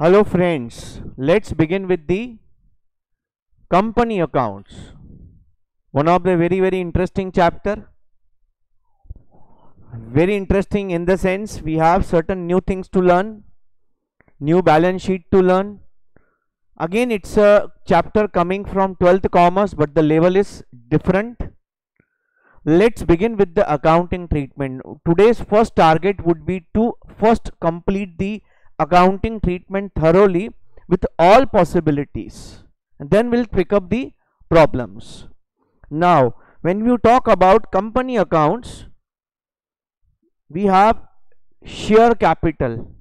Hello friends, let's begin with the company accounts. One of the very very interesting chapter. Very interesting in the sense we have certain new things to learn, new balance sheet to learn. Again it's a chapter coming from 12th commerce but the level is different. Let's begin with the accounting treatment. Today's first target would be to first complete the accounting treatment thoroughly with all possibilities. And then we'll pick up the problems. Now when you talk about company accounts we have share capital.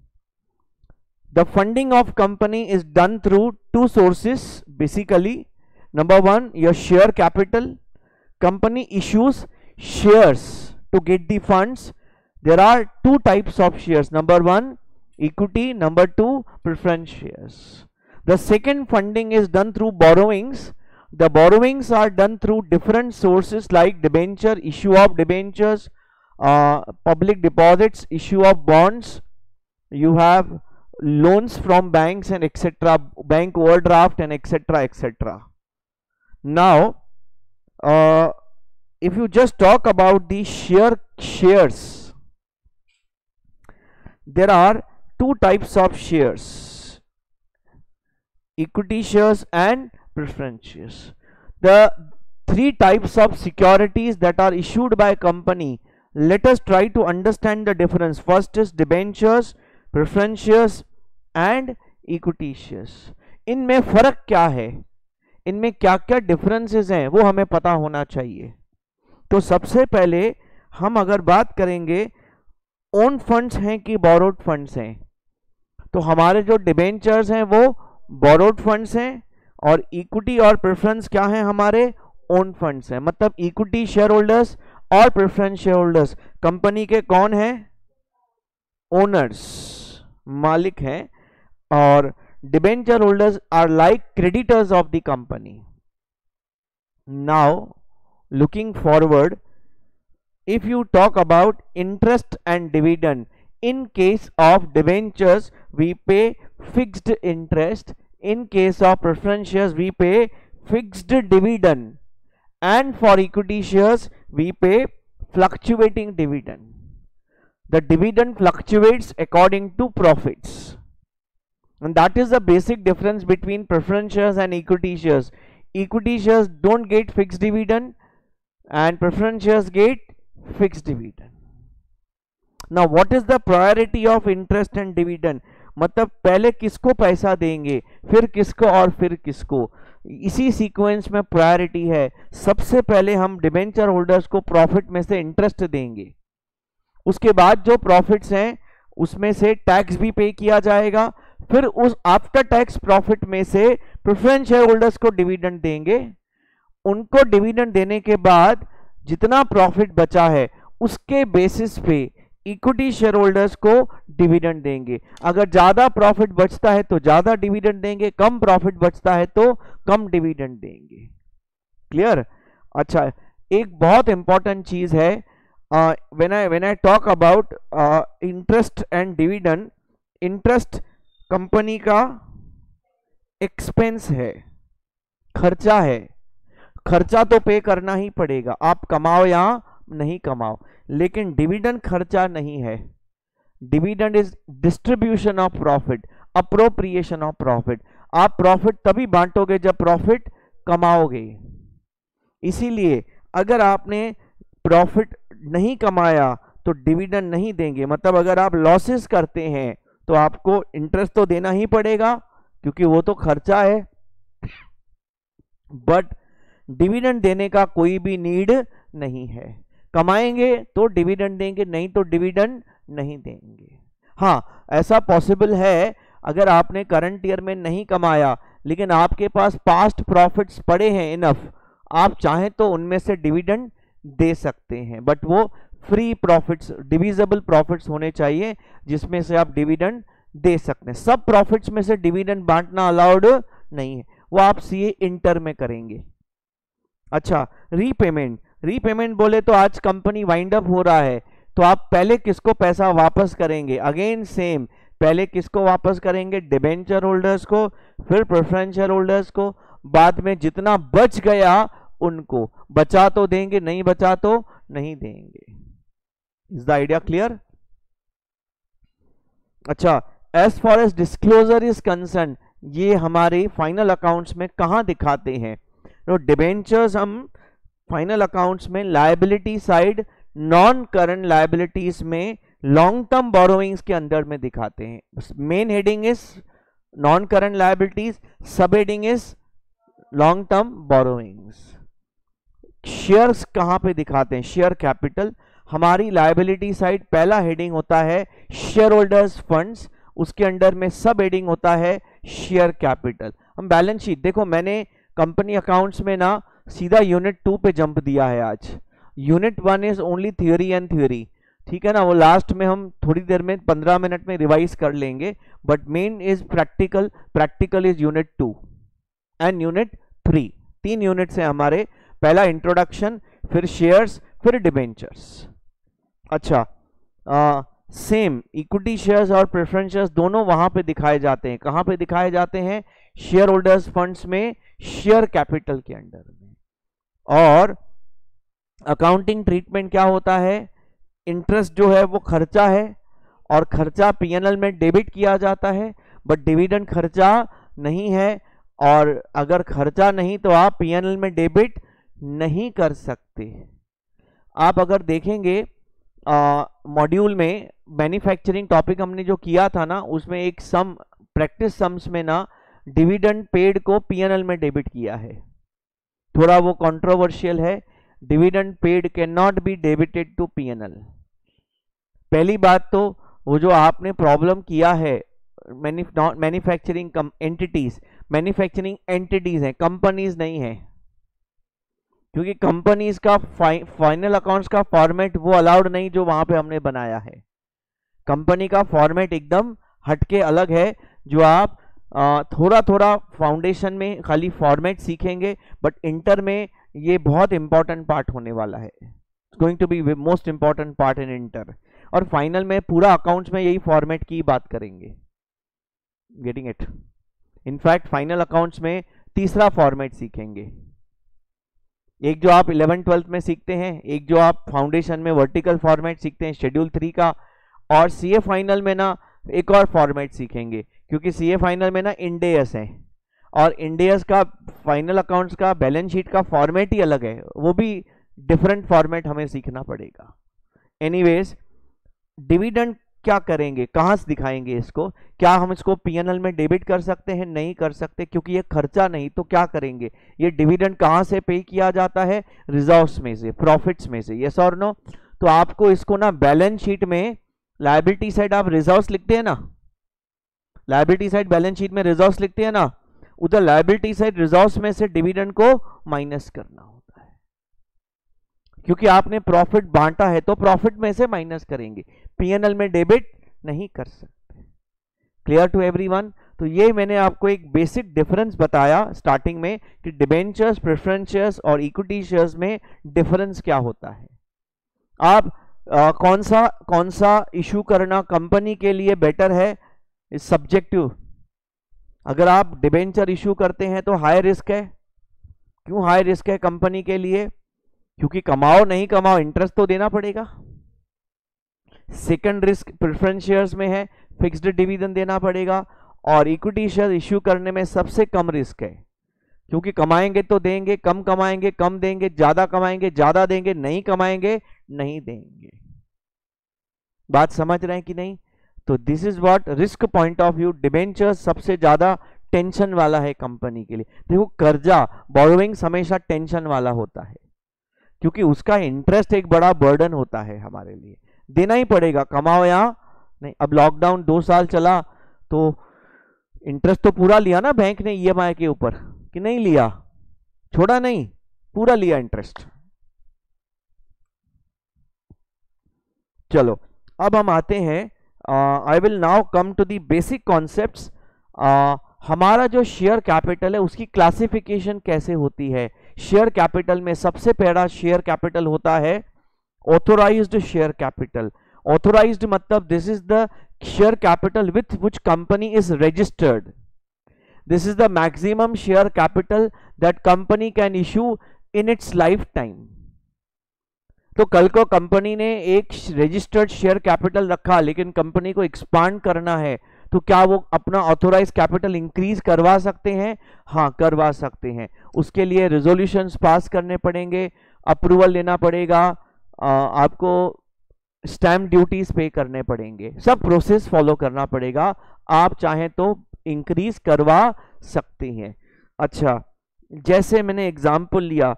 The funding of company is done through two sources basically. Number one your share capital. Company issues shares to get the funds. There are two types of shares. Number one equity number two preference shares. The second funding is done through borrowings. The borrowings are done through different sources like debenture issue of debentures uh, public deposits issue of bonds. You have loans from banks and etc bank overdraft and etc etc now uh, if you just talk about the share shares there are two types of shares equity shares and preference shares the three types of securities that are issued by company let us try to understand the difference first is debentures preference shares and equity shares इनमें फ़र्क क्या है इनमें क्या क्या differences हैं वो हमें पता होना चाहिए तो सबसे पहले हम अगर बात करेंगे ओन फंड्स हैं कि बोरोड फंड्स हैं तो हमारे जो डिबेंचर्स हैं, वो बोरोड फंड्स हैं और इक्विटी और प्रेफरेंस क्या है हमारे? ओन फंड्स हैं। मतलब इक्विटी शेयर होल्डर्स और प्रेफरेंस शेयर होल्डर्स कंपनी के कौन हैं? ओनर्स मालिक हैं। और debenture holders are like creditors of the company now looking forward if you talk about interest and dividend in case of debentures we pay fixed interest. In case of preference shares we pay fixed dividend. And for equity shares we pay fluctuating dividend. The dividend fluctuates according to profits. And that is the basic difference between preference shares and equity shares. Equity shares don't get fixed dividend and preference shares get fixed dividend now, what is the priority of interest and dividend? मतलब पहले किसको पैसा देंगे? फिर किसको और फिर किसको? इसी सीक्वेंस में प्रायोरिटी है। सबसे पहले हम डिबेंचर होल्डर्स को प्रॉफिट में से इंटरेस्ट देंगे। उसके बाद जो प्रॉफिट्स हैं, उसमें से टैक्स भी पे किया जाएगा। फिर उस आफ्टर टैक्स प्रॉफिट में से प्रेफरेंस शेयर होल्डर्स को डिविडेंड देंगे। उनको डिविडेंड देने के बाद जितना प्रॉफिट बचा है, उसके बेसिस पे इक्विटी शेयर होल्डर्स को डिविडेंड देंगे। अगर ज़्यादा प्रॉफिट बचता है तो ज़्यादा डिविडेंड देंगे, कम प्रॉफिट बचता है तो कम डिविडेंड देंगे। क्लियर अच्छा एक बहुत इंपॉर्टेंट चीज़ है when I when I talk about interest and dividend interest company का एक्सपेंस है, खर्चा है। खर्चा तो पे करना ही पड़ेगा। आप कमाओ या नहीं कमाओ। लेकिन डिविडेंड खर्चा नहीं है। Dividend is distribution of profit appropriation of profit आप प्रॉफिट तभी बांटोगे जब प्रॉफिट कमाओगे। इसीलिए अगर आपने प्रॉफिट नहीं कमाया तो डिविडेंड नहीं देंगे। मतलब अगर आप लॉसेस करते हैं तो आपको इंटरेस्ट तो देना ही पड़ेगा, क्योंकि वो तो खर्चा है। बट डिविडेंड देने का कोई भी नीड नहीं है। कमाएँगे तो डिविडेंड देंगे, नहीं तो डिविडेंड नहीं देंगे। हाँ ऐसा पॉसिबल है, अगर आपने करंट ईयर में नहीं कमाया, लेकिन आपके पास पास्ट प्रॉफिट्स पड़े हैं इनफ आप चाहें तो उनमें से डिविडेंड दे सकते हैं। बट वो फ्री प्रॉफिट्स डिविजिबल प्रॉफिट्स होने चाहिए, जिसमें से आप डिविडेंड दे सकते हैं। सब प्रॉफिट्स में से डिविडेंड बांटना अलाउड नहीं है। वो आप सीए इंटर में करेंगे। अच्छा रीपेमेंट रीपेमेंट बोले तो आज कंपनी वाइंड अप हो रहा है। तो आप पहले किसको पैसा वापस करेंगे? अगेन सेम पहले किसको वापस करेंगे? डिबेंचर होल्डर्स को, फिर प्रेफरेंशियल होल्डर्स को, बाद में जितना बच गया उनको। बचा तो देंगे, नहीं बचा तो नहीं देंगे। इज़ द आइडिया क्लियर अच्छा as far as disclosure is concern ये हमारे फाइनल अकाउंट्स में कहा दिखाते हैं? तो हम फाइनल अकाउंट्स में liability side non current liabilities में लॉन्ग टर्म बोरोइंग्स के अंदर में दिखाते हैं। Main heading is non current liabilities sub heading is long term borrowings shares कहाँ पे दिखाते हैं? शेयर कैपिटल हमारी लाइबिलिटी साइड पहला हेडिंग होता है शेयर होल्डर्स फंड्स उसके अंडर में सब हेडिंग होता है शेयर कैपिटल हम बैलेंस शीट देखो मैंने कंपनी अकाउंट्स में ना सीधा यूनिट टू पे जंप दिया है आज। Unit one is only theory and theory ठीक है ना? वो लास्ट में हम थोड़ी देर में, पंद्रह मिनट में रिवाइज कर लेंगे। But main is practical practical is unit two and unit three तीन यूनिट से हमारे। पहला इंट्रोडक्शन फिर शेयर्स फिर डिबेंचर्स अच्छा सेम इक्विटी शेयर्स और प्रेफरेंस शेयर्स दोनों वहाँ पे दिखाए जाते हैं। कहाँ पे दिखाए जाते हैं? शेयर होल्डर्स फंड्स में शेयर कैपिटल के अंडर में। और अकाउंटिंग ट्रीटमेंट क्या होता है? इंटरेस्ट जो है वो खर्चा है और खर्चा पीएनएल में डेबिट किया जाता है बट डिविडेंड खर्चा नहीं है और अगर खर्चा नहीं तो आप पीएनएल में डेबिट नहीं कर सकते। आप अगर देखेंगे मॉड्यूल में मैन्युफैक्चरिंग टॉपिक हमने जो किया था ना, उसमें एक सम प्रैक्टिस सम्स में ना डिविडेंड पेड को पीएनएल में डेबिट किया है। थोड़ा वो कंट्रोवर्शियल है dividend paid cannot be debited to PNL पहली बात तो वो जो आपने प्रॉब्लम किया है मैन्युफैक्चरिंग एंटिटीज मैन्युफैक्चरिंग एंटिटीज हैं कंपनीज़ नहीं है। क्योंकि कंपनीज़ का फाइनल अकाउंट्स का फॉर्मेट वो अलाउड नहीं जो वहाँ पे हमने बनाया है। कंपनी का फॉर्मेट एकदम हटके अलग है, जो आप थोड़ा थोड़ा फाउंडेशन में खाली फॉर्मेट सीखेंगे बट इंटर में ये बहुत इंपॉर्टेंट पार्ट होने वाला है। Going to be most important part in inter और फाइनल में पूरा अकाउंट्स में यही फॉर्मेट की बात करेंगे। Getting it in fact final accounts में तीसरा फॉर्मेट सीखेंगे। एक जो आप इलेवन ट्वेल्थ में सीखते हैं, एक जो आप फाउंडेशन में वर्टिकल फॉर्मेट सीखते हैं शेड्यूल थ्री का, और सीए फाइनल में ना एक और फॉर्मेट सीखेंगे। क्योंकि सीए फाइनल में ना इंडेयस है। और इंडेयस का फाइनल अकाउंट्स का बैलेंस शीट का फॉर्मेट ही अलग है। वो भी डिफरेंट फॉर्मेट हमें सीखना पड़ेगा। एनीवेज डिविडेंड क्या करेंगे? कहाँ से दिखाएँगे इसको? क्या हम इसको पीएनएल में डेबिट कर सकते हैं? नहीं कर सकते, क्योंकि ये खर्चा नहीं तो क्या करेंगे? ये डिविडेंड कहाँ से पे किया जाता है? रिजर्व्स में से प्रॉफिट्स में से। यस और नो तो आपको इसको ना बैलेंस शीट में लाइबिलिटी साइड आप रिजर्व्स लिखते हैं ना? लाइबिलिटी साइड बैलेंस शीट में रिजर्व्स लिखते हैं ना उधर लाइबिलिटी साइड रिजर्व्स में से डिविडेंड को माइनस करना होता है। क्योंकि आपने प्रॉफिट बांटा है तो प्रॉफिट में से माइनस करेंगे। पीएनएल में डेबिट नहीं कर सकते। क्लियर टू एवरीवन तो ये मैंने आपको एक बेसिक डिफरेंस बताया स्टार्टिंग में कि डिबेंचर्स प्रेफरेंस शेयर्स और इक्विटी शेयर्स में डिफरेंस क्या होता है। आप आ, कौन सा कौन सा इशू करना कंपनी के लिए बेटर है? इज़ सब्जेक्टिव अगर आप डिबेंचर इशू करते हैं तो हाई रिस्क है। क्यों हाई रिस्क है कंपनी के लिए? क्योंकि कमाओ नहीं कमाओ इंटरेस्ट तो देना पड़ेगा। सेकंड रिस्क प्रेफरेंस शेयर्स में है फिक्स्ड डिविडेंड देना पड़ेगा और इक्विटी शेयर इश्यू करने में सबसे कम रिस्क है। क्योंकि कमाएँगे तो देंगे, कम कमाएँगे, कम देंगे, ज़्यादा कमाएँगे, ज़्यादा देंगे, नहीं कमाएँगे, नहीं देंगे। बात समझ रहे हैं कि नहीं? तो this is what risk point of view debenture सबसे ज़्यादा टेंशन वाला है कंपनी के लिए। देखो, कर्जा बोरोइंग्स हमेशा टेंशन वाला होता है, क्योंकि उसका इंटरेस्ट एक बड़ा बर्डन होता है हमारे लिए। देना ही पड़ेगा, कमाओ या नहीं, अब लॉकडाउन दो साल चला तो इंटरेस्ट तो पूरा लिया ना बैंक ने ईएमआई के ऊपर, कि नहीं लिया? छोड़ा नहीं, पूरा लिया इंटरेस्ट चलो, अब हम आते हैं I will now come to the basic concept हमारा जो शेयर कैपिटल है, उसकी क्लासिफिकेशन कैसे होती है? शेयर कैपिटल में सबसे पहला शेयर कैपिटल होता है ऑथोराइज शेयर कैपिटल ऑथोराइज मतलब this is the share capital with which company is registered this is the maximum share capital that company can issue in its lifetime तो कल को company ने एक रजिस्टर्ड शेयर कैपिटल रखा लेकिन company को expand करना है तो क्या वो अपना ऑथोराइज कैपिटल इंक्रीज करवा सकते हैं? हाँ करवा सकते हैं। उसके लिए रेजोल्यूशंस पास करने पड़ेंगे अप्रूवल लेना पड़ेगा आ, आपको स्टैम्प ड्यूटीज़ पे करने पड़ेंगे। सब प्रोसेस फॉलो करना पड़ेगा। आप चाहें तो इंक्रीज करवा सकते हैं। अच्छा जैसे मैंने एग्ज़ाम्पल लिया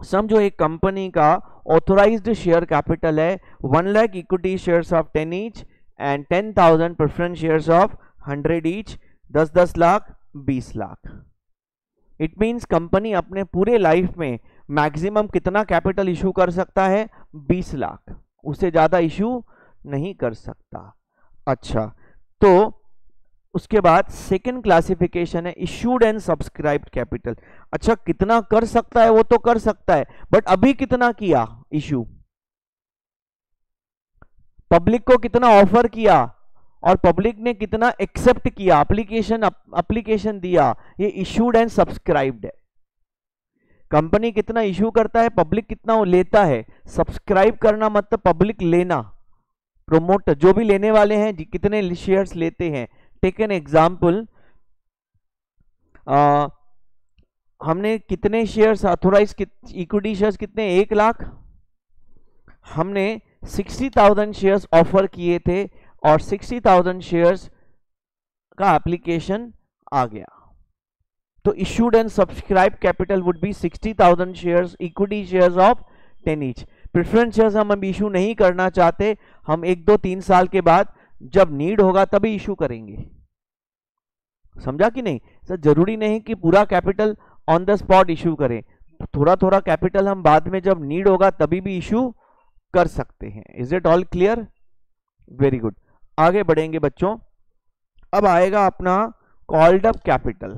समझो एक कंपनी का ऑथोराइज्ड शेयर कैपिटल है one lakh equity shares of ten each and ten thousand preference shares of hundred each दस दस लाख, बीस लाख। इट मीन्स कंपनी अपने पूरे लाइफ में मैक्सिमम कितना कैपिटल इशू कर सकता है? बीस लाख। उससे ज़्यादा इशू नहीं कर सकता। अच्छा तो उसके बाद सेकंड क्लासिफिकेशन है इश्यूड एंड सब्सक्राइब्ड कैपिटल अच्छा कितना कर सकता है वो तो कर सकता है बट अभी कितना किया इशू पब्लिक को कितना ऑफ़र किया और पब्लिक ने कितना एक्सेप्ट किया एप्लीकेशन एप्लीकेशन दिया, ये इशूड एंड सब्सक्राइब्ड है। कंपनी कितना इशू करता है पब्लिक कितना लेता है? सब्सक्राइब करना मतलब पब्लिक लेना प्रोमोटर जो भी लेने वाले हैं कितने शेयर्स लेते हैं टेक एन एग्ज़ाम्पल हमने कितने शेयर्स ऑथोराइज इक्विटी शेयर्स कितने? एक लाख। हमने सिक्सटी थाउज़ेंड शेयर्स ऑफ़र किए थे और सिक्सटी थाउज़ेंड शेयर्स का एप्लीकेशन आ गया। तो issued and subscribe capital would be sixty thousand shares equity shares of ten each preference shares हम अभी इशू नहीं करना चाहते। हम एक दो तीन साल के बाद जब नीड होगा तभी इशू करेंगे। समझा कि नहीं? सर, ज़रूरी नहीं कि पूरा capital on the spot issue करें। थोड़ा थोड़ा कैपिटल हम बाद में जब नीड होगा तभी भी इशू कर सकते हैं। Is it all clear very good आगे बढ़ेंगे बच्चों। अब आएगा अपना called up capital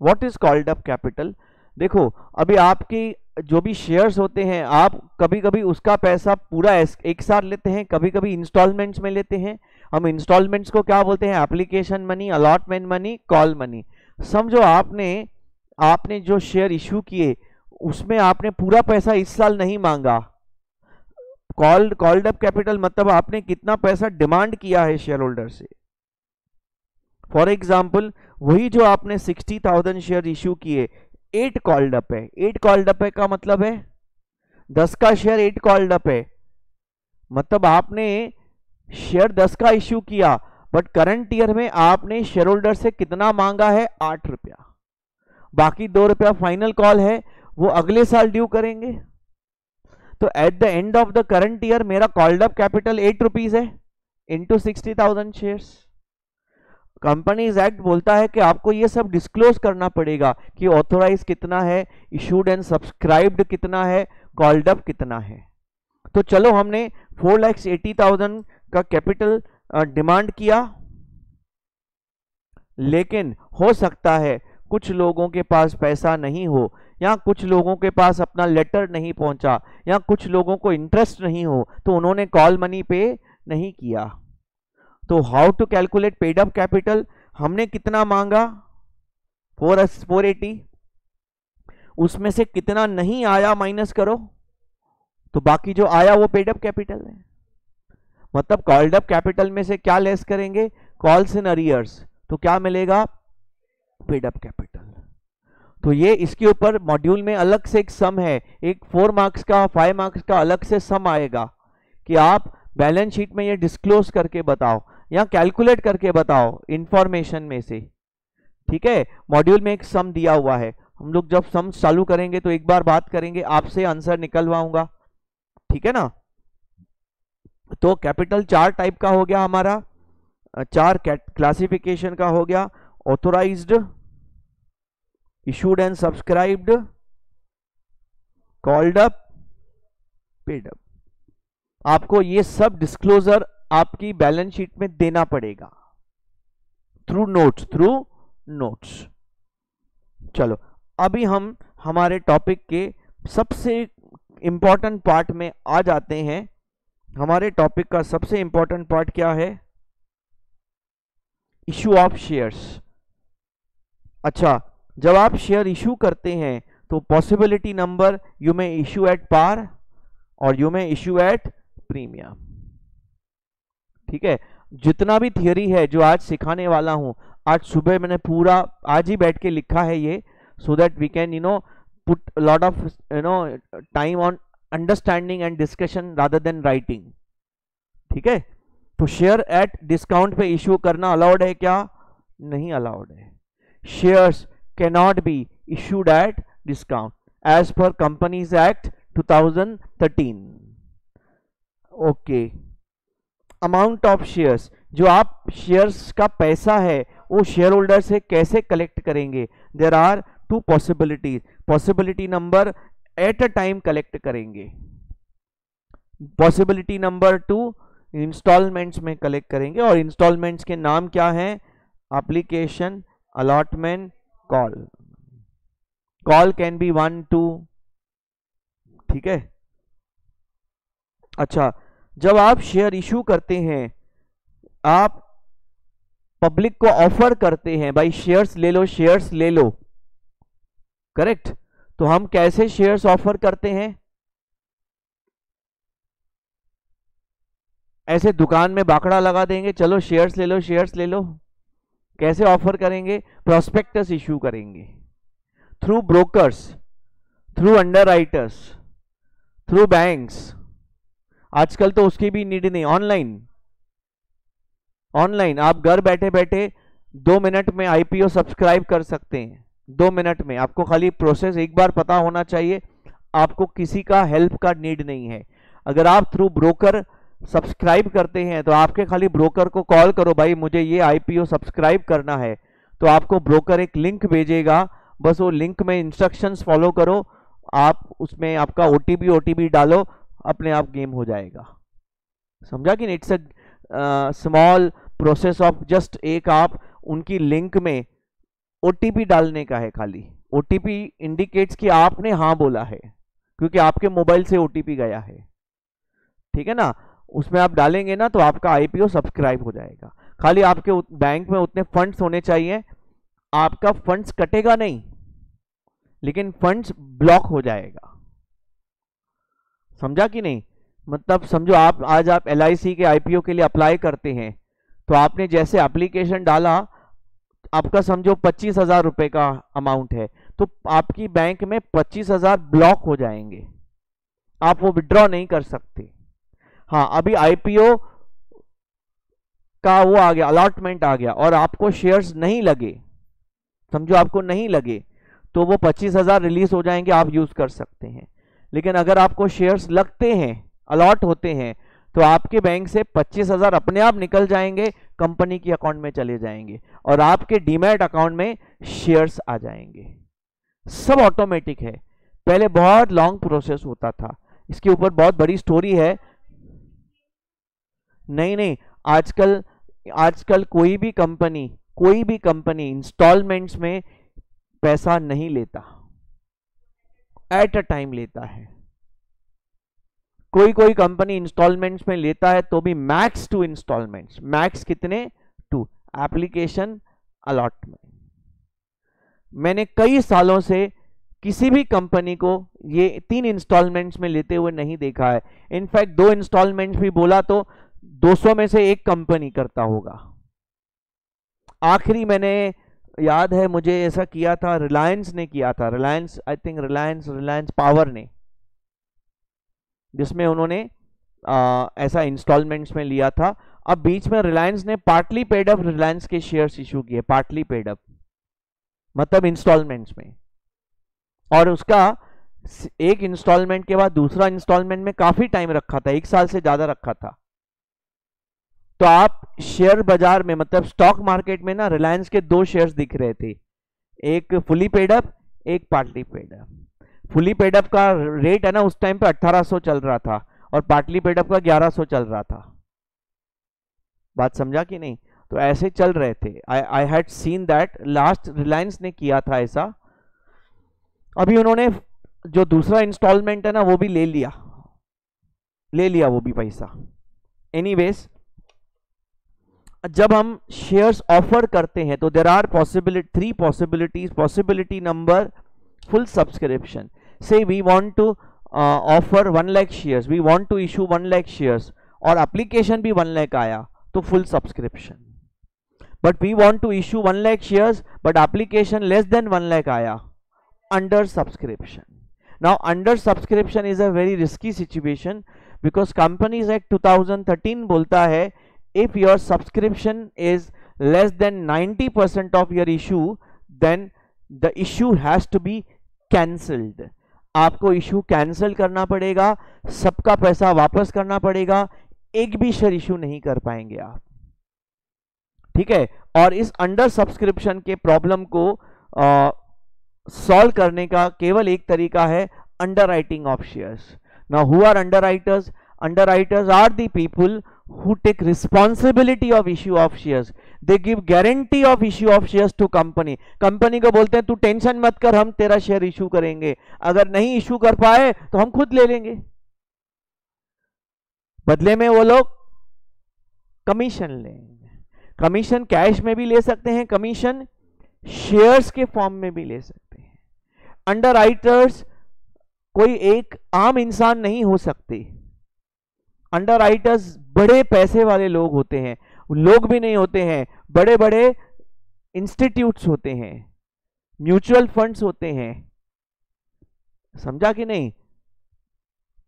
what is called up capital देखो, अभी आपकी जो भी शेयर्स होते हैं, आप कभी कभी उसका पैसा पूरा एक साथ लेते हैं कभी कभी इंस्टॉलमेंट्स में लेते हैं। हम इंस्टॉलमेंट्स को क्या बोलते हैं? Application money allotment money call money समझो आपने आपने जो शेयर इशू किए, उसमें आपने पूरा पैसा इस साल नहीं मांगा। कॉल्ड कॉल्ड अप कैपिटल मतलब आपने कितना पैसा डिमांड किया है शेयर होल्डर से। फॉर एग्ज़ाम्पल वही जो आपने सिक्सटी थाउज़ेंड शेयर इशू किए एट कॉल्ड अप है। एट कॉल्ड अप है का मतलब है? दस का शेयर एट कॉल्ड अप है। मतलब आपने शेयर दस का इश्यू किया बट करंट ईयर में आपने शेयर होल्डर से कितना मांगा है? आठ रुपया। बाकी दो रुपया फाइनल कॉल है, वो अगले साल ड्यू करेंगे। तो at the end of the current year मेरा called up capital eight rupees है into sixty thousand share companies act बोलता है कि आपको ये सब डिस्क्लोज करना पड़ेगा कि ऑथोराइज कितना है इशूड एंड सब्सक्राइब्ड कितना है कॉल्ड अप कितना है। तो चलो हमने फोर लैक्स एटी थाउज़ेंड का कैपिटल डिमांड किया। लेकिन हो सकता है कुछ लोगों के पास पैसा नहीं हो, या कुछ लोगों के पास अपना लेटर नहीं पहुँचा, या कुछ लोगों को इंटरेस्ट नहीं हो तो उन्होंने कॉल मनी पे नहीं किया। तो how to calculate paid up capital हमने कितना मांगा? फोर एस फोर एटी उसमें से कितना नहीं आया माइनस करो? तो बाकी जो आया वो पेड अप कैपिटल है। मतलब कॉल्ड अप कैपिटल में से क्या लेस करेंगे? कॉल्स इन अरियर्स तो क्या मिलेगा? पेड अप कैपिटल तो ये इसके ऊपर मॉड्यूल में अलग से एक सम है। एक फोर मार्क्स का फाइव मार्क्स का अलग से सम आएगा कि आप बैलेंस शीट में ये डिस्क्लोज करके बताओ या कैलकुलेट करके बताओ इंफॉर्मेशन में से। ठीक है? मॉड्यूल में एक सम दिया हुआ है। हम लोग जब सम चालू करेंगे तो एक बार बात करेंगे। आपसे आंसर निकलवाऊँगा। ठीक है ना? तो कैपिटल चार टाइप का हो गया हमारा, चार क्लासिफिकेशन का हो गया authorised issued and subscribed called up paid up आपको ये सब डिस्क्लोजर आपकी बैलेंस शीट में देना पड़ेगा। थ्रू नोट्स थ्रू नोट्स चलो, अभी हम, हमारे टॉपिक के सबसे इंपॉर्टेंट पार्ट में आ जाते हैं। हमारे टॉपिक का सबसे इंपॉर्टेंट पार्ट क्या है? इशू ऑफ़ शेयर्स अच्छा जब आप शेयर इशू करते हैं तो पॉसिबिलिटी नंबर यू में इशू एट पार और यू में इशू एट प्रीमियम ठीक है? जितना भी थियोरी है, जो आज सिखाने वाला हूँ, आज सुबह मैंने पूरा, आज ही बैठ के लिखा है ये so that we can you know put lot of you know time on understanding and discussion rather than writing ठीक है? तो शेयर एट डिस्काउंट पे इश्यू करना अलाउड है क्या? नहीं अलाउड है। Shares cannot be issued at discount as per companies act 2013 okay amount of shares जो आप शेयर्स का पैसा है, वो शेयर होल्डर से कैसे कलेक्ट करेंगे? There are two possibilities possibility number at a time collect करेंगे. पॉसिबिलिटी नंबर टू इंस्टॉलमेंट्स में कलेक्ट करेंगे और इंस्टॉलमेंट्स के नाम क्या है? Application allotment call call can be one two ठीक है? अच्छा जब आप शेयर इशू करते हैं, आप पब्लिक को ऑफ़र करते हैं, भाई शेयर्स ले लो शेयर्स ले लो. करेक्ट तो हम कैसे शेयर्स ऑफ़र करते हैं? ऐसे दुकान में बाकड़ा लगा देंगे, चलो शेयर्स ले लो शेयर्स ले लो। कैसे ऑफ़र करेंगे? प्रोस्पेक्टस इशू करेंगे। Through brokers through underwriters through banks आजकल तो उसकी भी नीड नहीं ऑनलाइन ऑनलाइन आप घर बैठे बैठे दो मिनट में आईपीओ सब्सक्राइब कर सकते हैं। दो मिनट में। आपको खाली प्रोसेस एक बार पता होना चाहिए, आपको किसी का हेल्प का नीड नहीं है। अगर आप थ्रू ब्रोकर सब्सक्राइब करते हैं तो आपके खाली ब्रोकर को कॉल करो, भाई, मुझे ये आईपीओ सब्सक्राइब करना है। तो आपको ब्रोकर एक लिंक भेजेगा। बस वो लिंक में इंस्ट्रक्शंस फॉलो करो। आप उसमें आपका ओटीपी ओटीपी डालो, अपने आप गेम हो जाएगा। समझा कि it's a small process of just एक आप उनकी लिंक में ओटीपी डालने का है खाली। ओटीपी इंडिकेट्स कि आपने हाँ बोला है, क्योंकि आपके मोबाइल से ओटीपी गया है। ठीक है ना? उसमें आप डालेंगे ना तो आपका आईपीओ सब्सक्राइब हो जाएगा। खाली आपके बैंक में उतने फंड्स होने चाहिए। आपका फंड्स कटेगा नहीं, लेकिन फंड्स ब्लॉक हो जाएगा। समझा कि नहीं? मतलब समझो आप, आज आप LIC के आईपीओ के लिए अप्लाई करते हैं तो आपने जैसे एप्लीकेशन डाला आपका समझो पच्चीस हज़ार रुपए का अमाउंट है तो आपकी बैंक में पच्चीस हज़ार ब्लॉक हो जाएँगे। आप वो विड्रॉ नहीं कर सकते। हाँ अभी आईपीओ का वो आ गया अलॉटमेंट आ गया, और आपको शेयर्स नहीं लगे। समझो आपको नहीं लगे तो वो पच्चीस हज़ार रिलीज़ हो जाएँगे, आप यूज़ कर सकते हैं। लेकिन अगर आपको शेयर्स लगते हैं अलॉट होते हैं तो आपके बैंक से पच्चीस हज़ार अपने आप निकल जाएँगे कंपनी के अकाउंट में चले जाएँगे और आपके डीमैट अकाउंट में शेयर्स आ जाएँगे। सब ऑटोमेटिक है। पहले बहुत लॉन्ग प्रोसेस होता था। इसके ऊपर बहुत बड़ी स्टोरी है। नहीं नहीं, आजकल आजकल कोई भी कंपनी कोई भी कंपनी इंस्टॉलमेंट्स में पैसा नहीं लेता। एट अ टाइम लेता है। कोई कोई कंपनी इंस्टॉलमेंट्स में लेता है तो भी मैक्स टू इंस्टॉलमेंट्स। मैक्स कितने? टू। Application allotment. मैंने कई सालों से किसी भी कंपनी को ये तीन इंस्टॉलमेंट्स में लेते हुए नहीं देखा है। इनफैक्ट दो इंस्टॉलमेंट्स भी बोला तो 200 में से एक कंपनी करता होगा। आखिरी मैंने याद है मुझे ऐसा किया था, रिलायंस ने किया था। Reliance, I think Reliance Reliance power ने। जिसमें उन्होंने आ, ऐसा इंस्टॉलमेंट्स में लिया था। अब बीच में रिलायंस ने पार्टली पेडअप रिलायंस के शेयर्स इशू किए पार्टली पेडअप मतलब इंस्टॉलमेंट्स में। और उसका एक इंस्टॉलमेंट के बाद दूसरा इंस्टॉलमेंट में काफ़ी टाइम रखा था एक साल से ज़्यादा रखा था। तो आप शेयर बाज़ार में मतलब स्टॉक मार्केट में ना रिलायंस के दो शेयर्स दिख रहे थे। एक फुली पेडअप एक partly paid up fully paid up का रेट है ना उस टाइम पे 1800 चल रहा था और पार्टली पेडअप का 1100 चल रहा था। बात समझा कि नहीं? तो ऐसे चल रहे थे। I had seen that last Reliance ने किया था ऐसा। अभी उन्होंने जो दूसरा इंस्टॉलमेंट है ना वो भी ले लिया। ले लिया वो भी पैसा। एनीवेज जब हम शेयर्स ऑफ़र करते हैं तो there are possibility three possibilities possibility number full subscription से we want to offer one lakh shares we want to issue one lakh shares और एप्लीकेशन भी वन लैख आया तो full subscription but we want to issue one lakh shares but application less than one lakh आया under subscription now under subscription is a very risky situation because companies act 2013 बोलता है, if your subscription is less than 90% of your issue, then the issue has to be cancelled. आपको issue cancel करना पड़ेगा, सबका पैसा वापस करना पड़ेगा, एक भी शेयर इशू नहीं कर पाएँगे आप। ठीक है? और इस अंडर सब्सक्रिप्शन के प्रॉब्लम को सॉल्व करने का केवल एक तरीका है underwriting of shares now who are underwriters underwriters are the people who take responsibility of issue of shares they give guarantee of issue of shares to company. Company को बोलते हैं, तू टेंशन मत कर, हम तेरा शेयर इशू करेंगे। अगर नहीं इशू कर पाए तो हम खुद ले लेंगे। बदले में वो लोग कमीशन लेंगे। कमीशन कैश में भी ले सकते हैं कमीशन शेयर्स के फॉर्म में भी ले सकते हैं। अंडर राइटर्स कोई एक आम इंसान नहीं हो सकते। अंडर राइटर्स बड़े पैसे वाले लोग होते हैं। लोग भी नहीं होते हैं बड़े बड़े इंस्टीट्यूट्स होते हैं म्यूचुअल फंड्स होते हैं। समझा कि नहीं?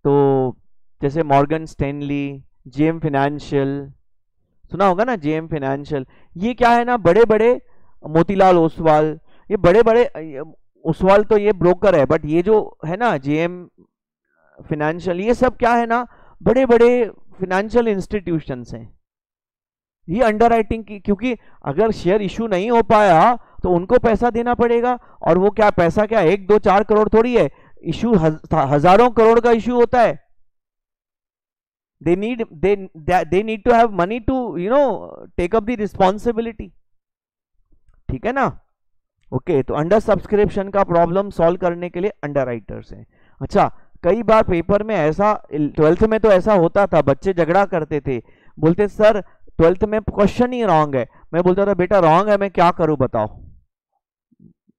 तो जैसे मॉर्गन स्टैनली, जेएम फिनेंशियल सुना होगा ना जेएम फिनेंशियल ये क्या है ना बड़े बड़े मोतीलाल ओसवाल, ये बड़े बड़े ओसवाल तो ये ब्रोकर है बट ये जो है ना, जेएम फाइनेंशियल, ये सब क्या है ना बड़े बड़े फिनेंशियल इंस्टीट्यूशंस हैं। ये अंडर राइटिंग की क्योंकि अगर शेयर इशू नहीं हो पाया तो उनको पैसा देना पड़ेगा। और वो क्या पैसा क्या एक दो चार करोड़ थोड़ी है। इशू हज़ारों करोड़ का इशू होता है। They need they need to have money to you know take up the responsibility ठीक है ना? ओके okay, तो अंडर सब्सक्रिप्शन का प्रॉब्लम सॉल्व करने के लिए अंडर राइटर्स है। अच्छा कई बार पेपर में ऐसा ट्वेल्थ में तो ऐसा होता था बच्चे झगड़ा करते थे। बोलते सर ट्वेल्थ में क्वेश्चन ही रॉन्ग है। मैं बोलता था, बेटा, रॉन्ग है, मैं क्या करूँ बताओ?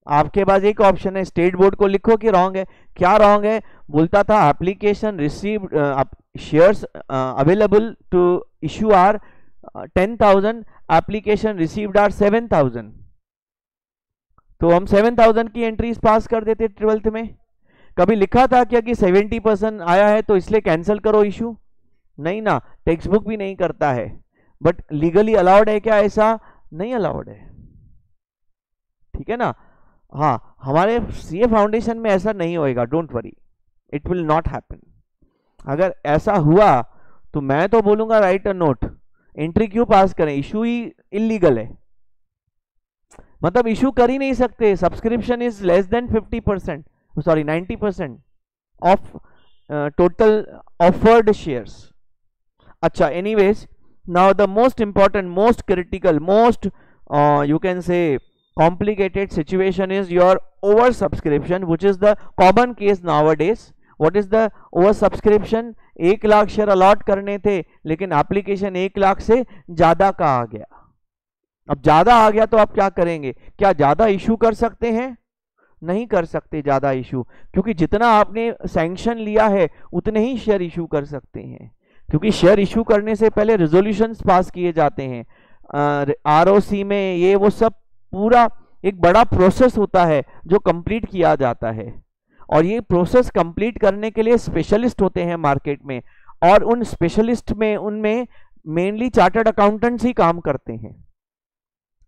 आपके पास एक ऑप्शन है, स्टेट बोर्ड को लिखो कि रॉन्ग है। क्या रॉन्ग है? बोलता था, application receive shares available to issue are ten thousand, application received are seven thousand. तो हम सेवन थाउज़ेंड की एंट्रीज पास कर देते ट्वेल्थ में। कभी लिखा था क्या कि सेवेंटी परसेंट आया है तो इसलिए कैंसिल करो इशू? नहीं ना, टेक्स्ट बुक भी नहीं करता है। बट लीगली अलाउड है क्या ऐसा? नहीं अलाउड है। ठीक है ना? हाँ हमारे सीए फाउंडेशन में ऐसा नहीं होएगा don't worry it will not happen अगर ऐसा हुआ तो मैं तो बोलूँगा राइट अ नोट एंट्री क्यों पास करें? इशू ही इलीगल है। मतलब इशू कर ही नहीं सकते। Subscription is less than fifty percent sorry 90 percent of total offered shares अच्छा anyways now the most important most critical most uh, you can say complicated situation is your oversubscription which is the common case nowadays what is the oversubscription एक lakh share allot करने थे लेकिन application एक लाख से ज़्यादा का आ गया अब ज़्यादा आ गया तो आप क्या करेंगे क्या ज़्यादा इशू कर सकते हैं नहीं कर सकते ज़्यादा इशू क्योंकि जितना आपने सैंक्शन लिया है उतने ही शेयर इशू कर सकते हैं क्योंकि शेयर इशू करने से पहले रेजोल्यूशन पास किए जाते हैं। आरओसी में ये वो सब पूरा एक बड़ा प्रोसेस होता है जो कंप्लीट किया जाता है। और ये प्रोसेस कंप्लीट करने के लिए स्पेशलिस्ट होते हैं मार्केट में। और उन स्पेशलिस्ट में, उनमें मेनली चार्टर्ड अकाउंटेंट्स ही काम करते हैं।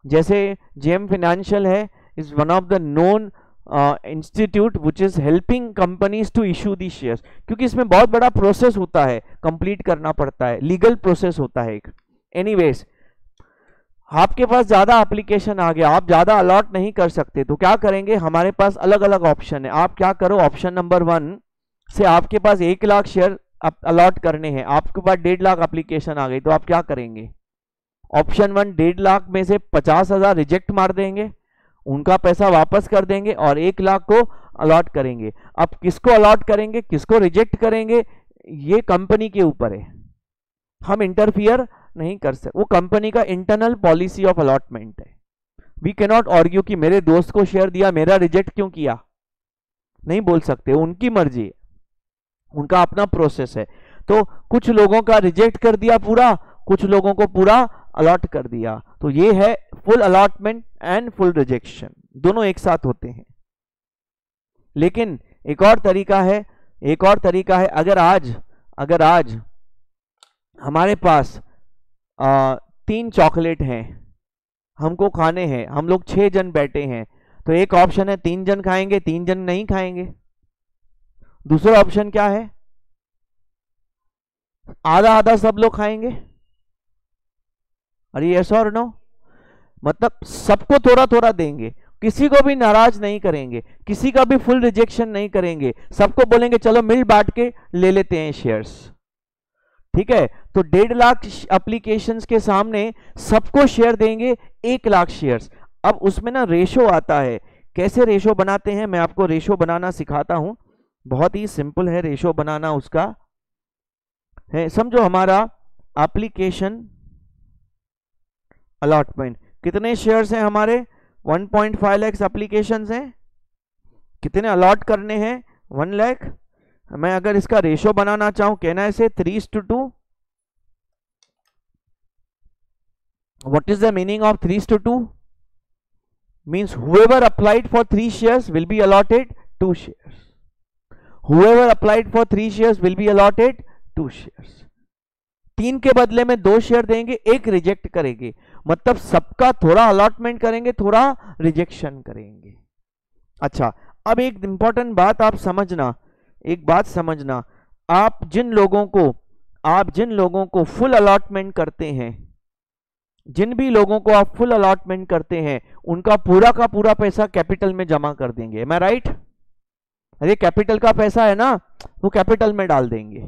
जैसे जेएम फाइनेंशियल है is one of the known institute which is helping companies to issue the shares क्योंकि इसमें बहुत बड़ा प्रोसेस होता है कंप्लीट करना पड़ता है लीगल प्रोसेस होता है एक। एनीवेज आपके पास ज़्यादा एप्लीकेशन आ गया, आप ज़्यादा अलॉट नहीं कर सकते तो क्या करेंगे? हमारे पास अलग अलग ऑप्शन है। आप क्या करो ऑप्शन नंबर वन से आपके पास एक लाख शेयर अलॉट करने हैं, आपके पास डेढ़ लाख एप्लीकेशन आ गई तो आप क्या करेंगे? ऑप्शन वन डेढ़ लाख में से पचास हज़ार रिजेक्ट मार देंगे। उनका पैसा वापस कर देंगे और एक लाख को अलॉट करेंगे। अब किसको अलॉट करेंगे, किसको रिजेक्ट करेंगे, ये कंपनी के ऊपर है। हम इंटरफियर नहीं कर सकते वो कंपनी का इंटरनल पॉलिसी ऑफ़ अलॉटमेंट है। वी कैनॉट ऑर्ग्यू कि मेरे दोस्त को शेयर दिया, मेरा रिजेक्ट क्यों किया? नहीं बोल सकते, उनकी मर्ज़ी है। उनका अपना प्रोसेस है। तो कुछ लोगों का रिजेक्ट कर दिया पूरा, कुछ लोगों को पूरा अलॉट कर दिया। तो ये है full allotment and full rejection दोनों एक साथ होते हैं। लेकिन एक और तरीका है एक और तरीका है अगर आज अगर आज हमारे पास आ, तीन चॉकलेट हैं हमको खाने हैं हम लोग छह जन बैठे हैं तो एक ऑप्शन है तीन जन खाएँगे तीन जन नहीं खाएँगे। दूसरा ऑप्शन क्या है? आधा आधा सब लोग खाएँगे। अरे यस और नो मतलब सबको थोड़ा थोड़ा देंगे। किसी को भी नाराज़ नहीं करेंगे। किसी का भी फुल रिजेक्शन नहीं करेंगे। सबको बोलेंगे, चलो मिल बांट के ले लेते हैं शेयर्स ठीक है? तो डेढ़ लाख एप्लीकेशन के सामने सबको शेयर देंगे, एक लाख शेयर्स अब उसमें ना रेशो आता है। कैसे रेशो बनाते हैं? मैं आपको रेशो बनाना सिखाता हूँ। बहुत ही सिंपल है रेशो बनाना उसका। है, समझो हमारा एप्लीकेशन अलॉटमेंट कितने शेयर्स हैं हमारे? 1.5 पॉइंट फाइव लैक्स एप्लीकेशन है। कितने अलॉट करने हैं? 1 लैख मैं अगर इसका रेशो बनाना चाहूँ, कहना है three two two what is the meaning of three two two means whoever applied for three shares will be allotted two shares whoever applied for three shares will be allotted two shares तीन के बदले में दो share देंगे, एक reject करेंगे। मतलब सबका थोड़ा अलॉटमेंट करेंगे, थोड़ा रिजेक्शन करेंगे। अच्छा अब एक इंपॉर्टेंट बात आप समझना, एक बात समझना। आप जिन लोगों को, आप जिन लोगों को फुल अलॉटमेंट करते हैं, जिन भी लोगों को आप फुल अलॉटमेंट करते हैं, उनका पूरा का पूरा पैसा कैपिटल में जमा कर देंगे। मैं राइट अरे कैपिटल का पैसा है ना, वो कैपिटल में डाल देंगे।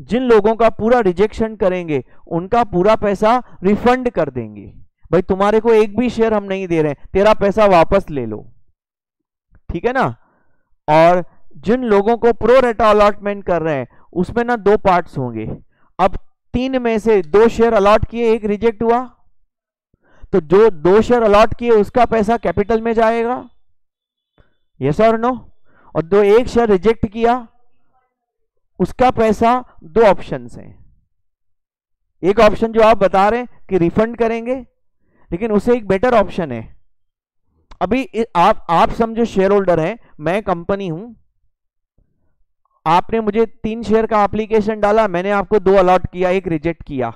जिन लोगों का पूरा रिजेक्शन करेंगे, उनका पूरा पैसा रिफंड कर देंगे। भाई, तुम्हारे को एक भी शेयर हम नहीं दे रहे तेरा पैसा वापस ले लो। ठीक है ना? और जिन लोगों को प्रो रेटा अलॉटमेंट कर रहे हैं, उसमें ना दो पार्ट्स होंगे। अब तीन में से दो शेयर अलॉट किए, एक रिजेक्ट हुआ। तो जो दो शेयर अलॉट किए, उसका पैसा कैपिटल में जाएगा। यस और नो और दो एक शेयर रिजेक्ट किया उसका पैसा दो ऑप्शन हैं। एक ऑप्शन जो आप बता रहे हैं कि रिफंड करेंगे, लेकिन उसे एक बेटर ऑप्शन है। अभी आप आप समझो शेयर होल्डर हैं, मैं कंपनी हूँ। आपने मुझे तीन शेयर का एप्लीकेशन डाला, मैंने आपको दो अलॉट किया, एक रिजेक्ट किया।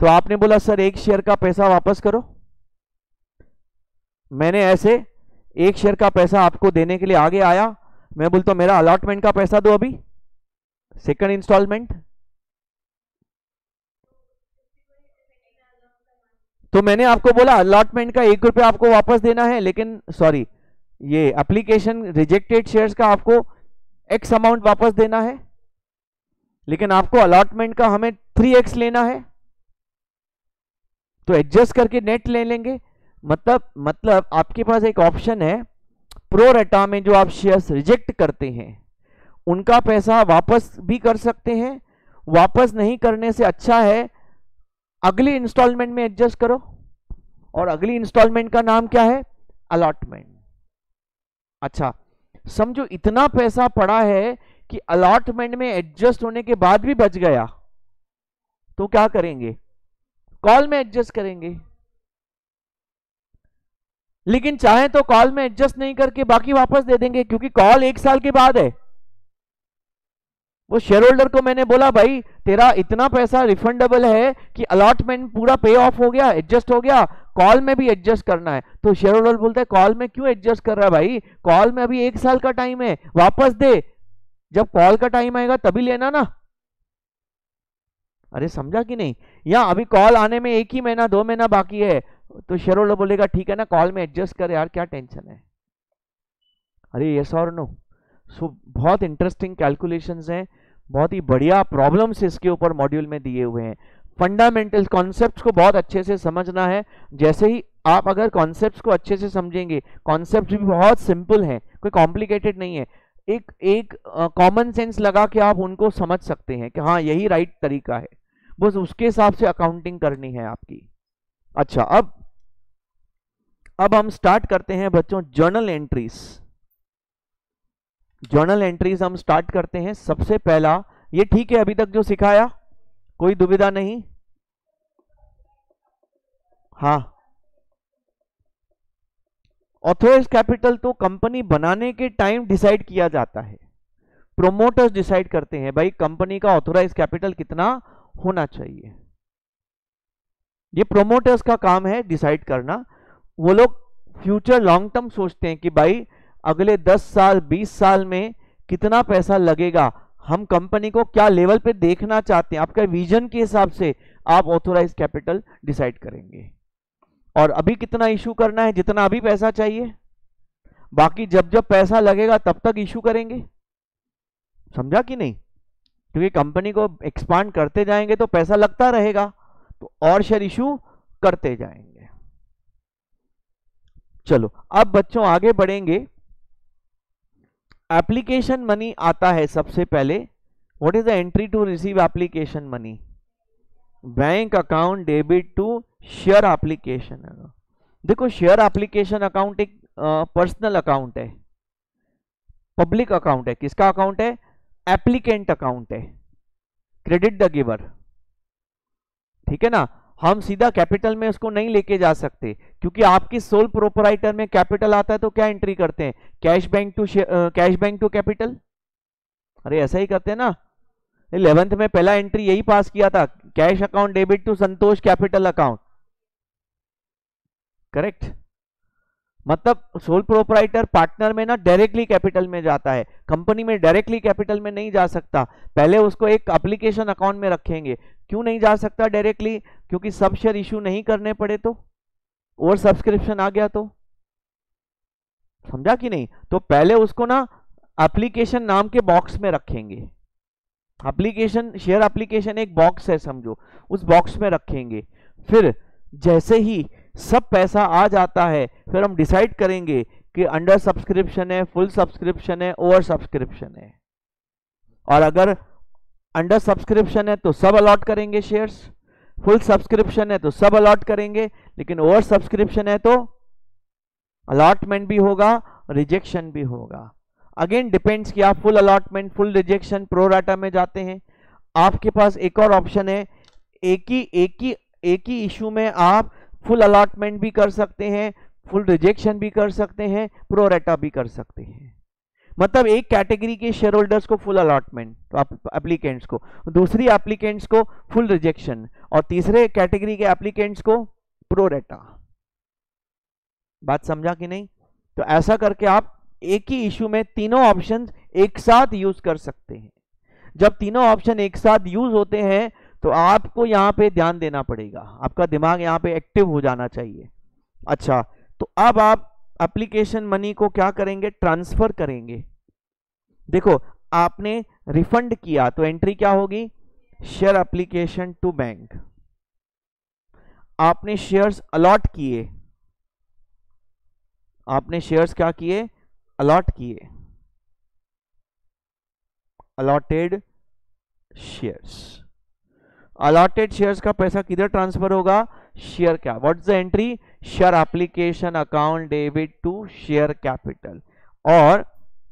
तो आपने बोला, सर, एक शेयर का पैसा वापस करो। मैंने ऐसे एक शेयर का पैसा आपको देने के लिए आगे आया मैं बोलता मेरा अलॉटमेंट का पैसा दो अभी। सेकंड इंस्टॉलमेंट तो मैंने आपको बोला अलॉटमेंट का एक रुपया आपको वापस देना है, लेकिन सॉरी ये एप्लीकेशन रिजेक्टेड शेयर्स का आपको एक्स अमाउंट वापस देना है। लेकिन आपको अलॉटमेंट का हमें थ्री एक्स लेना है। तो एडजस्ट करके नेट ले लेंगे। मतलब मतलब आपके पास एक ऑप्शन है प्रो रेटा में जो आप शेयर्स रिजेक्ट करते हैं, उनका पैसा वापस भी कर सकते हैं, वापस नहीं करने से अच्छा है, अगली इंस्टॉलमेंट में एडजस्ट करो, और अगली इंस्टॉलमेंट का नाम क्या है? अलॉटमेंट अच्छा समझो इतना पैसा पड़ा है कि अलॉटमेंट में एडजस्ट होने के बाद भी बच गया तो क्या करेंगे? कॉल में एडजस्ट करेंगे। लेकिन चाहे तो कॉल में एडजस्ट नहीं करके बाकी वापस दे देंगे, क्योंकि कॉल एक साल के बाद है। वो शेयर होल्डर को मैंने बोला, भाई, तेरा इतना पैसा रिफंडेबल है कि अलॉटमेंट पूरा पे ऑफ़ हो गया एडजस्ट हो गया, कॉल में भी एडजस्ट करना है। तो शेयर होल्डर बोलता है, कॉल में क्यों एडजस्ट कर रहा है भाई? कॉल में अभी एक साल का टाइम है, वापस दे। जब कॉल का टाइम आएगा तभी लेना ना। अरे, समझा कि नहीं? या अभी कॉल आने में एक ही महीना, दो महीना बाकी है तो शेयर होल्डर बोलेगा ठीक है ना कॉल में एडजस्ट कर यार क्या टेंशन है? अरे यस और नो सो बहुत इंटरेस्टिंग कैलकुलेशंस हैं बहुत ही बढ़िया प्रॉब्लम्स इसके ऊपर मॉड्यूल में दिए हुए हैं। फंडामेंटल कॉन्सेप्ट को बहुत अच्छे से समझना है। जैसे ही आप अगर कॉन्सेप्ट को अच्छे से समझेंगे कॉन्सेप्ट भी बहुत सिंपल है कोई कॉम्प्लिकेटेड नहीं है। एक एक कॉमन uh, सेंस लगा के आप उनको समझ सकते हैं कि हाँ यही राइट right तरीका है। बस उसके हिसाब से अकाउंटिंग करनी है आपकी। अच्छा अब अब हम स्टार्ट करते हैं बच्चों जर्नल एंट्रीज जर्नल एंट्रीज हम स्टार्ट करते हैं. सबसे पहला, ये ठीक है अभी तक जो सिखाया? कोई दुविधा नहीं? हाँ. ऑथोराइज कैपिटल तो कंपनी बनाने के टाइम डिसाइड किया जाता है. प्रोमोटर्स डिसाइड करते हैं, भाई कंपनी का ऑथोराइज कैपिटल कितना होना चाहिए. ये प्रोमोटर्स का काम है डिसाइड करना. वो लोग फ्यूचर लॉन्ग टर्म सोचते हैं कि भाई, अगले 10 साल 20 साल में कितना पैसा लगेगा? हम कंपनी को क्या लेवल पे देखना चाहते हैं? आपका विजन के हिसाब से आप ऑथोराइज कैपिटल डिसाइड करेंगे। और अभी कितना इशू करना है? जितना अभी पैसा चाहिए। बाकी जब जब पैसा लगेगा, तब तक इशू करेंगे। समझा कि नहीं? क्योंकि कंपनी को एक्सपांड करते जाएँगे तो पैसा लगता रहेगा। तो और शेयर इशू करते जाएँगे। चलो, अब बच्चों आगे बढ़ेंगे। एप्लीकेशन मनी आता है सबसे पहले। What is the entry to receive application money bank account debit to share application देखो शेयर एप्लीकेशन अकाउंट एक पर्सनल अकाउंट है। पब्लिक अकाउंट है। किसका अकाउंट है? एप्लीकेंट अकाउंट है। क्रेडिट द गिवर ठीक है ना? हम सीधा कैपिटल में उसको नहीं लेके जा सकते, क्योंकि आपकी सोल प्रोपराइटर में कैपिटल आता है तो क्या एंट्री करते हैं? Cash bank to cash bank to capital अरे ऐसा ही करते हैं ना। इलेवेंथ में पहला एंट्री यही पास किया था cash account debit to Santosh capital account correct मतलब सोल प्रोपराइटर पार्टनर में ना डायरेक्टली कैपिटल में जाता है। कंपनी में डायरेक्टली कैपिटल में नहीं जा सकता। पहले उसको एक एप्लीकेशन अकाउंट में रखेंगे। क्यों नहीं जा सकता डायरेक्टली क्योंकि सब शेयर इशू नहीं करने पड़े तो। और सब्सक्रिप्शन आ गया तो। समझा कि नहीं? तो पहले उसको ना एप्लीकेशन नाम के बॉक्स में रखेंगे। एप्लीकेशन शेयर एप्लीकेशन एक बॉक्स है समझो। उस बॉक्स में रखेंगे। फिर जैसे ही सब पैसा आ जाता है। फिर हम डिसाइड करेंगे कि अंडर सब्सक्रिप्शन है फुल सब्सक्रिप्शन है ओवर सब्सक्रिप्शन है। और अगर अंडर सब्सक्रिप्शन है तो सब अलॉट करेंगे शेयर्स फुल सब्सक्रिप्शन है तो सब अलॉट करेंगे, लेकिन ओवर सब्सक्रिप्शन है तो अलॉटमेंट भी होगा रिजेक्शन भी होगा। अगेन डिपेंड्स कि आप full allotment full rejection pro rata में जाते हैं। आपके पास एक और ऑप्शन है, एक ही एक ही एक ही इशू में आप फुल अलॉटमेंट भी कर सकते हैं फुल रिजेक्शन भी कर सकते हैं प्रोरेटा भी कर सकते हैं। मतलब एक कैटेगरी के शेयर होल्डर्स को फुल अलॉटमेंट एप्लीकेंट्स को। दूसरी एप्लीकेंट्स को फुल रिजेक्शन और तीसरे कैटेगरी के एप्लीकेंट्स को प्रोरेटा बात समझा कि नहीं? तो ऐसा करके आप एक ही इशू में तीनों ऑप्शन एक साथ यूज़ कर सकते हैं। जब तीनों ऑप्शन एक साथ यूज़ होते हैं तो आपको यहाँ पे ध्यान देना पड़ेगा। आपका दिमाग यहाँ पे एक्टिव हो जाना चाहिए। अच्छा तो अब आप एप्लीकेशन मनी को क्या करेंगे? ट्रांसफ़र करेंगे। देखो, आपने रिफंड किया तो एंट्री क्या होगी? शेयर एप्लीकेशन टू बैंक आपने शेयर्स अलॉट किए। आपने शेयर्स क्या किए? अलॉट किए। अलॉटेड शेयर्स अलॉटेड शेयर्स का पैसा किधर ट्रांसफ़र होगा? शेयर क्या what is the entry share application account debit to share capital और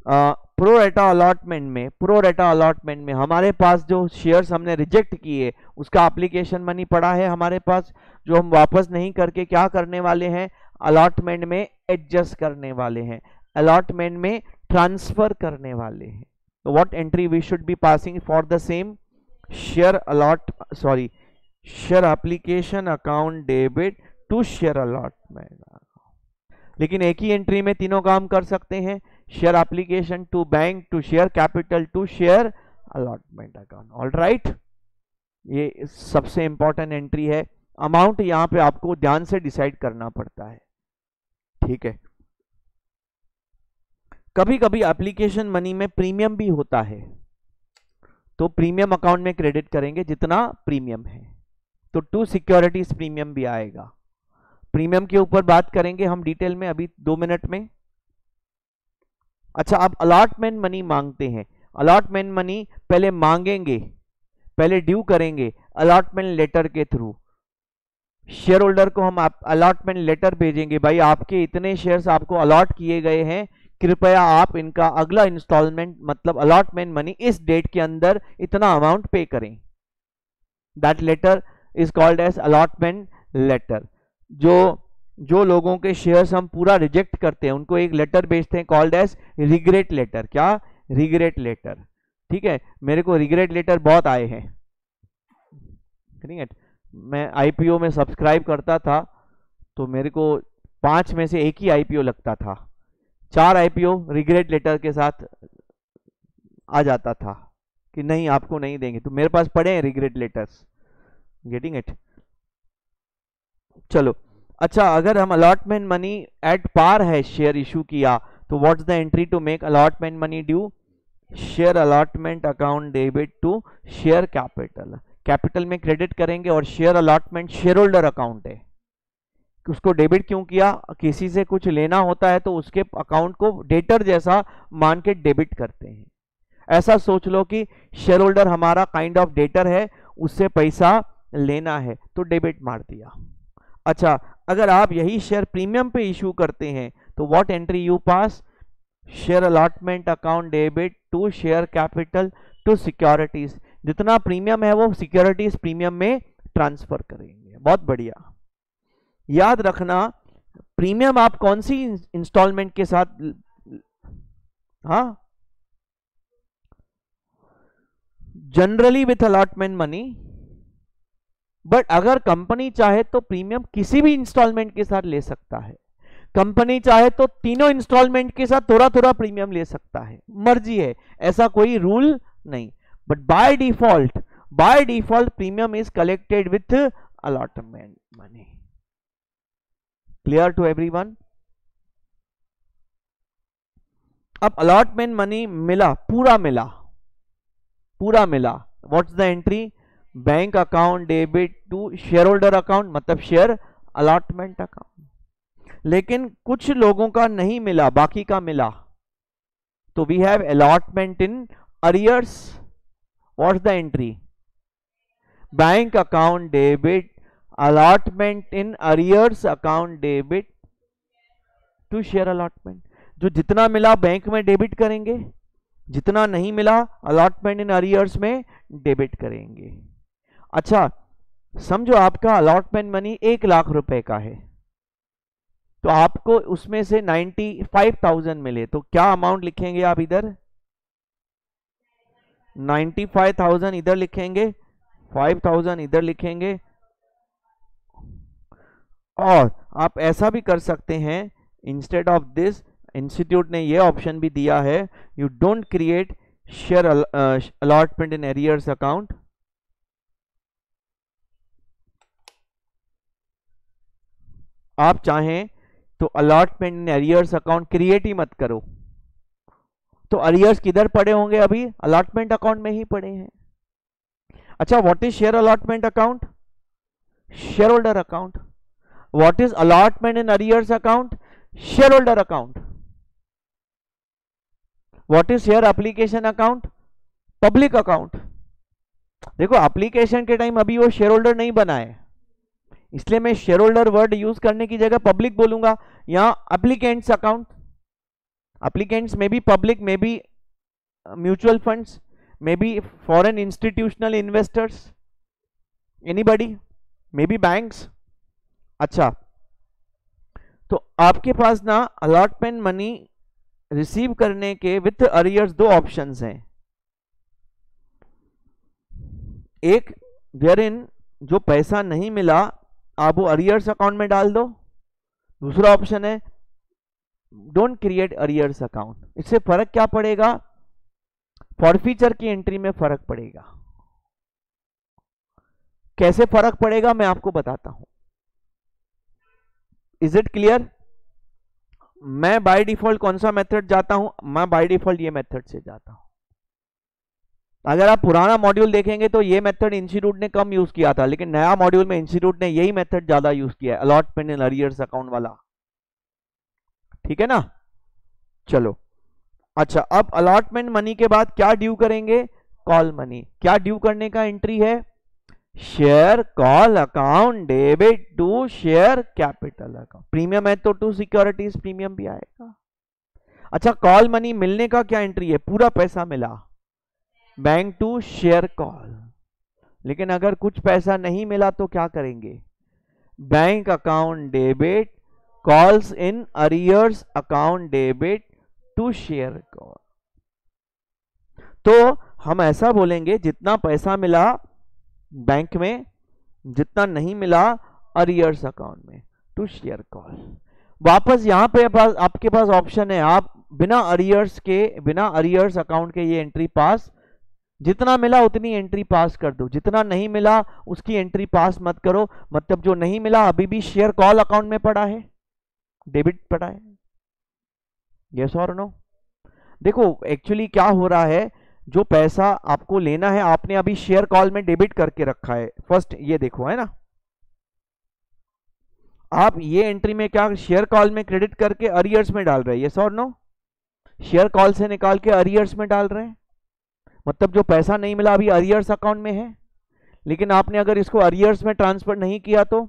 प्रो रेटा अलॉटमेंट में प्रो रेटा अलॉटमेंट में हमारे पास जो शेयर्स हमने रिजेक्ट किए, उसका एप्लीकेशन मनी पड़ा है हमारे पास, जो हम वापस नहीं करके क्या करने वाले हैं? अलॉटमेंट में एडजस्ट करने वाले हैं। अलॉटमेंट में ट्रांसफ़र करने वाले हैं। तो what entry we should be passing for the same share allot sorry share application account debit to share allotment लेकिन एक ही एंट्री में तीनों काम कर सकते हैं share application to bank to share capital to share allotment account all right ये सबसे इंपॉर्टेंट एंट्री है। अमाउंट यहाँ पे आपको ध्यान से डिसाइड करना पड़ता है। ठीक है? कभी कभी एप्लीकेशन मनी में प्रीमियम भी होता है। तो प्रीमियम अकाउंट में क्रेडिट करेंगे जितना प्रीमियम है। तो टू सिक्योरिटीज प्रीमियम भी आएगा। प्रीमियम के ऊपर बात करेंगे हम डिटेल में अभी दो मिनट में। अच्छा आप अलॉटमेंट मनी मांगते हैं। अलॉटमेंट मनी पहले मांगेंगे, पहले ड्यू करेंगे अलॉटमेंट लेटर के थ्रू शेयर होल्डर को हम अलॉटमेंट लेटर भेजेंगे। भाई, आपके इतने शेयर्स आपको अलॉट किए गए हैं कृपया आप इनका अगला इंस्टॉलमेंट मतलब अलॉटमेंट मनी इस डेट के अंदर इतना अमाउंट पे करें। That letter is called as allotment letter जो जो लोगों के शेयर्स हम पूरा रिजेक्ट करते हैं, उनको एक लेटर भेजते हैं कॉल्ड एज रिग्रेट लेटर क्या? रिग्रेट लेटर ठीक है? मेरे को रिग्रेट लेटर बहुत आए हैं। ठीक है? मैं आईपीओ में सब्सक्राइब करता था तो मेरे को पाँच में से एक ही आईपीओ लगता था। चार आईपीओ रिग्रेट लेटर के साथ आ जाता था कि नहीं, आपको नहीं देंगे। तो मेरे पास पड़े हैं रिग्रेट लेटर्स गेटिंग इट चलो। अच्छा अगर हम अलॉटमेंट मनी एट पार है शेयर इशू किया तो what's the entry to make allotment money due share allotment account debit to share capital capital में क्रेडिट करेंगे और share allotment share holder account है। उसको डेबिट क्यों किया? किसी से कुछ लेना होता है तो उसके अकाउंट को डेटर जैसा मान के डेबिट करते हैं। ऐसा सोच लो कि शेयर होल्डर हमारा काइंड ऑफ़ डेटर है, उससे पैसा लेना है तो डेबिट मार दिया। अच्छा अगर आप यही शेयर प्रीमियम पे इशू करते हैं तो what entry you pass share allotment account debit to share capital to securities जितना प्रीमियम है वो सिक्योरिटीज प्रीमियम में ट्रांसफ़र करेंगे। बहुत बढ़िया। याद रखना प्रीमियम आप कौन सी इंस्टॉलमेंट के साथ हा? Generally with allotment money but अगर कंपनी चाहे तो प्रीमियम किसी भी इंस्टॉलमेंट के साथ ले सकता है। कंपनी चाहे तो तीनों इंस्टॉलमेंट के साथ थोड़ा थोड़ा प्रीमियम ले सकता है। मर्ज़ी है, ऐसा कोई रूल नहीं। But by default by default premium is collected with allotment money clear to everyone अब अलॉटमेंट मनी मिला, पूरा मिला पूरा मिला. What's the entry bank account debit to shareholder account मतलब शेयर अलॉटमेंट अकाउंट लेकिन कुछ लोगों का नहीं मिला, बाकी का मिला. तो we have allotment in arrears what's the entry bank account debit allotment in arrears account debit to share allotment जो जितना मिला बैंक में डेबिट करेंगे, जितना नहीं मिला अलॉटमेंट इन अरियर्स में डेबिट करेंगे। अच्छा समझो आपका अलॉटमेंट मनी एक लाख रुपए का है। तो आपको उसमें से नाइन्टी फाइव थाउज़ेंड मिले तो क्या अमाउंट लिखेंगे आप इधर? नाइन्टी फाइव थाउज़ेंड इधर लिखेंगे फाइव थाउज़ेंड इधर लिखेंगे और आप ऐसा भी कर सकते हैं इंस्टेड ऑफ़ दिस इंस्टीट्यूट ने ये ऑप्शन भी दिया है you don't create share allotment in arrears account आप चाहें तो allotment in arrears account create ही मत करो। तो अरियर्स किधर पड़े होंगे अभी? अलॉटमेंट अकाउंट में ही पड़े हैं। अच्छा what is share allotment account shareholder account is allotment in arrears account shareholder account what is share application account public account देखो एप्लीकेशन के टाइम अभी वो शेयर होल्डर नहीं बना है। इसलिए मैं शेयर होल्डर वर्ड यूज़ करने की जगह पब्लिक बोलूँगा यहाँ अप्लीकेंट्स अकाउंट अप्लीकेंट्स में भी पब्लिक में भी mutual funds may be foreign institutional investors anybody may be banks अच्छा। तो आपके पास ना अलॉटमेंट मनी रिसीव करने के विथ अरियर्स दो ऑप्शंस हैं। एक वेयर इन जो पैसा नहीं मिला, आप वो अरियर्स अकाउंट में डाल दो। दूसरा ऑप्शन है डोंट क्रिएट अरियर्स अकाउंट इससे फ़र्क क्या पड़ेगा? फॉरफीचर की एंट्री में फ़र्क पड़ेगा। कैसे फ़र्क पड़ेगा मैं आपको बताता हूँ। इज़ इट क्लियर मैं बाय डिफ़ॉल्ट कौन सा मेथड जाता हूँ? मैं बाय डिफ़ॉल्ट ये मेथड से जाता हूँ। अगर आप पुराना मॉड्यूल देखेंगे तो ये मेथड इंस्टीट्यूट ने कम यूज़ किया था, लेकिन नया मॉड्यूल में इंस्टीट्यूट ने यही मेथड ज़्यादा यूज़ किया है अलॉटमेंट इन अरियर्स अकाउंट वाला। ठीक है ना? चलो। अच्छा अब अलॉटमेंट मनी के बाद क्या ड्यू करेंगे? कॉल मनी क्या ड्यू करने का एंट्री है? Share call account debit to share capital account premium है तो टू सिक्योरिटीज प्रीमियम भी आएगा। अच्छा कॉल मनी मिलने का क्या एंट्री है? पूरा पैसा मिला। बैंक टू शेयर कॉल लेकिन अगर कुछ पैसा नहीं मिला तो क्या करेंगे? Bank account debit calls in arrears account debit to share call तो हम ऐसा बोलेंगे, जितना पैसा मिला बैंक में जितना नहीं मिला अरियर्स अकाउंट में टू शेयर कॉल वापस यहाँ पे पास, आपके पास ऑप्शन है। आप बिना अरियर्स के, बिना अरियर्स अकाउंट के ये एंट्री पास जितना मिला उतनी एंट्री पास कर दो। जितना नहीं मिला, उसकी एंट्री पास मत करो। मतलब जो नहीं मिला, अभी भी शेयर कॉल अकाउंट में पड़ा है। डेबिट पड़ा है। यस और नो देखो एक्चुअली क्या हो रहा है? जो पैसा आपको लेना है, आपने अभी शेयर कॉल में डेबिट करके रखा है। फ़र्स्ट ये देखो, है ना? आप ये एंट्री में क्या शेयर कॉल में क्रेडिट करके अरियर्स में डाल रहे हैं यस और नो शेयर कॉल से निकाल के अरियर्स में डाल रहे हैं। मतलब जो पैसा नहीं मिला अभी अरियर्स अकाउंट में है। लेकिन आपने अगर इसको अरियर्स में ट्रांसफ़र नहीं किया तो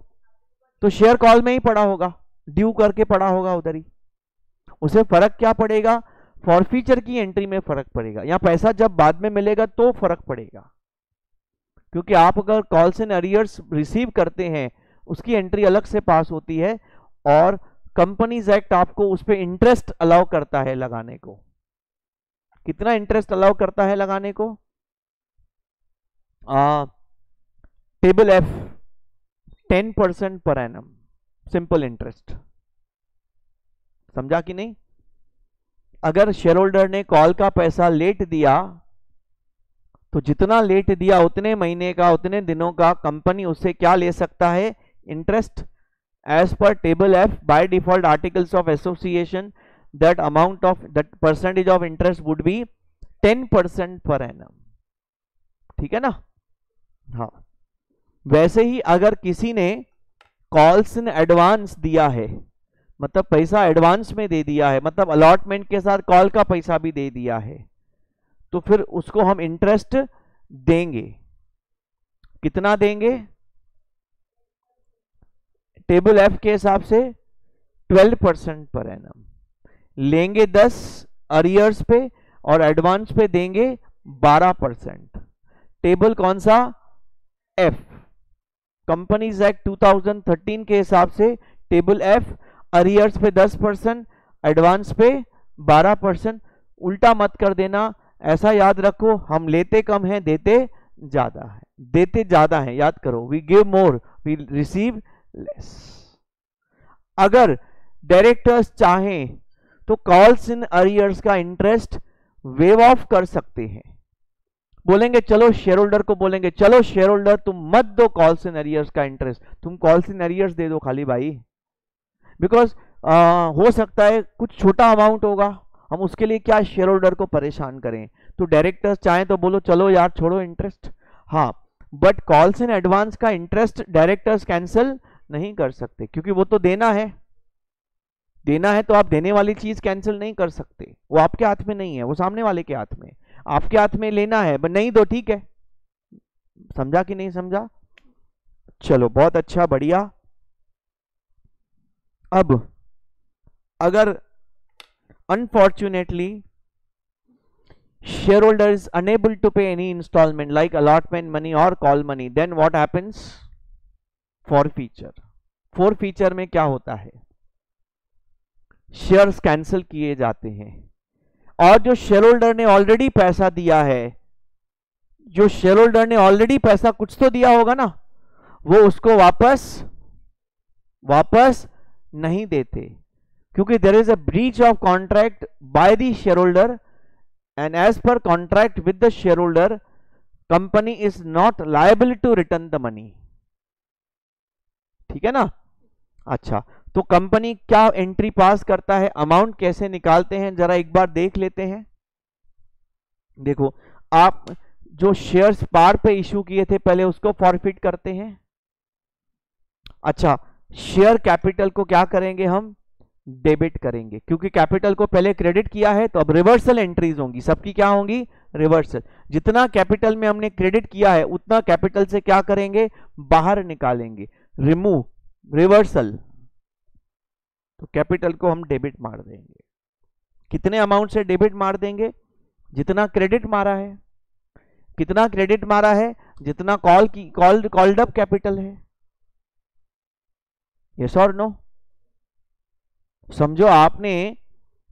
तो शेयर कॉल में ही पड़ा होगा। ड्यू करके पड़ा होगा उधर ही। उसे फ़र्क क्या पड़ेगा? फॉरफीचर की एंट्री में फ़र्क पड़ेगा। या पैसा जब बाद में मिलेगा तो फ़र्क पड़ेगा। क्योंकि आप अगर कॉल्स एंड अरियर्स रिसीव करते हैं उसकी एंट्री अलग से पास होती है और कंपनीज़ एक्ट आपको उस पर इंटरेस्ट अलाउ करता है लगाने को। कितना इंटरेस्ट अलाउ करता है लगाने को? आ, table F ten percent per annum simple interest समझा कि नहीं? अगर शेयर होल्डर ने कॉल का पैसा लेट दिया तो जितना लेट दिया, उतने महीने का, उतने दिनों का कंपनी उससे क्या ले सकता है? Interest as per table F by default articles of association that amount of, that percentage of interest would be 10 percent per annum ठीक है ना? हाँ। वैसे ही अगर किसी ने कॉल्स इन एडवांस दिया है मतलब पैसा एडवांस में दे दिया है मतलब अलॉटमेंट के साथ कॉल का पैसा भी दे दिया है। तो फिर उसको हम इंटरेस्ट देंगे। कितना देंगे? टेबल एफ़ के हिसाब से 12 परसेंट पर एनम लेंगे 10 अरियर्स पे और एडवांस पे देंगे 12 परसेंट टेबल कौन सा? एफ़ कंपनीज़ एक्ट 2013 के हिसाब से टेबल एफ़ अरियर्स पे 10 परसेंट एडवांस पे 12 परसेंट। उल्टा मत कर देना, ऐसा याद रखो, हम लेते कम है, देते ज़्यादा है। देते ज़्यादा है, याद करो we give more we receive less अगर डायरेक्टर्स चाहें तो कॉल्स इन अरियर्स का इंटरेस्ट वेव ऑफ़ कर सकते हैं। बोलेंगे, चलो शेयर होल्डर को बोलेंगे, चलो शेयर होल्डर तुम मत दो कॉल्स इन अरियर्स का इंटरेस्ट तुम कॉल्स इन अरियर्स दे दो खाली भाई। बिकॉज़ हो सकता है कुछ छोटा अमाउंट होगा। हम उसके लिए क्या शेयर होल्डर को परेशान करें? तो डायरेक्टर्स चाहें तो बोलो, चलो यार, छोड़ो इंटरेस्ट हाँ बट कॉल्स इन एडवांस का इंटरेस्ट डायरेक्टर्स कैंसिल नहीं कर सकते, क्योंकि वो तो देना है। देना है तो आप देने वाली चीज़ कैंसिल नहीं कर सकते। वो आपके हाथ में नहीं है, वो सामने वाले के हाथ में। आपके हाथ में लेना है बट नहीं दो ठीक है। समझा कि नहीं समझा? चलो, बहुत अच्छा बढ़िया। अब अगर unfortunately shareholder is unable to pay any installment, like allotment money or call money, then what happens? Forfeiture में क्या होता है? शेयर्स कैंसिल किए जाते हैं। और जो शेयर होल्डर ने ऑलरेडी पैसा दिया है, जो शेयर होल्डर ने ऑलरेडी पैसा कुछ तो दिया होगा ना, वो उसको वापस वापस नहीं देते। क्योंकि there is a breach of contract by the share holder and as per contract with the share holder company is not liable to return the money ठीक है ना? अच्छा तो कंपनी क्या एंट्री पास करता है? अमाउंट कैसे निकालते हैं? जरा एक बार देख लेते हैं। देखो, आप जो शेयर्स पार पे इशू किए थे, पहले उसको फॉरफिट करते हैं। अच्छा शेयर कैपिटल को क्या करेंगे हम? डेबिट करेंगे। क्योंकि कैपिटल को पहले क्रेडिट किया है तो अब रिवर्सल एंट्रीज होंगी। सबकी क्या होंगी? रिवर्सल। जितना कैपिटल में हमने क्रेडिट किया है, उतना कैपिटल से क्या करेंगे? बाहर निकालेंगे। रिमूव। रिवर्सल। तो कैपिटल को हम डेबिट मार देंगे। कितने अमाउंट से डेबिट मार देंगे? जितना क्रेडिट मारा है। कितना क्रेडिट मारा है? जितना कॉल की कॉल कॉल्ड अप कैपिटल है। यस और नो समझो आपने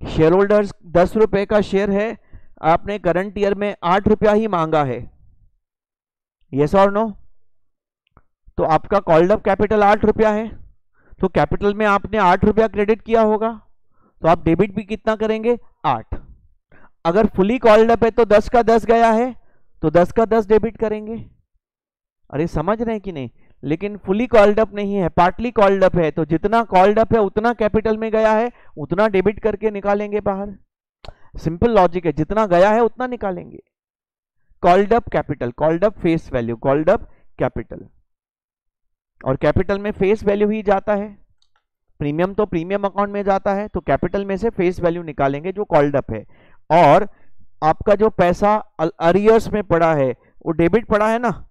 शेयर होल्डर्स दस रुपए का शेयर है, आपने करंट ईयर में आठ रुपया ही मांगा है। यस और नो तो आपका कॉल्ड अप कैपिटल आठ रुपया है तो कैपिटल में आपने आठ रुपया क्रेडिट किया होगा तो आप डेबिट भी कितना करेंगे? आठ। अगर फुली कॉल्ड अप है तो दस का दस गया है तो दस का दस डेबिट करेंगे। अरे समझ रहे हैं कि नहीं? लेकिन फुली कॉल्ड अप नहीं है पार्टली कॉल्ड अप है तो जितना कॉल्ड अप है, उतना कैपिटल में गया है, उतना डेबिट करके निकालेंगे बाहर। सिंपल लॉजिक है, जितना गया है, उतना निकालेंगे। Called up capital called up face value called up capital और कैपिटल में फेस वैल्यू ही जाता है। प्रीमियम तो प्रीमियम अकाउंट में जाता है तो कैपिटल में से फेस वैल्यू निकालेंगे जो कॉल्ड अप है। और आपका जो पैसा अरियर्स में पड़ा है, वो डेबिट पड़ा है ना?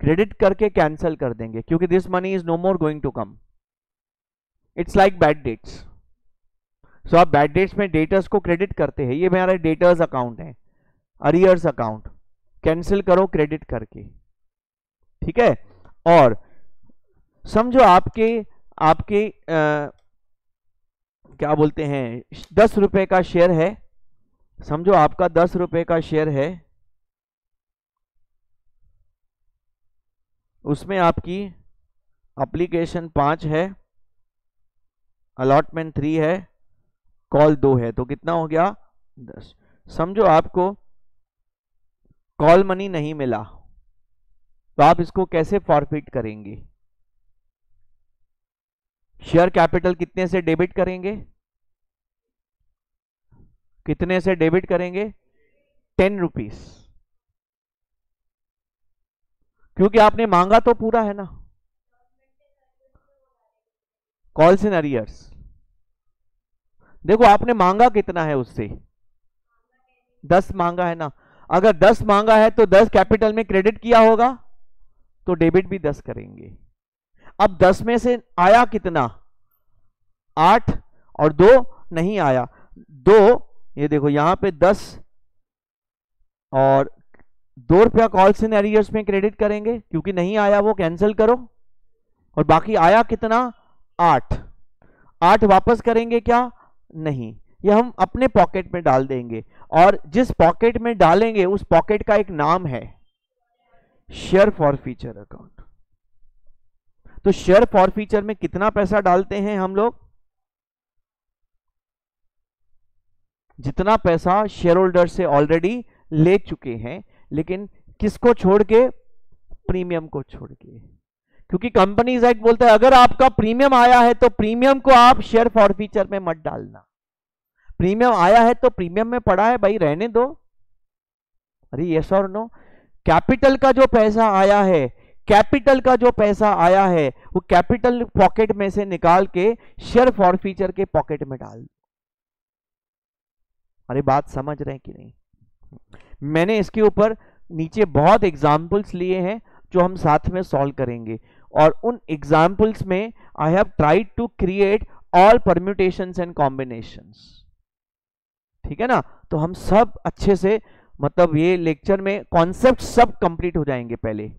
क्रेडिट करके कैंसिल कर देंगे क्योंकि this money is no more going to come it's like bad debts सो आप बैड डेट्स में डेटर्स को क्रेडिट करते हैं। ये मेरा डेटर्स अकाउंट है अरियर्स अकाउंट कैंसिल करो क्रेडिट करके। ठीक है? और समझो आपके आपके आ, क्या बोलते हैं दस रुपए का शेयर है। समझो आपका दस रुपए का शेयर है। उसमें आपकी अप्लीकेशन पाँच है अलॉटमेंट थ्री है कॉल दो है। तो कितना हो गया? दस। समझो आपको कॉल मनी नहीं मिला तो आप इसको कैसे फॉरफिट करेंगे? शेयर कैपिटल कितने से डेबिट करेंगे? कितने से डेबिट करेंगे? टेन रुपीस क्योंकि आपने मांगा तो पूरा है ना। कॉल्स इन अरियर्स देखो, आपने मांगा कितना है उससे? दस मांगा है ना। अगर दस मांगा है तो दस कैपिटल में क्रेडिट किया होगा तो डेबिट भी दस करेंगे। अब दस में से आया कितना? आठ और दो नहीं आया। दो, ये देखो, यहाँ पे दस और दो रुपया कॉल्स इन एरियर्स में क्रेडिट करेंगे, क्योंकि नहीं आया वो कैंसिल करो। और बाकी आया कितना? आठ। आठ वापस करेंगे क्या? नहीं। ये हम अपने पॉकेट में डाल देंगे। और जिस पॉकेट में डालेंगे, उस पॉकेट का एक नाम है। शेयर फॉर फीचर अकाउंट तो शेयर फॉर फीचर में कितना पैसा डालते हैं हम लोग? जितना पैसा शेयर होल्डर से ऑलरेडी ले चुके हैं लेकिन किसको छोड़ के? प्रीमियम को छोड़ के। क्योंकि कंपनीज़ एक्ट बोलता है, अगर आपका प्रीमियम आया है तो प्रीमियम को आप शेयर फॉर फीचर में मत डालना। प्रीमियम आया है तो प्रीमियम में पड़ा है, भाई रहने दो। अरे यस और नो कैपिटल का जो पैसा आया है, कैपिटल का जो पैसा आया है, वो कैपिटल पॉकेट में से निकाल के शेयर फॉर फीचर के पॉकेट में डाल अरे बात समझ रहे हैं कि नहीं? मैंने इसके ऊपर नीचे बहुत एग्जाम्पल्स लिए हैं जो हम साथ में सॉल्व करेंगे। और उन एग्जाम्पल्स में I have tried to create all permutation and combination ठीक है ना? तो हम सब अच्छे से मतलब ये लेक्चर में कॉन्सेप्ट सब कंप्लीट हो जाएँगे पहले।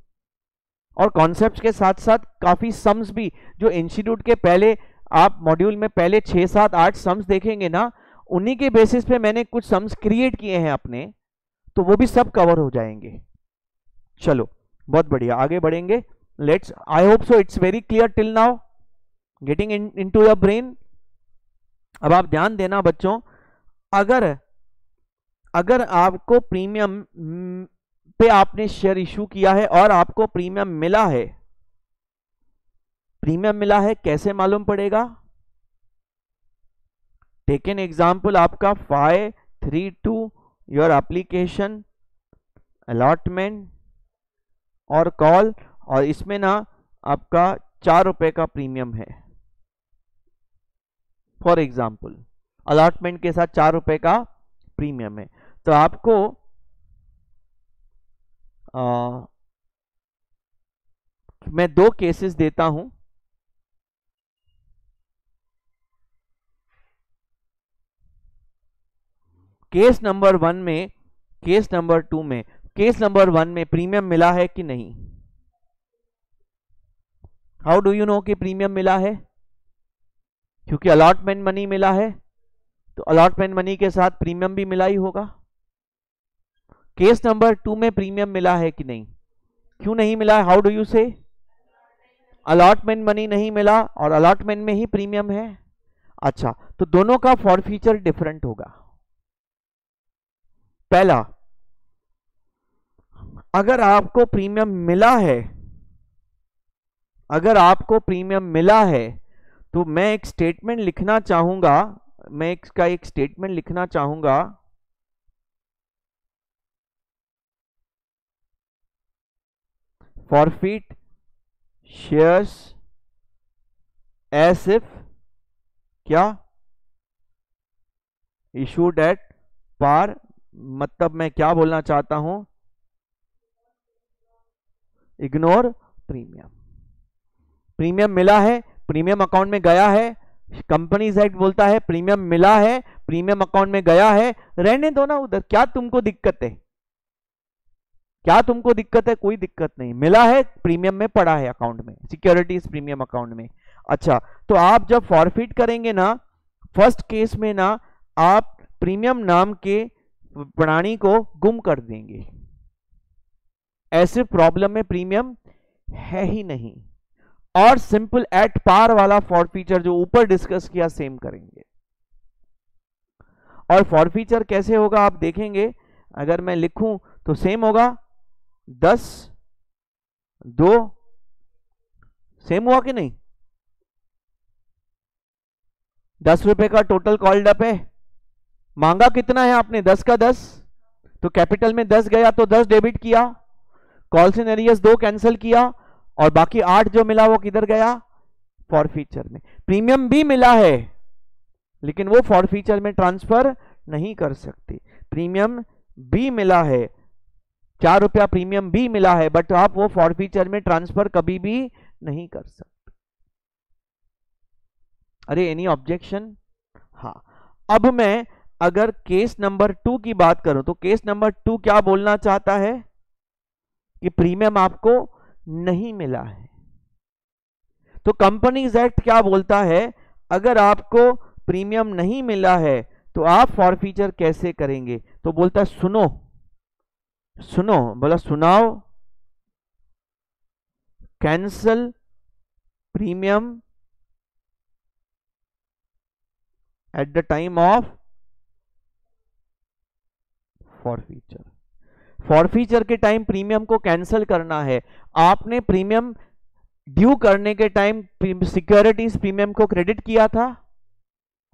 और कॉन्सेप्ट के साथ साथ काफ़ी सम्स भी, जो इंस्टीट्यूट के पहले, आप मॉड्यूल में पहले छह, सात, आठ सम्स देखेंगे ना, उन्हीं के बेसिस पे मैंने कुछ सम्स क्रिएट किए हैं अपने। तो वो भी सब कवर हो जाएँगे। चलो, बहुत बढ़िया। आगे बढ़ेंगे। Let's I hope so it's very clear till now getting into your brain अब आप ध्यान देना बच्चों, अगर अगर आपको प्रीमियम पे आपने शेयर इशू किया है और आपको प्रीमियम मिला है प्रीमियम मिला है, कैसे मालूम पड़ेगा? टेक एन एग्ज़ाम्पल आपका five three two your application allotment और कॉल और इसमें ना आपका चार रुपए का प्रीमियम है। फॉर एग्ज़ाम्पल अलॉटमेंट के साथ चार रुपए का प्रीमियम है। तो आपको आ, मैं दो केसेस देता हूँ। केस नंबर वन में, केस नंबर टू में, केस नंबर वन में प्रीमियम मिला है कि नहीं? हाउ डू यू नो कि प्रीमियम मिला है? क्योंकि अलॉटमेंट मनी मिला है तो अलॉटमेंट मनी के साथ प्रीमियम भी मिला ही होगा। केस नंबर टू में प्रीमियम मिला है कि नहीं? क्यों नहीं मिला how do you say allotment money नहीं मिला और अलॉटमेंट में ही प्रीमियम है। अच्छा तो दोनों का फॉर फीचर डिफरेंट होगा। पहला, अगर आपको प्रीमियम मिला है, अगर आपको प्रीमियम मिला है तो मैं एक स्टेटमेंट लिखना चाहूँगा, मैं इसका एक स्टेटमेंट लिखना चाहूँगा। फॉरफिट शेयर्स एस इफ़ क्या? इशूड एट पार मतलब मैं क्या बोलना चाहता हूँ? इग्नोर प्रीमियम प्रीमियम मिला है प्रीमियम अकाउंट में गया है कंपनीज़ एक्ट बोलता है प्रीमियम मिला है प्रीमियम अकाउंट में गया है, रहने दो ना उधर, क्या तुमको दिक्कत है? क्या तुमको दिक्कत है? कोई दिक्कत नहीं। मिला है प्रीमियम में पड़ा है अकाउंट में सिक्योरिटीज प्रीमियम अकाउंट में। अच्छा तो आप जब फॉरफिट करेंगे ना फ़र्स्ट केस में ना, आप प्रीमियम नाम के प्राणी को गुम कर देंगे। ऐसे प्रॉब्लम में प्रीमियम है ही नहीं। और सिंपल एट पार वाला फॉर फीचर जो ऊपर डिस्कस किया सेम करेंगे। और फॉर फीचर कैसे होगा, आप देखेंगे। अगर मैं लिखूं तो सेम होगा। दस, दो सेम हुआ कि नहीं? दस रुपए का टोटल कॉल्ड अप है। मांगा कितना है आपने? दस का दस। तो कैपिटल में दस गया तो दस डेबिट किया। कॉल सिनेरियस दो कैंसिल किया और बाकी आठ जो मिला वो किधर गया? फॉर फीचर में। प्रीमियम भी मिला है, लेकिन वो फॉर फीचर में ट्रांसफ़र नहीं कर सकते। प्रीमियम भी मिला है, चार रुपया प्रीमियम भी मिला है, बट आप वो फॉर फीचर में ट्रांसफ़र कभी भी नहीं कर सकते। अरे एनी ऑब्जेक्शन हाँ। अब मैं अगर केस नंबर टू की बात करूँ तो केस नंबर टू क्या बोलना चाहता है? कि प्रीमियम आपको नहीं मिला है। तो कंपनीज़ एक्ट क्या बोलता है? अगर आपको प्रीमियम नहीं मिला है तो आप फॉरफीचर कैसे करेंगे? तो बोलता है, सुनो सुनो, बोला, सुनाओ। Cancel premium at the time of forfeiture. के टाइम प्रीमियम को कैंसिल करना है। आपने प्रीमियम ड्यू करने के टाइम सिक्योरिटीज प्रीमियम को क्रेडिट किया था?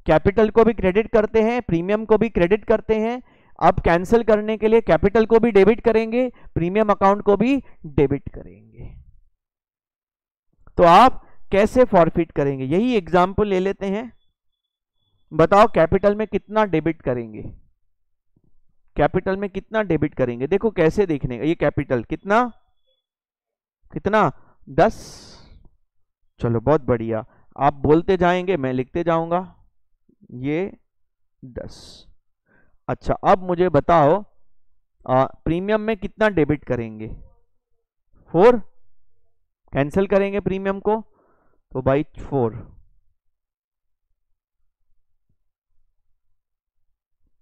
कैपिटल को भी क्रेडिट करते हैं, प्रीमियम को भी क्रेडिट करते हैं। अब कैंसिल करने के लिए कैपिटल को भी डेबिट करेंगे, प्रीमियम अकाउंट को भी डेबिट करेंगे। तो आप कैसे फॉरफिट करेंगे? यही एग्ज़ाम्पल ले लेते हैं। बताओ कैपिटल में कितना डेबिट करेंगे? कैपिटल में कितना डेबिट करेंगे? देखो कैसे देखने का ये कैपिटल कितना? कितना? दस। चलो बहुत बढ़िया। आप बोलते जाएँगे मैं लिखते जाऊँगा। ये दस। अच्छा अब मुझे बताओ आ, प्रीमियम में कितना डेबिट करेंगे? फोर? कैंसिल करेंगे प्रीमियम को? तो बाई फोर।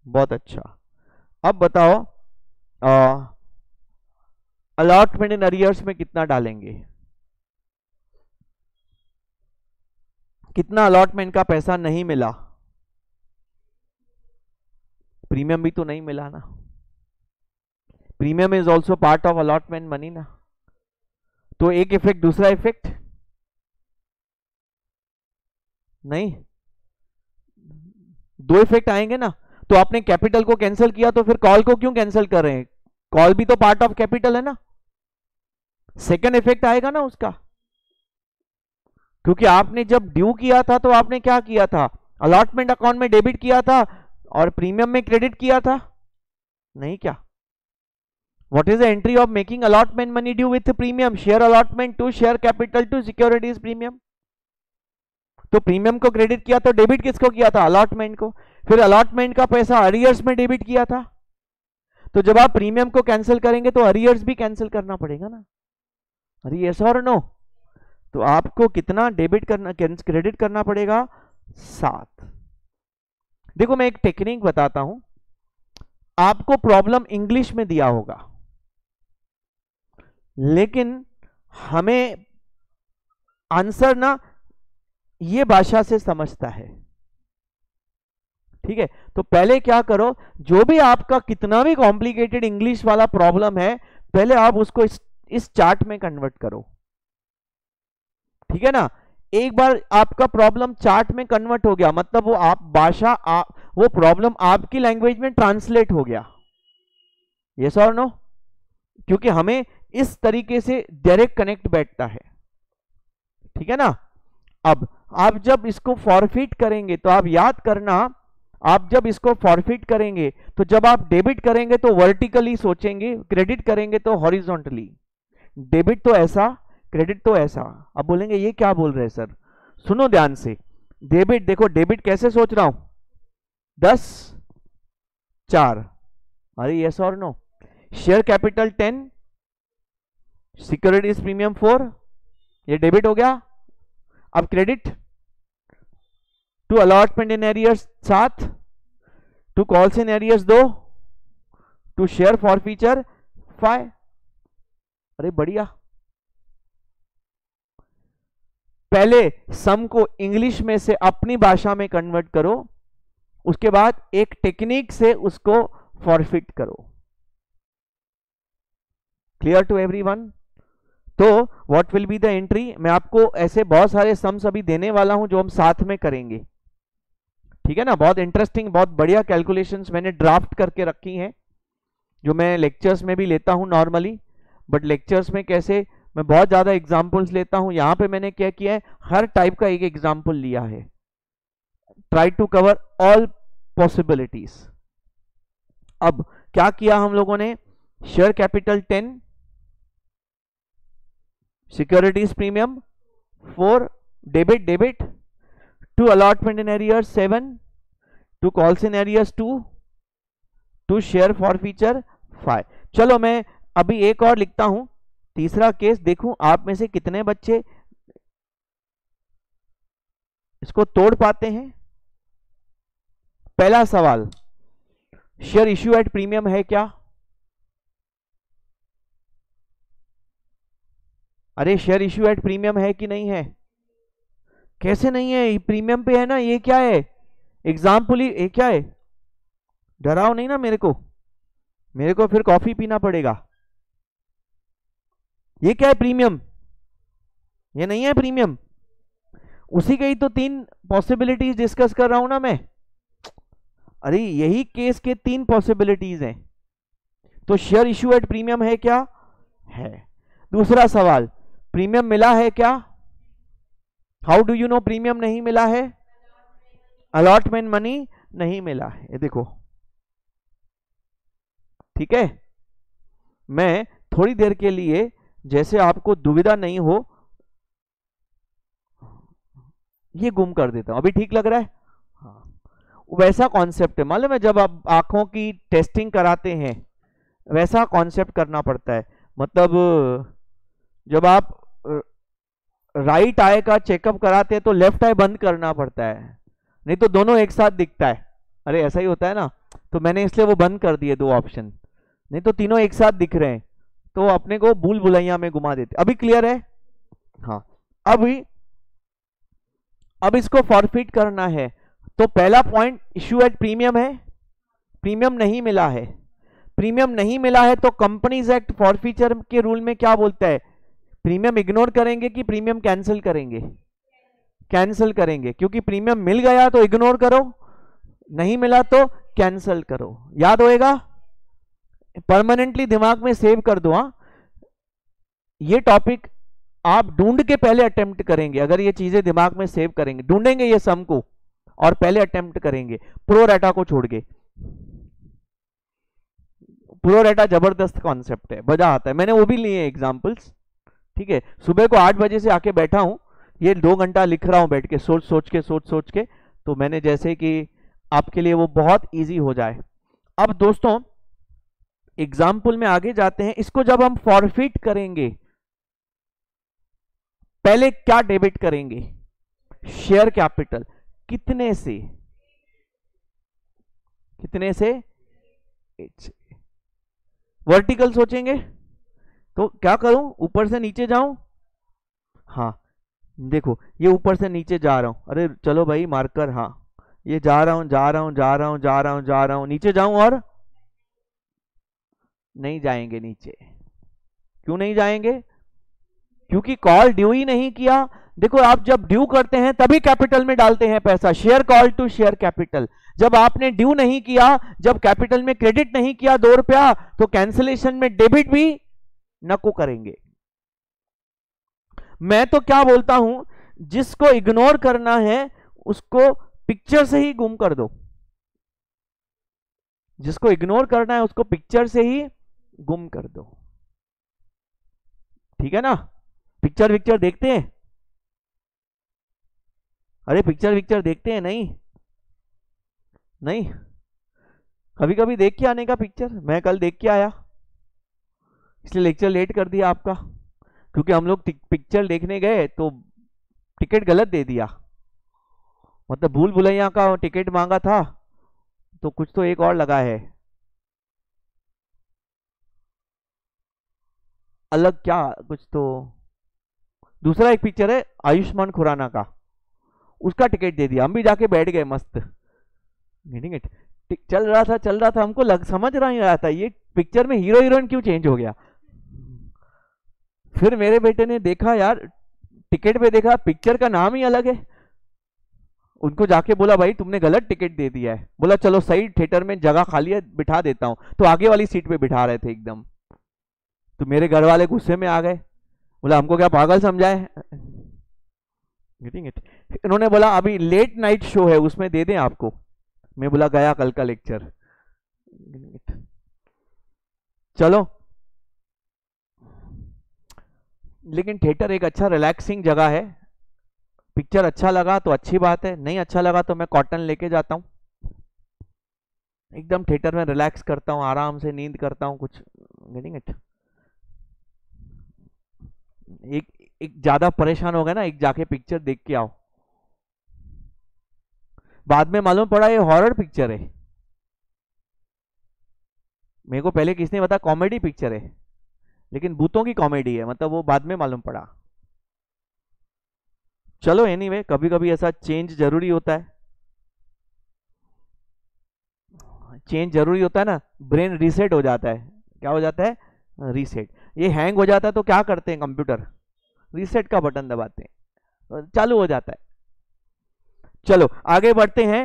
बहुत अच्छा। अब बताओ अलॉटमेंट इन अरियर्स में कितना डालेंगे? कितना अलॉटमेंट का पैसा नहीं मिला? प्रीमियम भी तो नहीं मिला ना। Premium is also part of allotment money ना। तो एक इफ़ेक्ट दूसरा इफ़ेक्ट नहीं। दो इफ़ेक्ट आएँगे ना। तो आपने कैपिटल को कैंसिल किया तो फिर कॉल को क्यों कैंसिल कर रहे हैं? कॉल भी तो पार्ट ऑफ़ कैपिटल है ना? सेकेंड इफ़ेक्ट आएगा ना उसका। क्योंकि आपने जब ड्यू किया था तो आपने क्या किया था? अलॉटमेंट अकाउंट में डेबिट किया था और प्रीमियम में क्रेडिट किया था। नहीं क्या? What is the entry of making allotment money due with premium? Share allotment to share capital to securities premium. तो प्रीमियम को क्रेडिट किया तो डेबिट किसको किया था? अलॉटमेंट को। फिर अलॉटमेंट का पैसा अरियर्स में डेबिट किया था। तो जब आप प्रीमियम को कैंसिल करेंगे तो अरियर्स भी कैंसिल करना पड़ेगा ना। अरे यस और नो तो आपको कितना डेबिट करना क्रेडिट करना पड़ेगा? सात। देखो मैं एक टेक्निक बताता हूँ। आपको प्रॉब्लम इंग्लिश में दिया होगा। लेकिन हमें आंसर ना ये भाषा से समझता है। ठीक है? तो पहले क्या करो जो भी आपका कितना भी कॉम्प्लिकेटेड इंग्लिश वाला प्रॉब्लम है पहले आप उसको इस, इस चार्ट में कन्वर्ट करो। ठीक है ना? एक बार आपका प्रॉब्लम चार्ट में कन्वर्ट हो गया मतलब वो आप भाषा वो प्रॉब्लम आपकी लैंग्वेज में ट्रांसलेट हो गया। यस और नो क्योंकि हमें इस तरीके से डायरेक्ट कनेक्ट बैठता है। ठीक है ना? अब आप जब इसको फॉरफिट करेंगे तो आप याद करना आप जब इसको फॉरफिट करेंगे तो जब आप डेबिट करेंगे तो वर्टिकली सोचेंगे क्रेडिट करेंगे तो हॉरिजॉन्टली डेबिट तो ऐसा क्रेडिट तो ऐसा. अब बोलेंगे, ये क्या बोल रहे हैं सर सुनो ध्यान से. डेबिट देखो डेबिट कैसे सोच रहा हूँ? दस, चार. अरे यस और no share capital ten securities premium four ये डेबिट हो गया. अब credit to allotment in arrears सात टू कॉल्स इन एरियर्स दो, to share for feature five. अरे बढ़िया। पहले सम को इंग्लिश में से अपनी भाषा में कन्वर्ट करो, उसके बाद एक टेक्निक से उसको फॉरफिट करो। क्लियर टू एवरीवन तो what will be the entry मैं आपको ऐसे बहुत सारे सम्स अभी देने वाला हूँ जो हम साथ में करेंगे। ठीक है ना? बहुत इंटरेस्टिंग बहुत बढ़िया कैलकुलेशंस मैंने ड्राफ्ट करके रखी हैं, जो मैं लेक्चर्स में भी लेता हूँ नॉर्मली बट लेक्चर्स में कैसे? मैं बहुत ज़्यादा एग्जाम्पल्स लेता हूँ। यहाँ पे मैंने क्या किया है? हर टाइप का एक एग्ज़ाम्पल लिया है। Try to cover all possibilities अब क्या किया हम लोगों ने? Share capital ten securities premium 4 debit debit to allotment in arrears 7 to calls in arrears 2 to share for feature 5 चलो मैं अभी एक और लिखता हूँ। तीसरा केस देखूँ, आप में से कितने बच्चे इसको तोड़ पाते हैं? पहला सवाल शेयर इश्यू एट प्रीमियम है क्या? अरे शेयर इश्यू एट प्रीमियम है कि नहीं है? कैसे नहीं है? प्रीमियम पे है ना? ये क्या है? एग्ज़ाम्पल ये क्या है? डराओ नहीं ना मेरे को। मेरे को फिर कॉफ़ी पीना पड़ेगा। ये क्या है प्रीमियम ये नहीं है प्रीमियम उसी के ही तो तीन पॉसिबिलिटीज डिस्कस कर रहा हूँ ना मैं। अरे, यही केस के तीन पॉसिबिलिटीज हैं। तो शेयर इश्यू एट प्रीमियम है क्या? है। दूसरा सवाल प्रीमियम मिला है क्या? How do you know premium नहीं मिला है? अलॉटमेंट मनी नहीं मिला है। देखो। ठीक है? मैं थोड़ी देर के लिए जैसे आपको दुविधा नहीं हो, ये गुम कर देता हूँ। अभी ठीक लग रहा है? हाँ। वैसा कॉन्सेप्ट है। मालूम है जब आप आँखों की टेस्टिंग कराते हैं, वैसा कॉन्सेप्ट करना पड़ता है। मतलब जब आप राइट आई का चेकअप कराते हैं तो लेफ़्ट आई बंद करना पड़ता है। नहीं तो दोनों एक साथ दिखता है। अरे, ऐसा ही होता है ना? तो मैंने इसलिए वो बंद कर दिए दो ऑप्शन नहीं तो तीनों एक साथ दिख रहे हैं। तो अपने को भूल भुलैया में घुमा देते। अभी क्लियर है? हाँ। अभी, अब इसको फॉरफिट करना है। तो पहला पॉइंट इश्यू एट प्रीमियम है। प्रीमियम नहीं मिला है। प्रीमियम नहीं मिला है तो कंपनीज़ एक्ट फॉरफीचर के रूल में क्या बोलता है? प्रीमियम इग्नोर करेंगे कि प्रीमियम कैंसिल करेंगे? कैंसिल करेंगे, क्योंकि प्रीमियम मिल गया तो इग्नोर करो, नहीं मिला तो कैंसिल करो। याद होएगा? परमानेंटली दिमाग में सेव कर दो हाँ। ये टॉपिक आप ढूंढ के पहले अटेम्प्ट करेंगे, अगर ये चीज़ें दिमाग में सेव करेंगे। ढूंढेंगे ये सम को, और पहले अटेम्प्ट करेंगे। प्रोरेटा को छोड़ के। प्रोरेटा ज़बरदस्त कॉन्सेप्ट है, मज़ा आता है। मैंने वो भी लिए एग्जाम्पल्स ठीक है? सुबह को आठ बजे से आके बैठा हूँ, ये दो घंटा लिख रहा हूँ बैठ के, सोच सोच के, सोच सोच के तो मैंने जैसे कि आपके लिए वो बहुत इजी हो जाए। अब दोस्तों एग्ज़ाम्पल में आगे जाते हैं। इसको जब हम फॉरफिट करेंगे, पहले क्या डेबिट करेंगे? शेयर कैपिटल कितने से? कितने से? वर्टिकल सोचेंगे? तो क्या करूँ? ऊपर से नीचे जाऊँ? हाँ। देखो, ये ऊपर से नीचे जा रहा हूँ। अरे, चलो भाई मार्कर हाँ। ये जा रहा हूँ, जा रहा हूँ, जा रहा हूँ, जा रहा हूँ, जा रहा हूँ। नीचे जाऊँ और? नहीं जाएँगे नीचे। क्यों नहीं जाएँगे? क्योंकि कॉल ड्यू ही नहीं किया। देखो, आप जब ड्यू करते हैं, तभी कैपिटल में डालते हैं पैसा। Share call to share capital जब आपने ड्यू नहीं किया, जब कैपिटल में क्रेडिट नहीं किया दो रुपया तो कैंसिलेशन में डेबिट भी नको करेंगे। मैं तो क्या बोलता हूँ, जिसको इग्नोर करना है, उसको पिक्चर से ही गुम कर दो। जिसको इग्नोर करना है, उसको पिक्चर से ही गुम कर दो। ठीक है ना? पिक्चर विक्चर देखते हैं। अरे पिक्चर विक्चर देखते हैं, नहीं। नहीं? कभी कभी देख के आने का पिक्चर मैं कल देख के आया। इसलिए लेक्चर लेट कर दिया आपका। क्योंकि हम लोग पिक्चर देखने गए तो टिकट गलत दे दिया। मतलब भूल भुलैया का टिकट मांगा था तो कुछ तो एक और लगा है। अलग क्या, कुछ तो। दूसरा एक पिक्चर है, आयुष्मान खुराना का। उसका टिकट दे दिया। हम भी जाके बैठ गए मस्त। मीनिंग इट चल रहा था, चल रहा था। हमको लग, समझ रहा ही रहा था, ये पिक्चर में हीरो हीरोइन क्यों चेंज हो गया? फिर मेरे बेटे ने देखा, यार, टिकट पे देखा पिक्चर का नाम ही अलग है। उनको जाके बोला, भाई, तुमने गलत टिकट दे दिया है। बोला, चलो, सही थिएटर में जगह खाली है, बिठा देता हूँ। तो आगे वाली सीट पे बिठा रहे थे एकदम। तो मेरे घर वाले गुस्से में आ गए। बोला, हमको क्या पागल समझाए? इन्होंने बोला, अभी लेट नाइट शो है, उसमें दे दें आपको। मैं बोला, गया कल का लेक्चर चलो लेकिन थिएटर एक अच्छा रिलैक्सिंग जगह है। पिक्चर अच्छा लगा तो अच्छी बात है, नहीं अच्छा लगा तो मैं कॉटन लेके जाता हूँ। एकदम थिएटर में रिलैक्स करता हूँ, आराम से नींद करता हूँ, कुछ गेटिंग इट एक एक ज़्यादा परेशान हो गया ना, एक जाके पिक्चर देख के आओ। बाद में मालूम पड़ा ये हॉरर पिक्चर है। मेरे को पहले किसने बताया कॉमेडी पिक्चर है। लेकिन भूतों की कॉमेडी है मतलब वो बाद में मालूम पड़ा। चलो एनीवे anyway, कभी कभी ऐसा चेंज ज़रूरी होता है। चेंज ज़रूरी होता है ना ब्रेन रीसेट हो जाता है। क्या हो जाता है? रीसेट ये हैंग हो जाता है तो क्या करते हैं कंप्यूटर रीसेट का बटन दबाते हैं। चालू हो जाता है। चलो आगे बढ़ते हैं।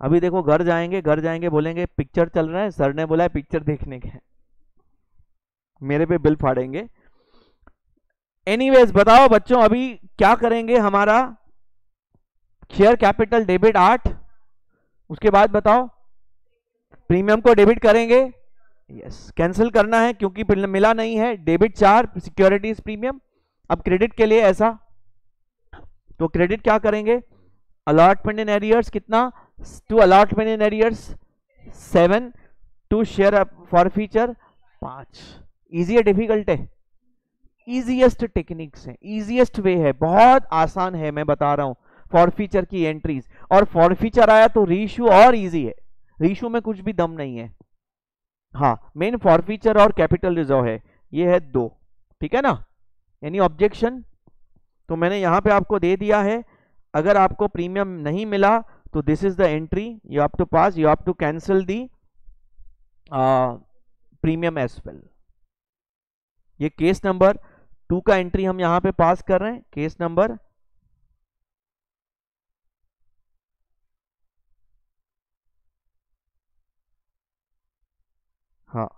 अभी देखो घर जाएँगे घर जाएँगे बोलेंगे पिक्चर चल रहा है। सर ने बोला है पिक्चर देखने के। मेरे पे बिल फाड़ेंगे। एनीवेज बताओ बच्चों, अभी क्या करेंगे हमारा शेयर कैपिटल डेबिट आठ? उसके बाद बताओ। प्रीमियम को डेबिट करेंगे। यस कैंसिल करना है क्योंकि मिला नहीं है। डेबिट चार सिक्योरिटीज प्रीमियम अब क्रेडिट के लिए ऐसा। तो क्रेडिट क्या करेंगे? अलॉटमेंट इन एरियर्स कितना? To allotment in arrears seven to share forfeiture पाँच। इजी है डिफ़िकल्ट है। इजीएस्ट टेक्निक्स है। इजीएस्ट वे है। बहुत आसान है, मैं बता रहा हूँ। फॉर फीचर की एंट्रीज और फॉर फीचर आया तो रीशू और इजी है। रीशू में कुछ भी दम नहीं है। हाँ मेन फॉर फीचर और कैपिटल रिज़र्व है। ये है दो। ठीक है ना? एनी ऑब्जेक्शन तो मैंने यहाँ पे आपको दे दिया है। अगर आपको प्रीमियम नहीं मिला तो this is the entry you have to pass you have to cancel the premium as well ये केस नंबर टू का एंट्री हम यहाँ पे पास कर रहे हैं। केस नंबर हाँ।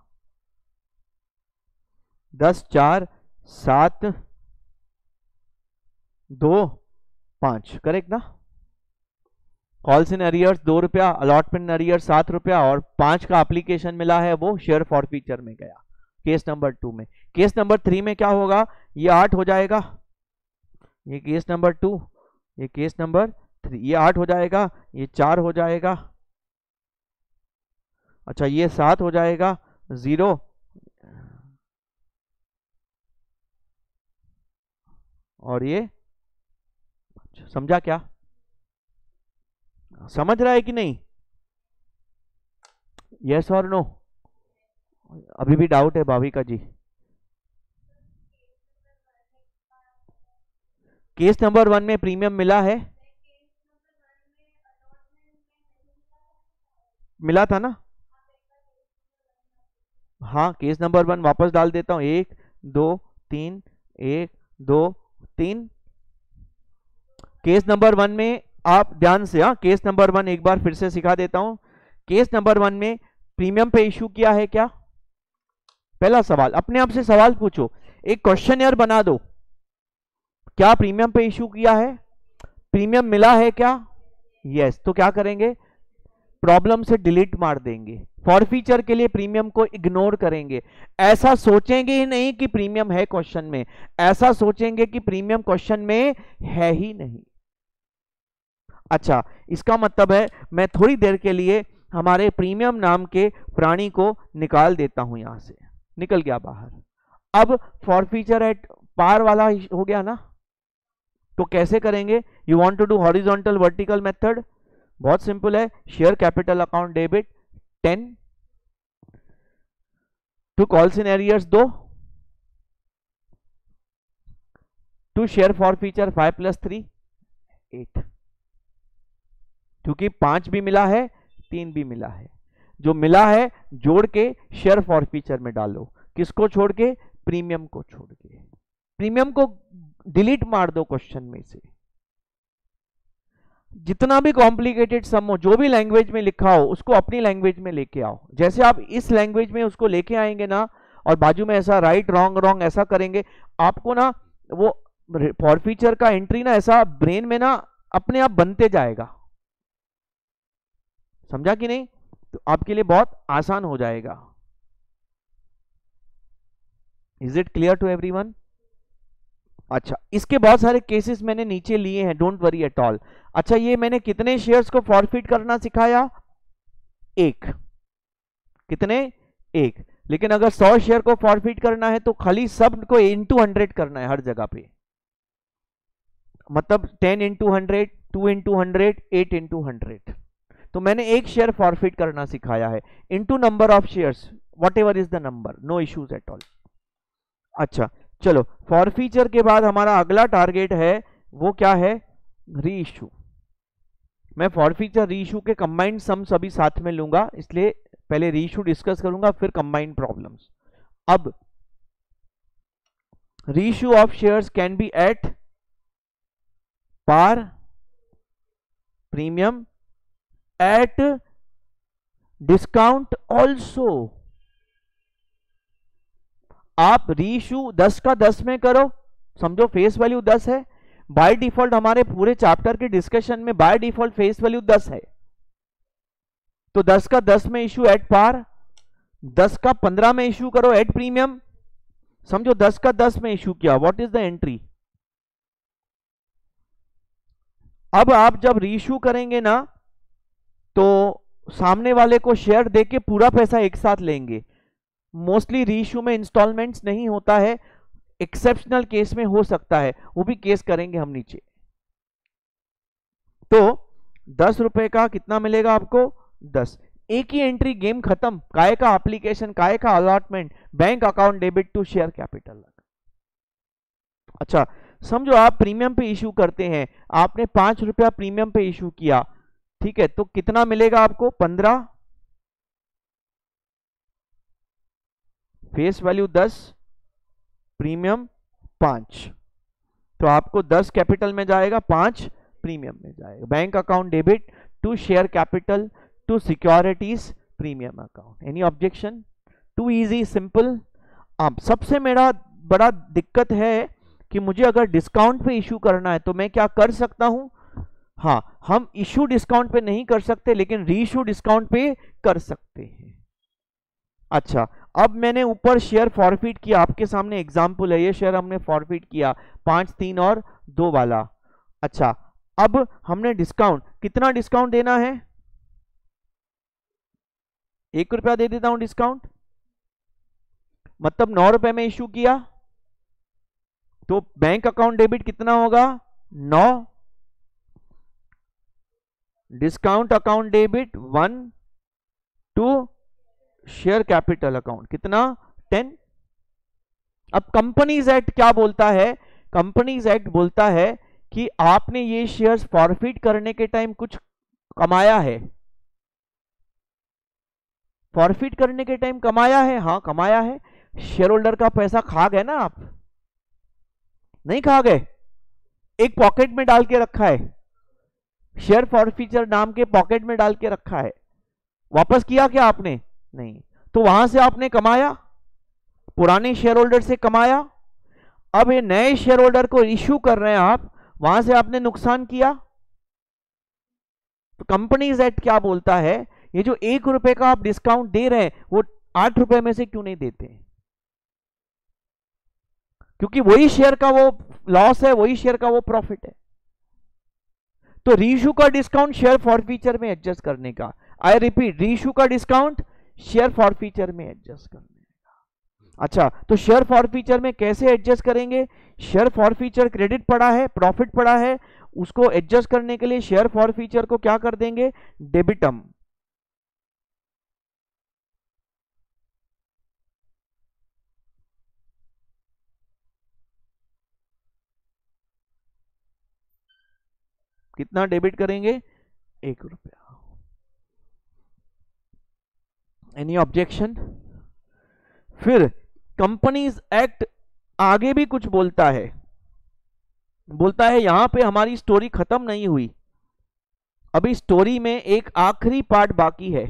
दस, चार, सात, दो, पाँच। करेक्ट ना? कॉल्स इन अरियर्स दो रुपया अलॉटमेंट इन अरियर सात रुपया और पाँच का एप्लीकेशन मिला है वो शेयर फॉर फ्यूचर में गया। केस नंबर टू में। केस नंबर थ्री में क्या होगा? ये आठ हो जाएगा। ये केस नंबर टू, ये केस नंबर थ्री, ये आठ हो जाएगा, ये चार हो जाएगा। अच्छा ये सात हो जाएगा, ज़ीरो। और ये? समझा क्या? समझ रहा है कि नहीं? यस और नो अभी भी डाउट है Bhavika ji. Case number one में प्रीमियम मिला है। मिला था ना? हाँ केस नंबर वन वापस डाल देता हूँ। एक, दो, तीन, एक, दो, तीन। केस नंबर वन में आप ध्यान से हाँ केस नंबर वन एक बार फिर से सिखा देता हूँ। केस नंबर वन में प्रीमियम पे इशू किया है क्या? पहला सवाल, अपने आप से सवाल पूछो। एक क्वेश्चन बना दो। क्या प्रीमियम पे इशू किया है? प्रीमियम मिला है क्या? यस तो क्या करेंगे? प्रॉब्लम से डिलीट मार देंगे। फॉर फीचर के लिए प्रीमियम को इग्नोर करेंगे। ऐसा सोचेंगे ही नहीं कि प्रीमियम है क्वेश्चन में। ऐसा सोचेंगे कि प्रीमियम क्वेश्चन में है ही नहीं। अच्छा इसका मतलब है, मैं थोड़ी देर के लिए हमारे प्रीमियम नाम के प्राणी को निकाल देता हूँ यहाँ से। निकल गया बाहर। अब फॉर फीचर एट पार वाला हो गया ना? तो कैसे करेंगे? You want to do horizontal vertical method बहुत सिंपल है। Share capital account debit ten to calls in arrears दो to share forfeiture five plus three eight क्योंकि पाँच भी मिला है, तीन भी मिला है। जो मिला है, जोड़ के शेयर फॉर फीचर में डालो। किसको छोड़ के? प्रीमियम को छोड़ के। प्रीमियम को डिलीट मार दो क्वेश्चन में से। जितना भी कॉम्प्लिकेटेड सम हो, जो भी लैंग्वेज में लिखा हो, उसको अपनी लैंग्वेज में लेके आओ। जैसे आप इस लैंग्वेज में उसको लेके आएँगे ना, और बाजू में ऐसा राइट रॉन्ग रॉन्ग ऐसा करेंगे, आपको ना वो फॉर फीचर का एंट्री ना ऐसा ब्रेन में ना अपने आप बनते जाएगा। समझा कि नहीं? तो आपके लिए बहुत आसान हो जाएगा। Is it clear to everyone अच्छा इसके बहुत सारे केसेस मैंने नीचे लिए हैं डोंट वरी एट ऑल अच्छा ये मैंने कितने शेयर्स को फॉरफिट करना सिखाया? एक। कितने? एक। लेकिन अगर सौ शेयर को फॉरफिट करना है तो खाली सबको इंटू हंड्रेड करना है हर जगह पे। मतलब ten into hundred two into hundred eight into hundred तो मैंने एक शेयर फॉरफिट करना सिखाया है। Into number of shares whatever is the number no issues at all अच्छा चलो फॉर फीचर के बाद हमारा अगला टारगेट है, वो क्या है? री इशू मैं फॉर फीचर री इशू के कंबाइंड सम्स अभी साथ में लूँगा, इसलिए पहले री इशू डिस्कस करूँगा, फिर कंबाइंड प्रॉब्लम्स अब reissue of shares can be at par premium at discount also आप रीशू दस का दस में करो, समझो फेस वैल्यू दस है बाय डिफ़ॉल्ट हमारे पूरे चैप्टर के डिस्कशन में बाय डिफ़ॉल्ट फेस वैल्यू दस है। तो दस का दस में इशू एट पार दस का पंद्रह में इशू करो एट प्रीमियम समझो दस का दस में इशू किया व्हाट इज़ द एंट्री अब आप जब रीशू करेंगे ना तो सामने वाले को शेयर देके पूरा पैसा एक साथ लेंगे। मोस्टली रीशू में इंस्टॉलमेंट्स नहीं होता है। एक्सेप्शनल केस में हो सकता है। वो भी केस करेंगे हम नीचे। तो दस रुपए का कितना मिलेगा आपको? दस। एक ही एंट्री गेम खत्म। काय का एप्लीकेशन काय का allotment bank account debit to share capital अच्छा समझो आप प्रीमियम पे इशू करते हैं। आपने पाँच रुपया प्रीमियम पे इशू किया। ठीक है तो कितना मिलेगा आपको? पंद्रह। फेस वैल्यू दस, प्रीमियम पाँच। तो आपको दस कैपिटल में जाएगा, पाँच प्रीमियम में जाएगा। Bank account debit to share capital to securities premium account. Any objection too easy simple अब सबसे मेरा बड़ा दिक्कत है कि मुझे अगर डिस्काउंट पे इशू करना है तो मैं क्या कर सकता हूँ? हाँ हम इशू डिस्काउंट पे नहीं कर सकते, लेकिन रीइशू डिस्काउंट पे कर सकते हैं। अच्छा अब मैंने ऊपर शेयर फॉरफिट किया, आपके सामने एग्ज़ाम्पल है, ये शेयर हमने फॉरफिट किया, पाँच, तीन और दो वाला। अच्छा अब हमने डिस्काउंट कितना डिस्काउंट देना है? एक रुपया दे देता हूँ डिस्काउंट मतलब नौ रुपए में इशू किया तो बैंक अकाउंट डेबिट कितना होगा? नौ। Discount account debit one, two, share capital account, कितना? टेन। अब कंपनीज़ एक्ट क्या बोलता है? कंपनीज़ एक्ट बोलता है कि आपने ये शेयर्स फॉरफिट करने के टाइम कुछ कमाया है। फॉरफिट करने के टाइम कमाया है? हाँ कमाया है। शेयर होल्डर का पैसा खा गए ना आप? नहीं खा गए? एक पॉकेट में डाल के रखा है। शेयर फॉरफीचर नाम के पॉकेट में डाल के रखा है। वापस किया क्या आपने? नहीं। तो वहाँ से आपने कमाया? पुराने शेयर होल्डर से कमाया? अब ये नए शेयर होल्डर को इश्यू कर रहे हैं आप, वहाँ से आपने नुकसान किया? तो कंपनीज़ एक्ट क्या बोलता है? ये जो एक रुपए का आप डिस्काउंट दे रहे हैं, वो आठ रुपए में से क्यों नहीं देते? क्योंकि वही शेयर का वो लॉस है, वही शेयर का वो प्रॉफिट है। तो रीशू का डिस्काउंट शेयर फॉर फ्यूचर में एडजस्ट करने का। आई रिपीट रीशू का डिस्काउंट शेयर फॉर फ्यूचर में एडजस्ट करने का। अच्छा तो शेयर फॉर फ्यूचर में कैसे एडजस्ट करेंगे? शेयर फॉर फ्यूचर क्रेडिट पड़ा है, प्रॉफिट पड़ा है, उसको एडजस्ट करने के लिए शेयर फॉर फ्यूचर को क्या कर देंगे? डेबिटम। कितना डेबिट करेंगे? एक रुपया। एनी ऑब्जेक्शन फिर कंपनीज़ एक्ट आगे भी कुछ बोलता है। बोलता है, यहाँ पे हमारी स्टोरी खत्म नहीं हुई। अभी स्टोरी में एक आखिरी पार्ट बाकी है।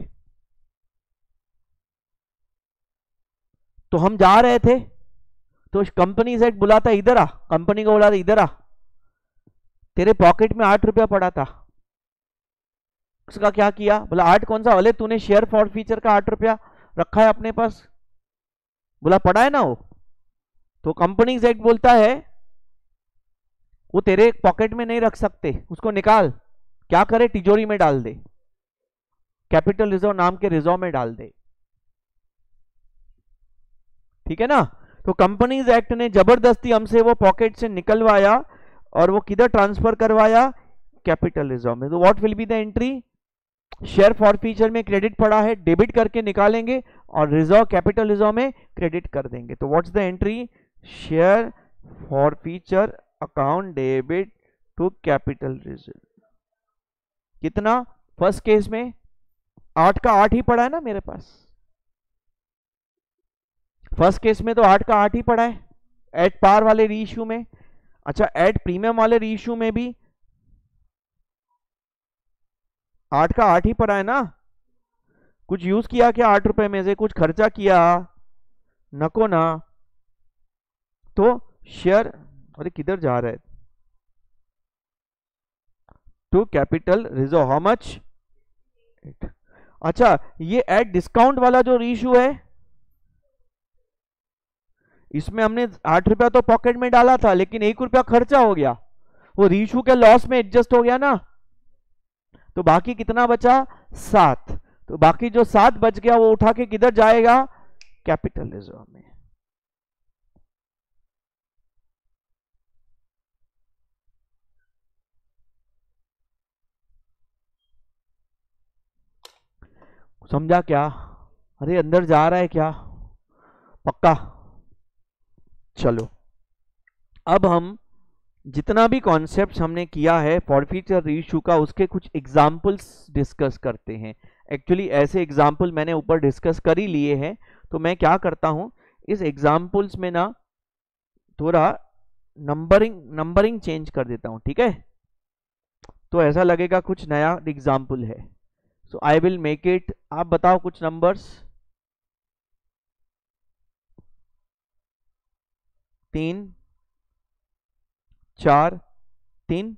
तो हम जा रहे थे तो कंपनीज़ एक्ट बुलाता, इधर आ। कंपनी को बुलाता, इधर आ। तेरे पॉकेट में आठ रुपया पड़ा था। उसका क्या किया? बोला, आठ कौन सा बोले तूने शेयर फॉर फीचर का आठ रुपया रखा है अपने पास। बोला पड़ा है ना वो? तो कंपनी एक्ट बोलता है, वो तेरे पॉकेट में नहीं रख सकते। उसको निकाल। क्या करे? तिजोरी में डाल दे। कैपिटल रिज़र्व नाम के रिज़र्व में डाल दे। ठीक है ना? तो कंपनीज़ एक्ट ने ज़बरदस्ती हमसे वो पॉकेट से निकलवाया। और वो किधर ट्रांसफ़र करवाया? कैपिटल रिज़र्व में। तो what will be the entry share forfeiture में क्रेडिट पड़ा है डेबिट करके निकालेंगे और रिज़र्व कैपिटल रिज़र्व में क्रेडिट कर देंगे। तो what's the entry share forfeiture account debit to capital reserve कितना? फ़र्स्ट केस में? आठ का आठ ही पड़ा है ना मेरे पास? फ़र्स्ट केस में तो आठ का आठ ही पड़ा है। एट पार वाले रीइश्यू में। अच्छा एट प्रीमियम वाले रीइश्यू में भी? आठ का आठ ही पड़ा है ना? कुछ यूज़ किया क्या आठ रुपए में से? कुछ खर्चा किया? नको ना। तो शेयर अरे किधर जा रहा to capital reserve how much अच्छा ये एट डिस्काउंट वाला जो रीशू है इसमें हमने आठ रुपया तो पॉकेट में डाला था, लेकिन एक रुपया खर्चा हो गया। वो रीशू के लॉस में एडजस्ट हो गया ना। तो बाकी कितना बचा? सात। तो बाकी जो सात बच गया, वो उठा के किधर जाएगा? कैपिटल रिज़र्व में। समझा क्या? अरे, अंदर जा रहा है क्या? पक्का? चलो। अब हम जितना भी कॉन्सेप्ट हमने किया है फॉर फ्यूचर रीशू का, उसके कुछ एग्जाम्पल्स डिस्कस करते हैं। एक्चुअली ऐसे एग्ज़ाम्पल मैंने ऊपर डिस्कस कर ही लिए हैं। तो मैं क्या करता हूँ, इस एग्जाम्पल्स में ना थोड़ा नंबरिंग नंबरिंग चेंज कर देता हूँ, ठीक है? तो ऐसा लगेगा कुछ नया एग्ज़ाम्पल है। So I will make it आप बताओ कुछ नंबर्स तीन, चार, तीन।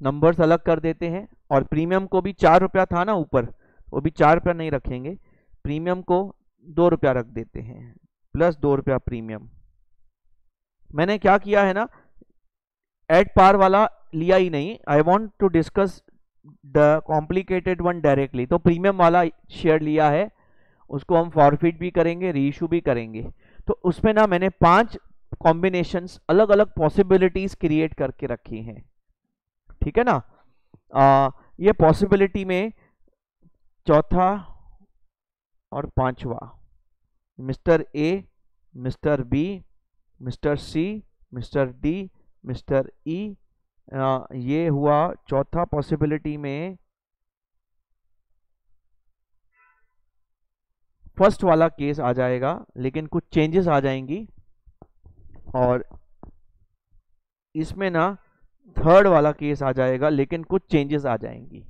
नंबर्स अलग कर देते हैं और प्रीमियम को भी चार रुपया था ना ऊपर, वो भी चार रुपया नहीं रखेंगे। प्रीमियम को दो रुपया रख देते हैं प्लस दो रुपया प्रीमियम मैंने क्या किया है ना एट पार वाला लिया ही नहीं। I want to discuss the complicated one directly तो प्रीमियम वाला शेयर लिया है, उसको हम फॉरफिट भी करेंगे रीइशू भी करेंगे। तो उसमें ना मैंने पाँच कॉम्बिनेशंस अलग अलग पॉसिबिलिटीज क्रिएट करके रखी हैं। ठीक है ना? आ, ये पॉसिबिलिटी में चौथा और पांचवा। Mister A mister B mister C mister D mister E ये हुआ चौथा पॉसिबिलिटी में फ़र्स्ट वाला केस आ जाएगा, लेकिन कुछ चेंजेस आ जाएँगी। और इसमें ना थर्ड वाला केस आ जाएगा, लेकिन कुछ चेंजेस आ जाएँगी।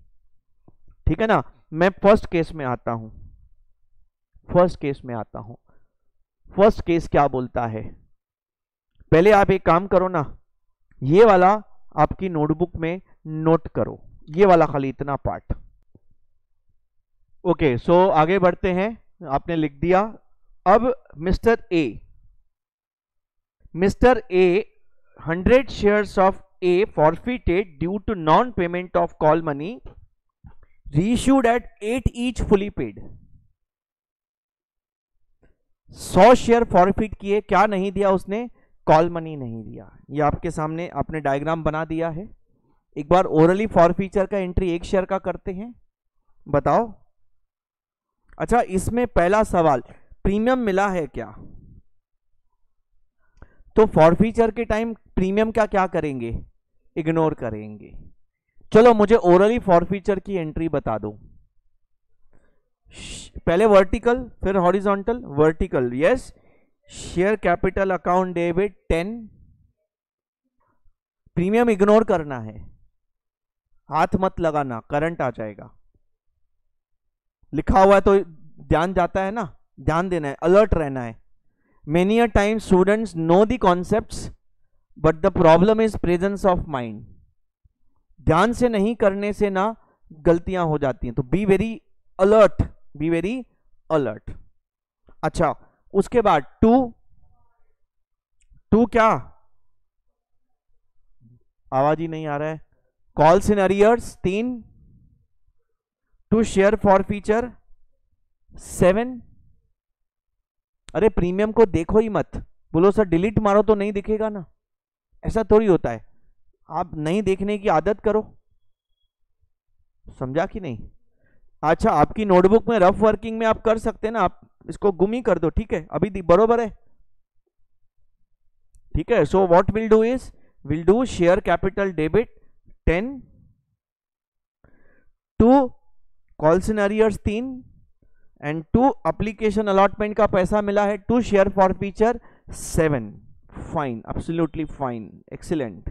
ठीक है ना? मैं फ़र्स्ट केस में आता हूँ। फ़र्स्ट केस में आता हूँ। फ़र्स्ट केस क्या बोलता है? पहले आप एक काम करो ना, ये वाला आपकी नोटबुक में नोट करो। ये वाला खाली इतना पार्ट ओके सो आगे बढ़ते हैं। आपने लिख दिया। अब mister A. Mister A, hundred shares of A forfeited due to non payment of call money, reissued at eight each fully paid. सौ शेयर फॉरफिट किए, क्या नहीं दिया उसने? कॉल मनी नहीं दिया। ये आपके सामने आपने डायग्राम बना दिया है। एक बार ओरली फॉरफीचर का एंट्री एक शेयर का करते हैं। बताओ अच्छा इसमें पहला सवाल प्रीमियम मिला है क्या? तो फॉर फीचर के टाइम प्रीमियम का क्या करेंगे? इग्नोर करेंगे। चलो, मुझे ओरली फॉर फीचर की एंट्री बता दो। पहले वर्टिकल फिर horizontal vertical yes share capital account debit ten premium ignore करना है। हाथ मत लगाना करंट आ जाएगा। लिखा हुआ है तो ध्यान जाता है ना, ध्यान देना है अलर्ट रहना है। Many a time students know the concept but the problem is presence of mind ध्यान से नहीं करने से ना गलतियाँ हो जाती हैं। तो be very alert be very alert अच्छा उसके बाद टू टू क्या? आवाज़ ही नहीं आ रहा है। कॉल्स इन अरियर्स तीन to share for feature, seven. अरे, प्रीमियम को देखो ही मत। बोलो, सर, डिलीट मारो तो नहीं दिखेगा ना? ऐसा थोड़ी होता है। आप नहीं देखने की आदत करो। समझा कि नहीं? अच्छा आपकी नोटबुक में रफ वर्किंग में आप कर सकते हैं ना, आप इसको गुम ही कर दो, ठीक है? अभी बरोबर है। ठीक है so what will do is will do share capital debit ten to call in arrears तीन एंड टू अप्लीकेशन अलॉटमेंट का पैसा मिला है to share forfeiture seven fine absolutely fine excellent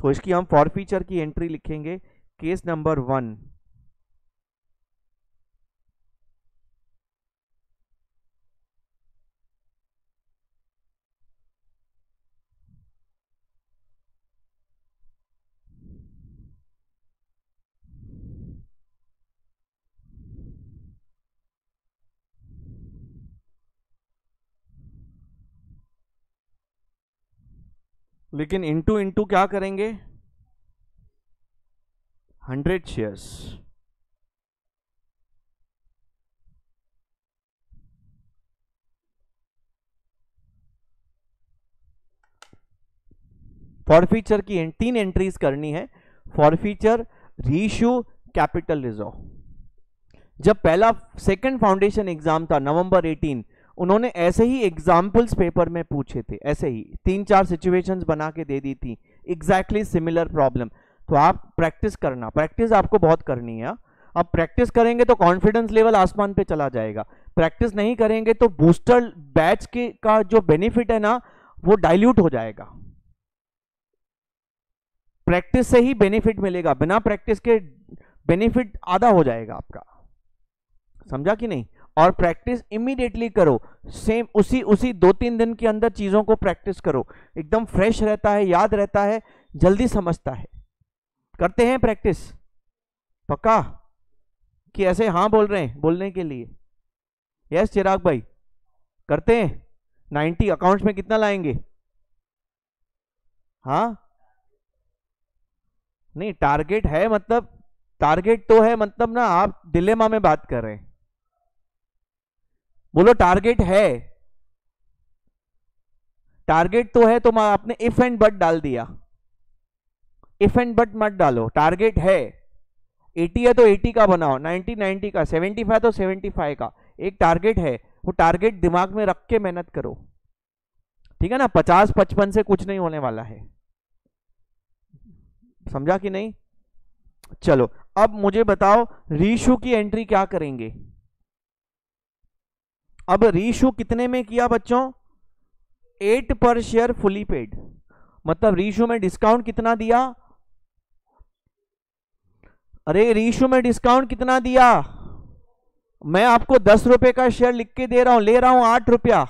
तो इसकी हम फॉर फीचर की एंट्री लिखेंगे केस नंबर वन लेकिन इंटू इंटू क्या करेंगे? हंड्रेड शेयर्स फॉर फीचर की तीन एंट्रीज करनी है। Forfeiture reissue capital reserve जब पहला सेकंड फाउंडेशन एग्ज़ाम था नवंबर 18 उन्होंने ऐसे ही एग्जाम्पल्स पेपर में पूछे थे, ऐसे ही तीन चार सिचुएशंस बना के दे दी थी एग्जैक्टली सिमिलर प्रॉब्लम तो आप प्रैक्टिस करना प्रैक्टिस आपको बहुत करनी है अब प्रैक्टिस करेंगे तो कॉन्फिडेंस लेवल आसमान पे चला जाएगा। प्रैक्टिस नहीं करेंगे तो बूस्टर बैच के, का जो बेनिफिट है ना, वो डाइल्यूट हो जाएगा। प्रैक्टिस से ही बेनिफिट मिलेगा, बिना प्रैक्टिस के बेनिफिट आधा हो जाएगा आपका। समझा कि नहीं? और प्रैक्टिस इमीडिएटली करो। सेम उसी उसी दो तीन दिन के अंदर चीज़ों को प्रैक्टिस करो। एकदम फ्रेश रहता है, याद रहता है, जल्दी समझता है। करते हैं प्रैक्टिस पक्का? कि ऐसे हाँ बोल रहे हैं, बोलने के लिए? यस चिराग भाई? करते हैं? नाइन्टी अकाउंट्स में कितना लाएँगे? हाँ? नहीं टारगेट है मतलब टारगेट तो है मतलब ना, आप डिलेमा में बात कर रहे हैं। बोलो टारगेट है. टारगेट तो है तो आपने इफ़ एंड बट डाल दिया। इफ़ एंड बट मत डालो। टारगेट है। 80 है तो 80 का बनाओ। 90 90 का। 75 तो 75 का। एक टारगेट है। वो टारगेट दिमाग में रख के मेहनत करो। ठीक है ना? 50 55 से कुछ नहीं होने वाला है। समझा कि नहीं? चलो, अब मुझे बताओ, रीशू की एंट्री क्या करेंगे? अब रीशू कितने में किया बच्चों? एट पर शेयर फुली पेड मतलब रीशू में डिस्काउंट कितना दिया? अरे रीशू में डिस्काउंट कितना दिया? मैं आपको दस रुपए का शेयर लिख के दे रहा हूँ, ले रहा हूँ आठ रुपया।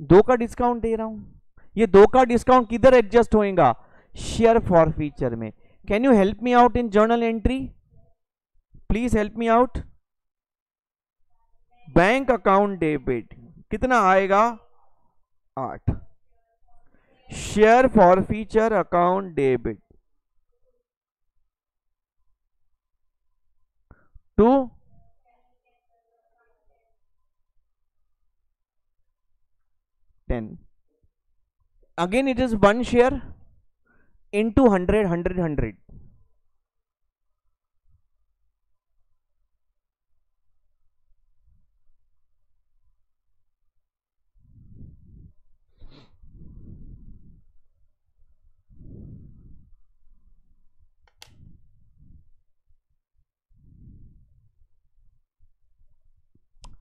दो का डिस्काउंट दे रहा हूँ। ये दो का डिस्काउंट किधर एडजस्ट होएगा? शेयर फॉर फ्यूचर में। Can you help me out in journal entry please help me out bank account debit कितना आएगा? आठ। Share forfeiture account debit. To. Ten. Again, it is one share into 100 100 100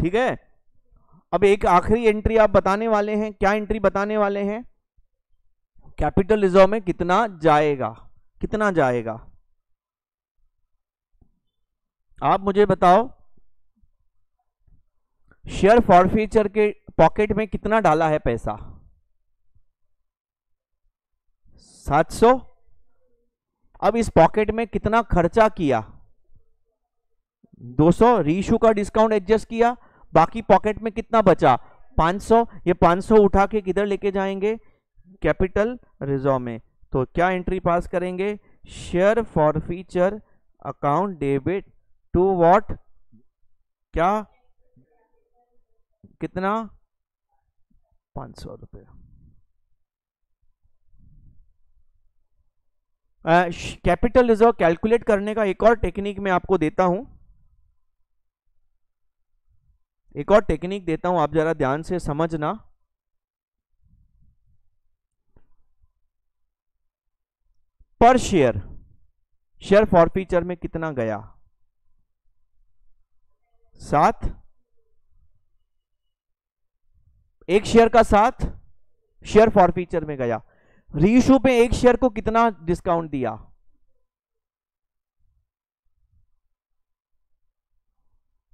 ठीक है? अब एक आखिरी एंट्री आप बताने वाले हैं। क्या एंट्री बताने वाले हैं? कैपिटल रिज़र्व में कितना जाएगा? कितना जाएगा? आप मुझे बताओ शेयर फॉरफीचर के पॉकेट में कितना डाला है पैसा? 700 अब इस पॉकेट में कितना खर्चा किया? 200 रीशू का डिस्काउंट एडजस्ट किया? बाकी पॉकेट में कितना बचा? 500 ये 500 उठा के किधर लेके जाएँगे? कैपिटल रिज़र्व में। तो क्या एंट्री पास करेंगे? Share forfeiture account debit to what क्या? कितना? पाँच सौ रुपये। कैपिटल रिज़र्व कैलकुलेट करने का एक और टेक्निक मैं आपको देता हूँ। एक और टेक्निक देता हूँ, आप जरा ध्यान से समझना। Per share. Share for feature में कितना गया? सात। एक शेयर का साथ शेयर फॉर फीचर में गया। रीशू पे एक शेयर को कितना डिस्काउंट दिया?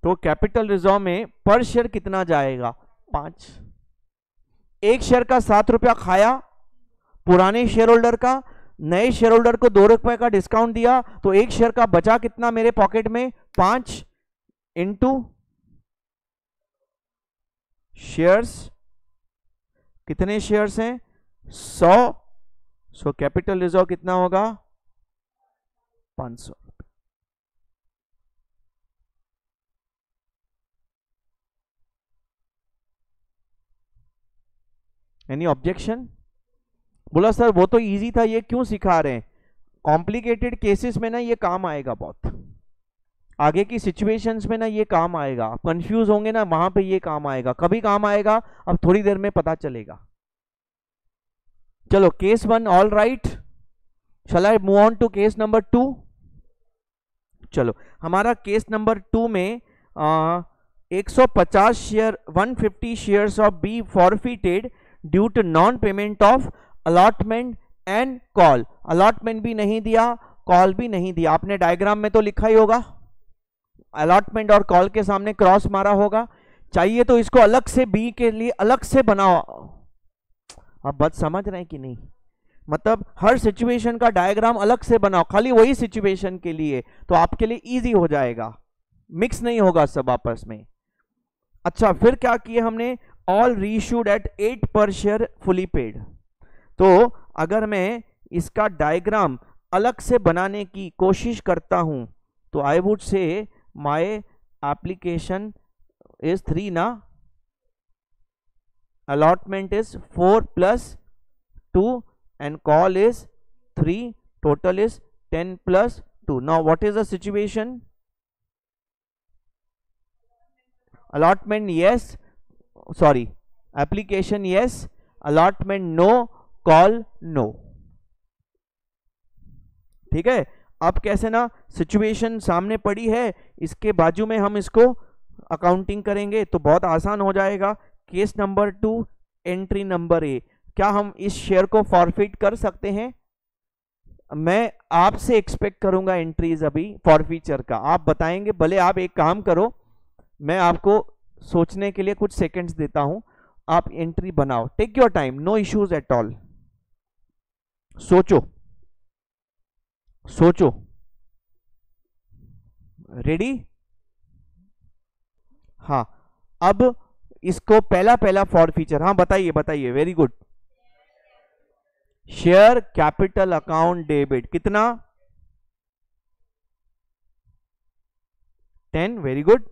तो कैपिटल रिज़र्व में पर शेयर कितना जाएगा? पाँच। एक शेयर का सात रुपया खाया, पुराने शेयर होल्डर का, नए शेयर होल्डर को दो रुपए का डिस्काउंट दिया तो एक शेयर का बचा कितना मेरे पॉकेट में? पाँच इंटू शेयर्स कितने शेयर्स हैं? सौ। सो कैपिटल रिज़र्व कितना होगा? पाँच सौ। एनी ऑब्जेक्शन बोला सर वो तो इजी था ये क्यों सिखा रहे हैं? कॉम्प्लिकेटेड केसेस में ना ये काम आएगा बहुत। आगे की सिचुएशंस में ना ये काम आएगा। आप कंफ्यूज होंगे ना वहाँ पे ये काम आएगा। कभी काम आएगा अब थोड़ी देर में पता चलेगा। चलो केस वन ऑल राइट चल I move on to case number two चलो हमारा केस नंबर टू में आ, 150 share 150 shares of be forfeited due to non payment of allotment and call allotment भी नहीं दिया कॉल भी नहीं दिया। आपने डायग्राम में तो लिखा ही होगा। अलॉटमेंट और कॉल के सामने क्रॉस मारा होगा। चाहिए तो इसको अलग से बी के लिए अलग से बनाओ। आप बात समझ रहे हैं कि नहीं? मतलब हर सिचुएशन का डायग्राम अलग से बनाओ। खाली वही सिचुएशन के लिए तो आपके लिए इजी हो जाएगा। मिक्स नहीं होगा सब आपस में। अच्छा फिर क्या किए हमने? All reissued at eight per share fully paid तो अगर मैं इसका डायग्राम अलग से बनाने की कोशिश करता हूँ तो I would say my application is three ना? Allotment is four plus two and call is three total is ten plus two now what is the situation allotment yes sorry, application yes, allotment no, call no. ठीक है? अब कैसे ना situation सामने पड़ी है, इसके बाजू में हम इसको अकाउंटिंग करेंगे तो बहुत आसान हो जाएगा। Case number two entry number ए क्या हम इस शेयर को फॉरफिट कर सकते हैं? मैं आपसे एक्सपेक्ट करूँगा एंट्रीज अभी फॉरफीचर का। आप बताएँगे, भले आप एक काम करो, मैं आपको सोचने के लिए कुछ सेकंड्स देता हूँ। आप एंट्री बनाओ। Take your time no issues at all सोचो। सोचो। रेडी हाँ। अब इसको पहला पहला फॉर फीचर हाँ बताइए बताइए। Very good share capital account debit कितना? टेन वेरी गुड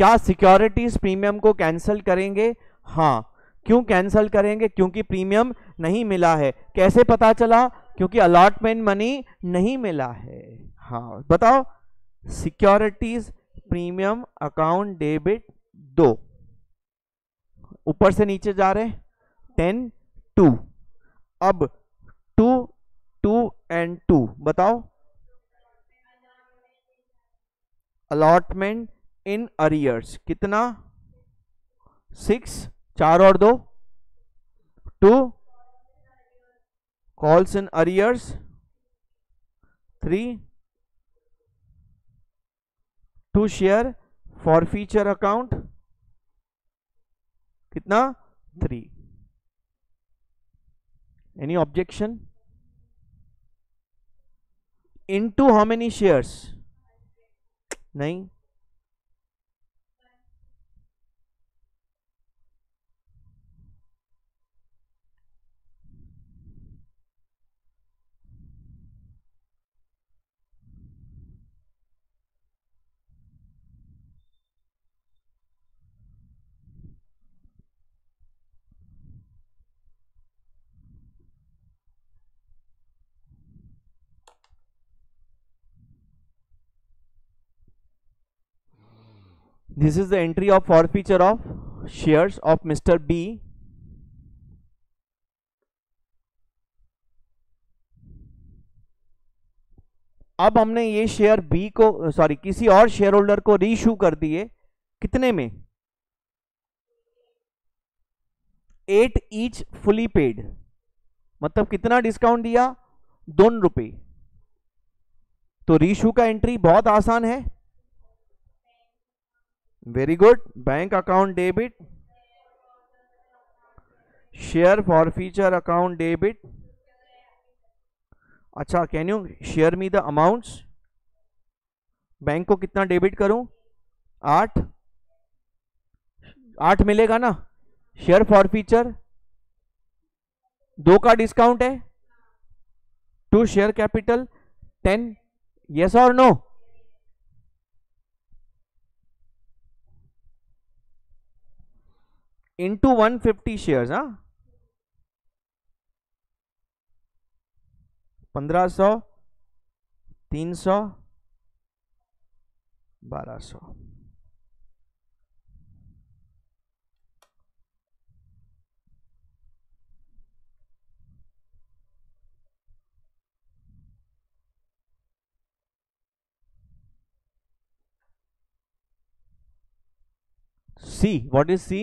क्या सिक्योरिटीज प्रीमियम को कैंसिल करेंगे? हाँ। क्यों कैंसिल करेंगे? क्योंकि प्रीमियम नहीं मिला है। कैसे पता चला? क्योंकि अलॉटमेंट मनी नहीं मिला है। हाँ बताओ। सिक्योरिटीज प्रीमियम अकाउंट डेबिट दो। ऊपर से नीचे जा रहे टेन, टू। अब टू टू एंड टू बताओ। अलॉटमेंट इन अरियर्स कितना? सिक्स चार और दो? Two calls in arrears three two share forfeiture account कितना? Three any objection into how many shares नहीं. This is the entry of forfeiture of shares of Mr. B. अब हमने ये share B को सॉरी किसी और शेयर होल्डर को reissue कर दिए कितने में? एट ईच फुली पेड मतलब कितना डिस्काउंट दिया? दोन रुपए तो रीशू का एंट्री बहुत आसान है। Very good bank account debit share forfeiture account debit अच्छा can you share me the amounts bank को कितना डेबिट करूँ आठ आठ मिलेगा ना शेयर फॉर फीचर दो का डिस्काउंट है two share capital ten yes और no into one fifty share हाँ? पंद्रह सौ, तीन सौ, बारह सौ। See what is see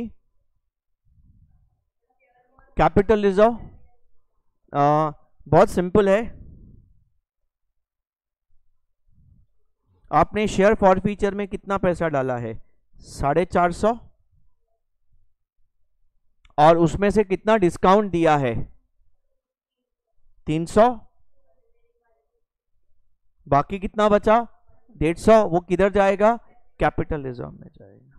capital reserve बहुत सिंपल है। आपने शेयर फॉर फ्यूचर में कितना पैसा डाला है? साढ़े चार सौ। और उसमें से कितना डिस्काउंट दिया है? तीन सौ। बाकी कितना बचा? डेढ़ सौ। वो किधर जाएगा? कैपिटल रिज़र्व में जाएगा।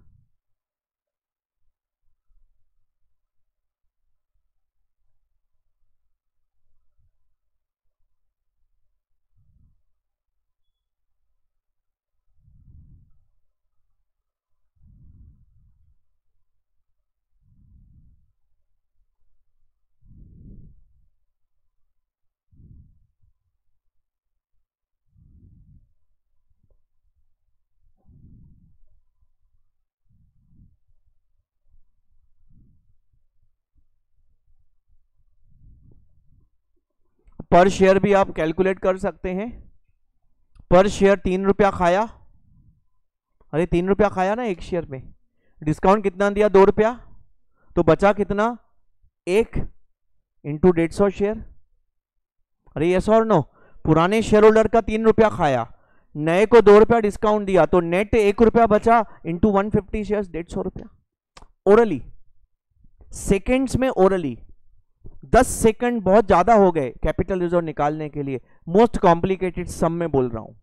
पर शेयर भी आप कैलकुलेट कर सकते हैं। पर शेयर तीन रुपया खाया। अरे, तीन रुपया खाया ना एक शेयर में। डिस्काउंट कितना दिया? दो रुपया। तो बचा कितना? एक इंटू डेढ़ सौ शेयर अरे यस और नो पुराने शेयर होल्डर का तीन रुपया खाया। नए को दो रुपया डिस्काउंट दिया। तो नेट एक रुपया बचा इंटू वन फिफ्टी शेयर डेढ़ सौ रुपया। ओरली सेकेंड्स में ओरली दस सेकंड बहुत ज़्यादा हो गए कैपिटल रिज़र्व निकालने के लिए। मोस्ट कॉम्प्लिकेटेड सम में बोल रहा हूँ।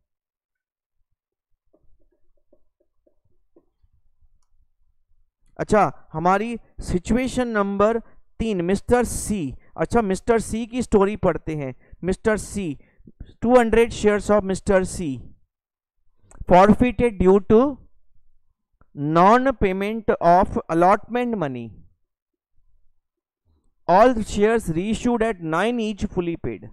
अच्छा हमारी सिचुएशन नंबर तीन, मिस्टर सी। अच्छा मिस्टर सी की स्टोरी पढ़ते हैं। Mister C 200 shares of mister C. Forfeited due to non payment of allotment money. All shares reissued at nine each fully paid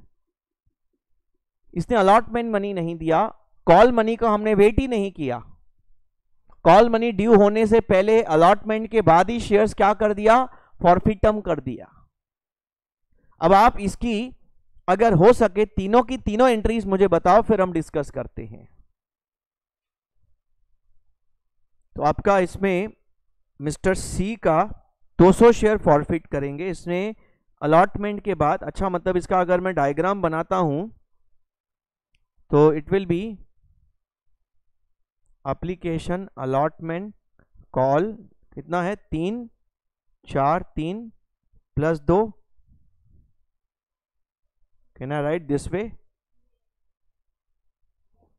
इसने अलॉटमेंट मनी नहीं दिया call money का हमने wait ही नहीं किया। कॉल मनी ड्यू होने से पहले अलॉटमेंट के बाद ही शेयर्स क्या कर दिया? फॉरफिटम कर दिया। अब आप इसकी, अगर हो सके, तीनों की तीनों एंट्रीज मुझे बताओ, फिर हम डिस्कस करते हैं। तो आपका इसमें मिस्टर सी का 200 शेयर फॉरफिट करेंगे। इसने अलॉटमेंट के बाद अच्छा मतलब इसका अगर मैं डायग्राम बनाता हूँ तो it will be application allotment call कितना है? तीन, चार, तीन प्लस दो। Can I write this way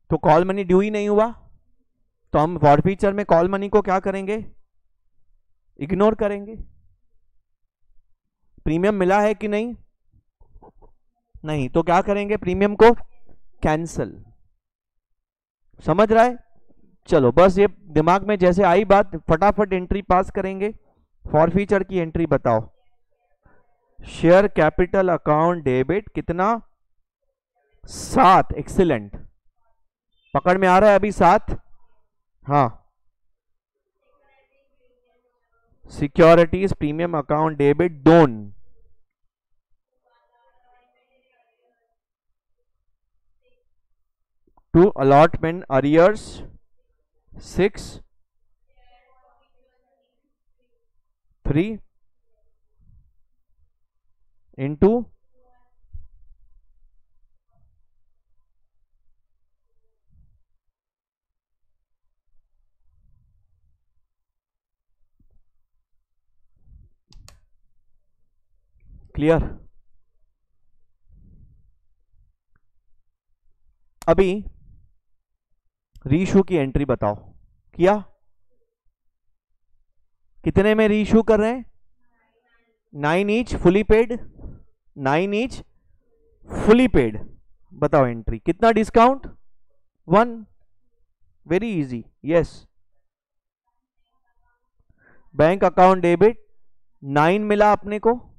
तो कॉल मनी ड्यू ही नहीं हुआ। तो हम फॉर फॉरफीचर में कॉल मनी को क्या करेंगे? इग्नोर करेंगे। प्रीमियम मिला है कि नहीं? नहीं तो क्या करेंगे? प्रीमियम को कैंसल समझ रहा है? चलो, बस ये दिमाग में जैसे आई बात, फटाफट एंट्री पास करेंगे। फॉर फीचर की एंट्री बताओ। शेयर कैपिटल अकाउंट डेबिट कितना? सात एक्सीलेंट पकड़ में आ रहा है अभी सात? हाँ। Securities premium account debit done to allotment arrears six three into clear अभी रीशू की एंट्री बताओ। किया? कितने में रीशू कर रहे हैं? Nine each, fully paid. Nine each, fully paid. बताओ एंट्री। कितना discount? One. Very easy. Yes. Bank account debit. Nine मिला अपने को।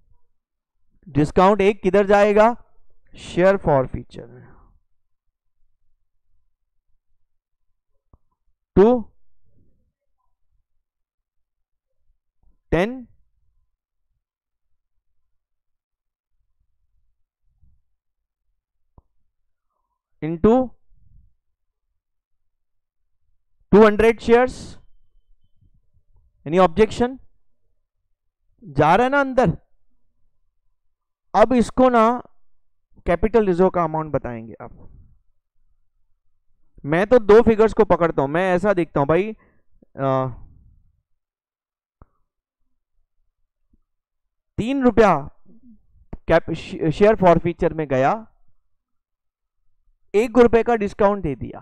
डिस्काउंट एक किधर जाएगा? Share forfeiture two ten into two hundred shares. Any objection जा रहा है ना अंदर। अब इसको ना कैपिटल रिज़र्व का अमाउंट बताएँगे आप। मैं तो दो फिगर्स को पकड़ता हूँ मैं ऐसा देखता हूँ भाई आ, तीन रुपया शेयर फॉर फीचर में गया एक रुपए का डिस्काउंट दे दिया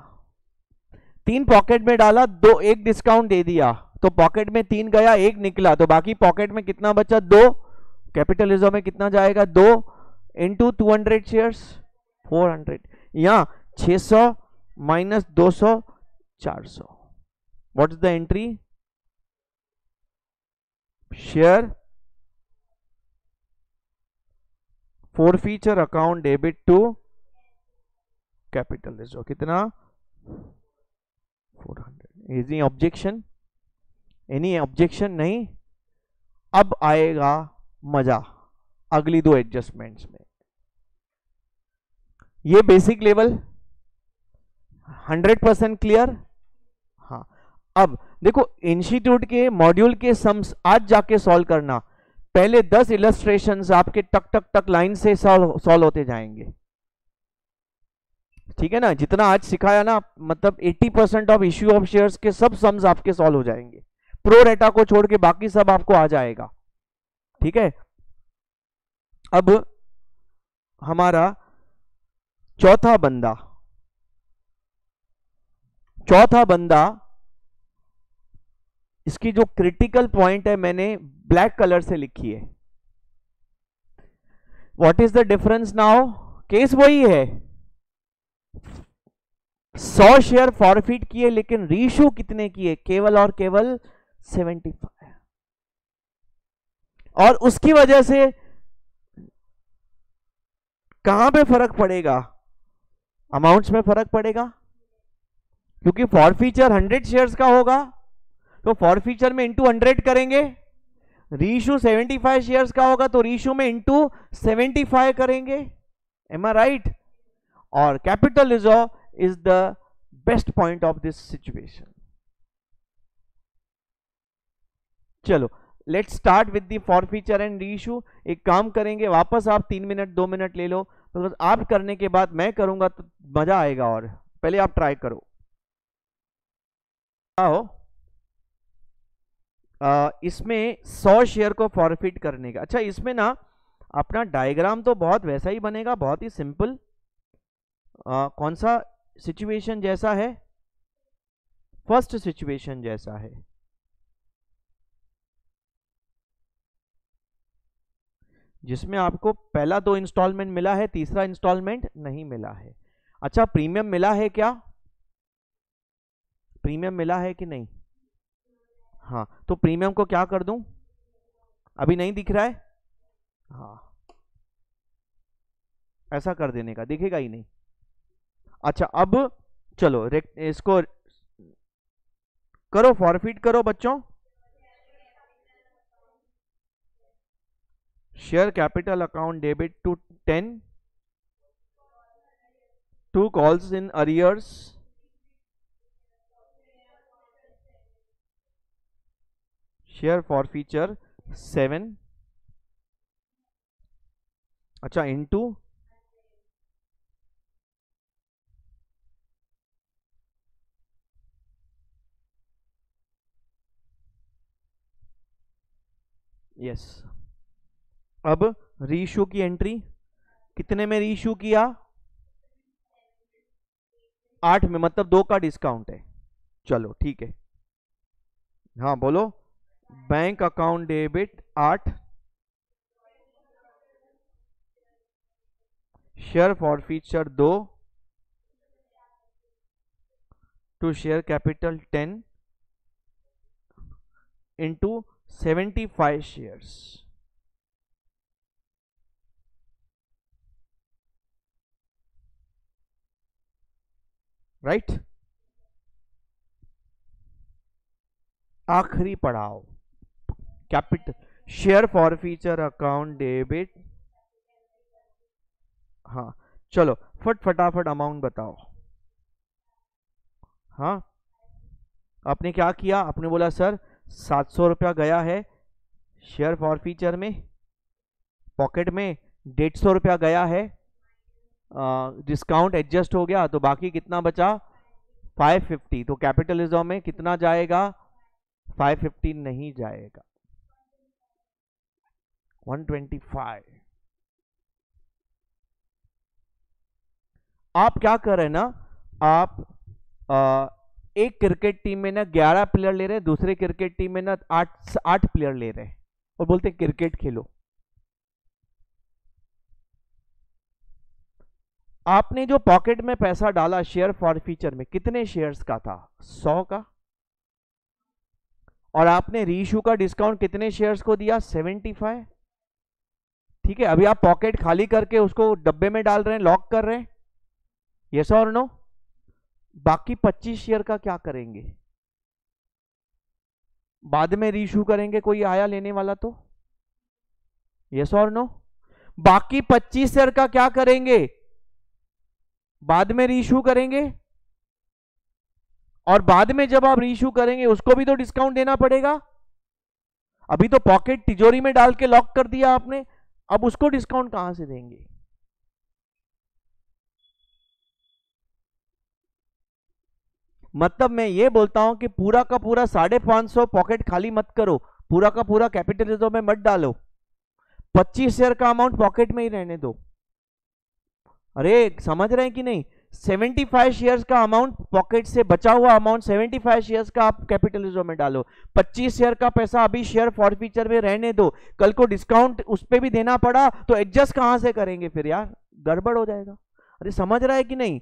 तीन पॉकेट में डाला दो एक डिस्काउंट दे दिया तो पॉकेट में तीन गया एक निकला तो बाकी पॉकेट में कितना बचा? दो कैपिटलिज्म में कितना जाएगा? दो into two hundred share four hundred यहाँ छह सौ माइनस दो सौ चार सौ। What is the entry share forfeiture account debit to capital reserve कितना? 400 इज़ ऑब्जेक्शन एनी ऑब्जेक्शन नहीं? अब आएगा मज़ा अगली दो एडजस्टमेंट्स में। ये बेसिक लेवल 100 परसेंट क्लियर? हाँ। अब देखो, इंस्टीट्यूट के मॉड्यूल के सम्स आज जाके सॉल्व करना। पहले 10 इलस्ट्रेशंस आपके टक टक टक लाइन से सॉल्व सॉल्व होते जाएँगे। ठीक है ना? जितना आज सिखाया ना मतलब 80 percent of issue of shares के सब सम्स आपके सॉल्व हो जाएँगे। प्रो रेटा को छोड़ के बाकी सब आपको आ जाएगा। ठीक है? अब हमारा चौथा बंदा। चौथा बंदा, इसकी जो क्रिटिकल पॉइंट है, मैंने ब्लैक कलर से लिखी है। What is the difference now case वही है। सौ शेयर फॉरफिट किए, लेकिन रीशू कितने किए? केवल और केवल 75 और उसकी वजह से कहाँ पे फ़र्क पड़ेगा? अमाउंट्स में फ़र्क पड़ेगा? क्योंकि फॉर फीचर 100 शेयर्स का होगा तो फॉर फीचर में इंटू हंड्रेड करेंगे रीशू 75 शेयर्स का होगा तो रीशू में इंटू 75 करेंगे। एम आई राइट और capital reserve is the best point of this situation चलो let start with the forfeiture and reissue एक काम करेंगे, वापस आप तीन मिनट, दो मिनट ले लो। तो आप करने के बाद मैं करूँगा तो मज़ा आएगा और पहले आप ट्राई करो। आओ। इसमें 100 शेयर को फॉरफिट करने का। अच्छा इसमें ना अपना डायग्राम तो बहुत वैसा ही बनेगा, बहुत ही सिंपल कौन सा सिचुएशन जैसा है? फ़र्स्ट सिचुएशन जैसा है। जिसमें आपको पहला दो इंस्टॉलमेंट मिला है, तीसरा इंस्टॉलमेंट नहीं मिला है। अच्छा प्रीमियम मिला है क्या? प्रीमियम मिला है कि नहीं? हाँ तो प्रीमियम को क्या कर दूँ? अभी नहीं दिख रहा है? हाँ। ऐसा कर देने का, दिखेगा ही नहीं। अच्छा अब चलो इसको करो फॉरफिट करो बच्चों। Share capital account debit to ten to calls in arrears share forfeiture seven अच्छा इनटू यस अब रीशू की एंट्री कितने में रीशू किया? आठ में मतलब दो का डिस्काउंट है। चलो, ठीक है। हाँ बोलो। बैंक अकाउंट डेबिट आठ, शेयर फॉर फीचर दो two share capital ten into seventy five shares right आखिरी पड़ाव। Capital share forfeiture account debit हाँ चलो, फट, फटाफट अमाउंट बताओ। हाँ? आपने क्या किया? आपने बोला, सर, सात सौ रुपया गया है शेयर फॉर फीचर में पॉकेट में, डेढ़ सौ रुपया गया है डिस्काउंट एडजस्ट हो गया तो बाकी कितना बचा? 550 तो कैपिटलिज्म में कितना जाएगा? 550 नहीं जाएगा। 125 आप क्या कर रहे हैं ना आप आ, एक क्रिकेट टीम में ना 11 प्लेयर ले रहे हैं दूसरे क्रिकेट टीम में ना आठ आठ प्लेयर ले रहे हैं और बोलते हैं क्रिकेट खेलो। आपने जो पॉकेट में पैसा डाला शेयर फॉर फ्यूचर में कितने शेयर्स का था? सौ का। और आपने रीशू का डिस्काउंट कितने शेयर्स को दिया? सेवेंटी फाइव ठीक है, अभी आप पॉकेट खाली करके उसको डब्बे में डाल रहे हैं लॉक कर रहे हैं। यस और नो बाकी 25 शेयर का क्या करेंगे? बाद में रीशू करेंगे कोई आया लेने वाला तो? यस और नो बाकी 25 शेयर का क्या करेंगे? बाद में रीशू करेंगे? और बाद में जब आप रीशू करेंगे, उसको भी तो डिस्काउंट देना पड़ेगा। अभी तो पॉकेट तिजोरी में डाल के लॉक कर दिया आपने। अब उसको डिस्काउंट कहाँ से देंगे? मतलब मैं ये बोलता हूँ कि पूरा का पूरा साढ़े पाँच सौ पॉकेट खाली मत करो। पूरा का पूरा कैपिटल रिज़र्व में मत डालो। पच्चीस शेयर का अमाउंट पॉकेट में ही रहने दो। अरे, समझ रहे हैं कि नहीं? 75 शेयर्स का अमाउंट पॉकेट से बचा हुआ अमाउंट 75 शेयर्स का आप कैपिटल रिज़र्व में डालो। 25 शेयर का पैसा अभी शेयर फॉर फीचर में रहने दो। कल को डिस्काउंट उस पर भी देना पड़ा तो एडजस्ट कहाँ से करेंगे फिर यार? गड़बड़ हो जाएगा। अरे समझ रहा है कि नहीं?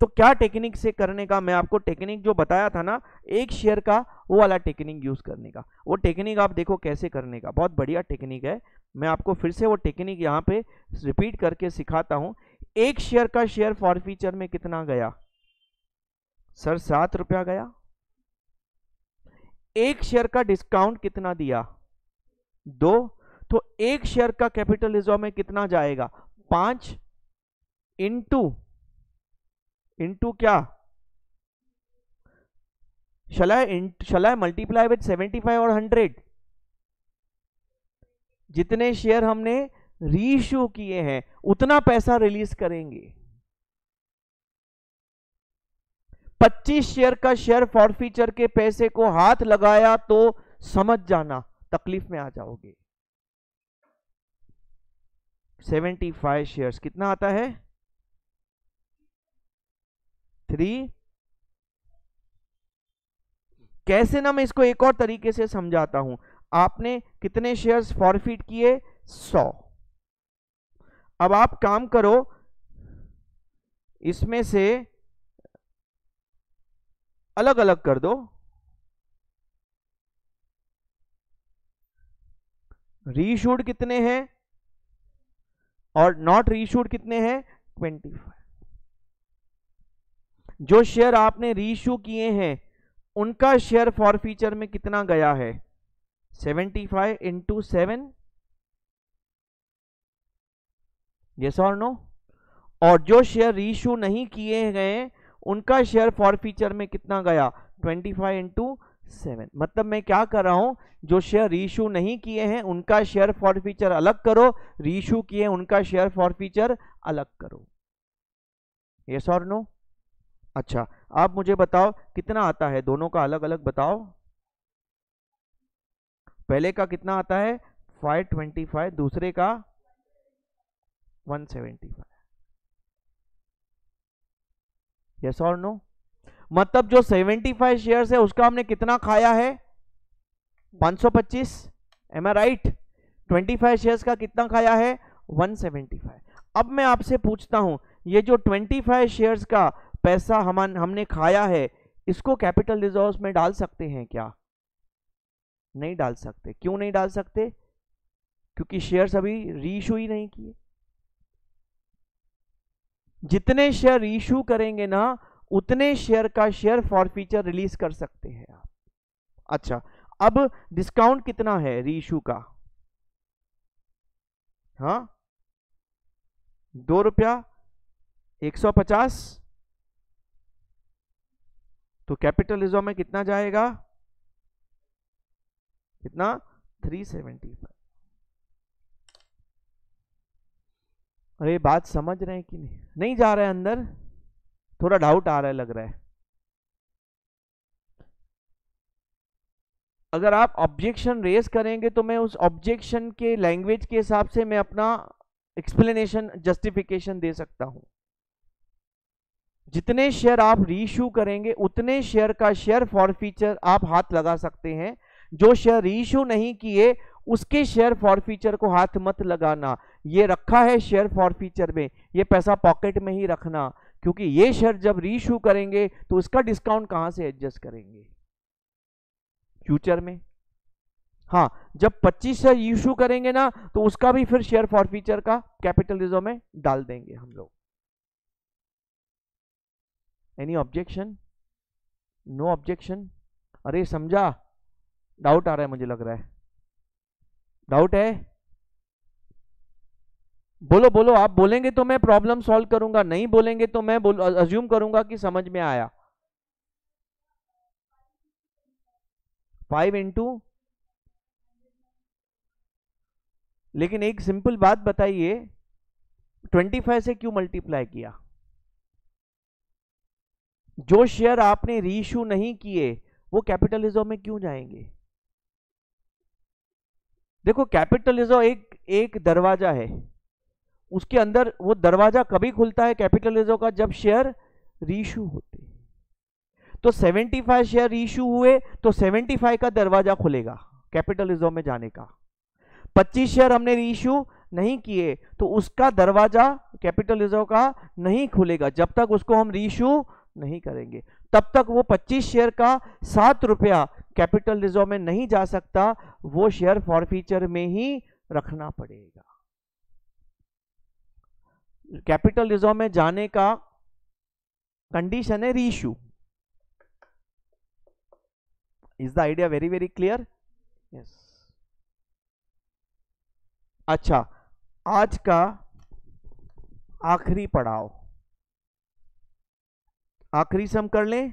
तो क्या टेक्निक से करने का? मैं आपको टेक्निक जो बताया था ना, एक शेयर का, वो वाला टेक्निक यूज़ करने का। वो टेक्निक आप देखो कैसे करने का। बहुत बढ़िया टेक्निक है। मैं आपको फिर से वो टेक्निक यहाँ पे रिपीट करके सिखाता हूँ। एक शेयर का शेयर फॉर फीचर में कितना गया? सर सात रुपया गया। एक शेयर का डिस्काउंट कितना दिया? दो। तो एक शेयर का कैपिटल रिज़र्व में कितना जाएगा? पाँच इंटू इंटू क्या? शलाय शलाय मल्टीप्लाई सेवेंटी फाइव और हंड्रेड जितने शेयर हमने रीइश्यू किए हैं, उतना पैसा रिलीज़ करेंगे। 25 शेयर का शेयर फॉर फीचर के पैसे को हाथ लगाया तो समझ जाना, तकलीफ़ में आ जाओगे। 75 शेयर्स, कितना आता है? थ्री। कैसे ना मैं इसको एक और तरीके से समझाता हूँ। आपने कितने शेयर्स फॉरफिट किए? सौ। अब आप काम करो। इसमें से अलग अलग कर दो। रीशूड कितने हैं? और नॉट रीशूड कितने हैं? Twenty five. जो शेयर आपने रीशू किए हैं, उनका शेयर फॉर फ्यूचर में कितना गया है? Seventy five into seven. Yes और नो और जो शेयर रीशू नहीं किए गए, उनका शेयर फॉर फ्यूचर में कितना गया? 25 फाइव इंटू सेवन मतलब मैं क्या कर रहा हूँ? जो शेयर रीशू नहीं किए हैं, उनका शेयर फॉर फ्यूचर अलग करो। रीशू किए, उनका शेयर फॉर फ्यूचर अलग करो। यस और नो अच्छा आप मुझे बताओ, कितना आता है? दोनों का अलग अलग बताओ। पहले का कितना आता है? 525 दूसरे का 175 यस और नो मतलब जो 75 शेयर्स है, उसका हमने कितना खाया है? 525 एम आई राइट 25 शेयर्स का कितना खाया है? 175 अब मैं आपसे पूछता हूँ, ये जो 25 शेयर्स का पैसा हम हमने खाया है, इसको कैपिटल रिज़र्व में डाल सकते हैं क्या? नहीं डाल सकते। क्यों नहीं डाल सकते? क्योंकि शेयर्स अभी रीइशू ही नहीं किए। जितने शेयर इशू करेंगे ना, उतने शेयर का शेयर फॉर फीचर रिलीज़ कर सकते हैं आप। अच्छा अब डिस्काउंट कितना है रीइशू का? हाँ? दो रुपया, एक सौ पचास? तो कैपिटल रिज़र्व में कितना जाएगा? कितना? थ्री सेवेंटी फाइव अरे बात समझ रहे हैं कि नहीं? नहीं जा रहे हैं अंदर? थोड़ा डाउट आ रहा है, लग रहा है। अगर आप ऑब्जेक्शन रेज करेंगे तो मैं उस ऑब्जेक्शन के लैंग्वेज के हिसाब से मैं अपना एक्सप्लेनेशन जस्टिफिकेशन दे सकता हूँ। जितने शेयर आप रीइश्यू करेंगे, उतने शेयर का शेयर फॉर फीचर आप हाथ लगा सकते हैं। जो शेयर रीइश्यू नहीं किए, उसके शेयर फॉर फीचर को हाथ मत लगाना। ये रखा है शेयर फॉर फ्यूचर में, ये पैसा पॉकेट में ही रखना, क्योंकि ये शेयर जब रीशू करेंगे तो उसका डिस्काउंट कहाँ से एडजस्ट करेंगे? फ्यूचर में। हाँ जब 25 शेयर इशू करेंगे ना तो उसका भी फिर शेयर फॉर फ्यूचर का कैपिटल रिज़र्व में डाल देंगे हम लोग। एनी ऑब्जेक्शन नो ऑब्जेक्शन अरे समझा। डाउट आ रहा है मुझे लग रहा है। डाउट है? बोलो बोलो, आप बोलेंगे तो मैं प्रॉब्लम सॉल्व करूँगा, नहीं बोलेंगे तो मैं बोल अज्यूम करूँगा कि समझ में आया। फाइव इंटू लेकिन एक सिंपल बात बताइए 25 से क्यों मल्टीप्लाई किया? जो शेयर आपने रीइश्यू नहीं किए, वो कैपिटलिज्म में क्यों जाएँगे? देखो कैपिटलिज्म एक एक दरवाज़ा है। उसके अंदर वो दरवाज़ा कभी खुलता है कैपिटलिज्म का जब शेयर रीइश्यू होते तो 75 शेयर रीशू हुए तो 75 का दरवाज़ा खुलेगा कैपिटलिज्म में जाने का। 25 शेयर हमने रीइश्यू नहीं किए तो उसका दरवाज़ा कैपिटलिज्म का नहीं खुलेगा, जब तक उसको हम रीइश्यू नहीं करेंगे। तब तक वो 25 शेयर का सात रुपया कैपिटल रिज़र्व में नहीं जा सकता, वो शेयर फॉर फ्यूचर में ही रखना पड़ेगा। कैपिटल रिज़र्व में जाने का कंडीशन है reissue is the idea very very clear yes अच्छा आज का आखिरी पड़ाव। आखिरी सम कर लें।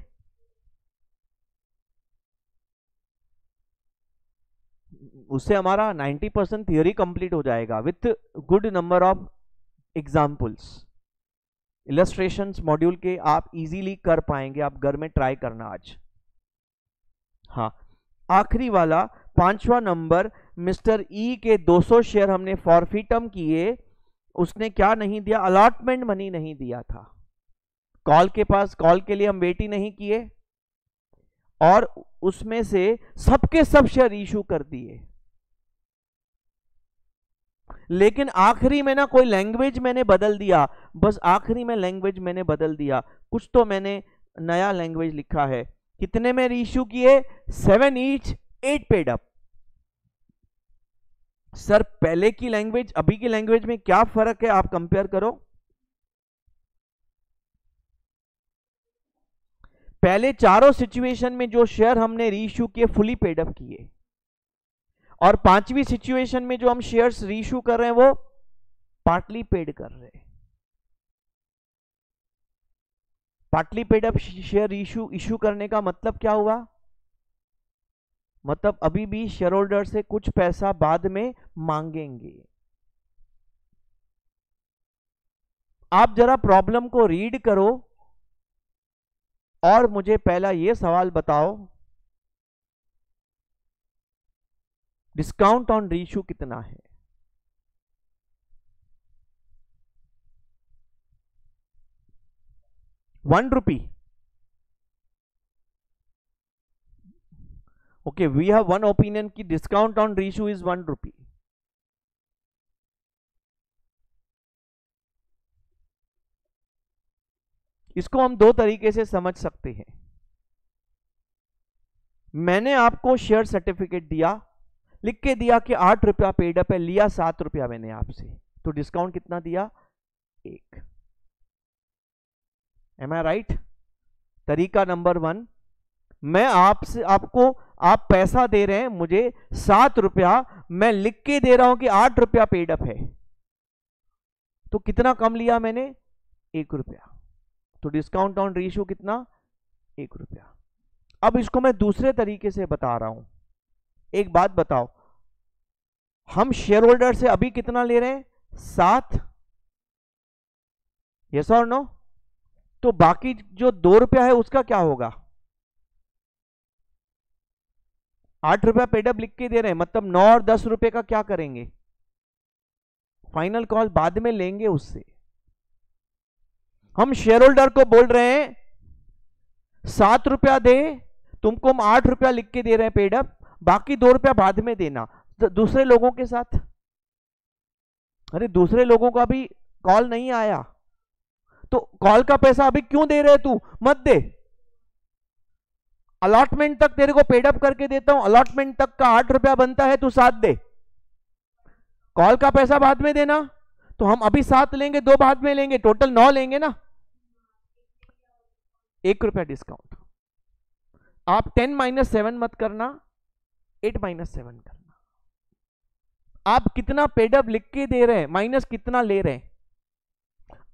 उससे हमारा 90 परसेंट थियोरी कंप्लीट हो जाएगा with good number of examples illustration module के आप इजीली कर पाएँगे, आप घर में ट्राई करना आज। हाँ आखिरी वाला, पांचवा नंबर मिस्टर ई के 200 शेयर हमने फॉरफिटम किए, उसने क्या नहीं दिया? अलॉटमेंट मनी नहीं दिया था। कॉल के पास कॉल के लिए हम वेट ही नहीं किए। और उसमें से सबके सब शेयर इशू कर दिए। लेकिन आखिरी में ना कोई लैंग्वेज मैंने बदल दिया। बस आखिरी में लैंग्वेज मैंने बदल दिया। कुछ तो मैंने नया लैंग्वेज लिखा है। कितने में रीइश्यू किए? Seven each eight paid up sir, पहले की लैंग्वेज अभी की लैंग्वेज में क्या फ़र्क है? आप कंपेयर करो। पहले चारों सिचुएशन में जो शेयर हमने रीइश्यू किए फुली पेड अप किए। और पांचवी सिचुएशन में जो हम शेयर्स रीइश्यू कर रहे हैं, वो पार्टली पेड कर रहे हैं। Partly paid up share issue issue करने का मतलब क्या हुआ? मतलब अभी भी शेयर होल्डर से कुछ पैसा बाद में मांगेंगे। आप जरा प्रॉब्लम को रीड करो और मुझे पहला यह सवाल बताओ डिस्काउंट ऑन रीशू कितना है? One rupee. Okay we have one opinion की discount on reissue is one rupee इसको हम दो तरीके से समझ सकते हैं। मैंने आपको शेयर सर्टिफिकेट दिया लिख के दिया कि आठ रुपया पेड अप है, लिया सात रुपया मैंने आपसे। तो डिस्काउंट कितना दिया? एक। एम आई राइट तरीका नंबर वन मैं आपसे, आपको, आप पैसा दे रहे हैं, मुझे सात रुपया मैं लिख के दे रहा हूँ कि आठ रुपया पेड अप है। तो कितना कम लिया मैंने? एक रुपया। तो डिस्काउंट ऑन रेशियो कितना? एक रुपया। अब इसको मैं दूसरे तरीके से बता रहा हूँ। एक बात बताओ। हम शेयर होल्डर से अभी कितना ले रहे हैं? सात। यस और नो तो बाकी जो दो रुपया है उसका क्या होगा? आठ रुपया पेडअप लिख के दे रहे हैं मतलब नौ और दस रुपए का क्या करेंगे? फाइनल कॉल बाद में लेंगे उससे। हम शेयर होल्डर को बोल रहे हैं, सात रुपया दे, तुमको हम आठ रुपया लिख के दे रहे हैं पेडअप बाकी दो रुपया बाद में देना। दूसरे लोगों के साथ। अरे, दूसरे लोगों का भी कॉल नहीं आया। तो कॉल का पैसा अभी क्यों दे रहे तू? मत दे। अलॉटमेंट तक तेरे को पेडअप करके देता हूँ। अलॉटमेंट तक का आठ रुपया बनता है, तू सात दे। कॉल का पैसा बाद में देना। तो हम अभी सात लेंगे, दो बाद में लेंगे, टोटल नौ लेंगे ना। एक रुपया डिस्काउंट आप टेन माइनस सेवन मत करना। एट माइनस सेवन करना। आप कितना पेडअप लिख के दे रहे हैं, माइनस कितना ले रहे हैं?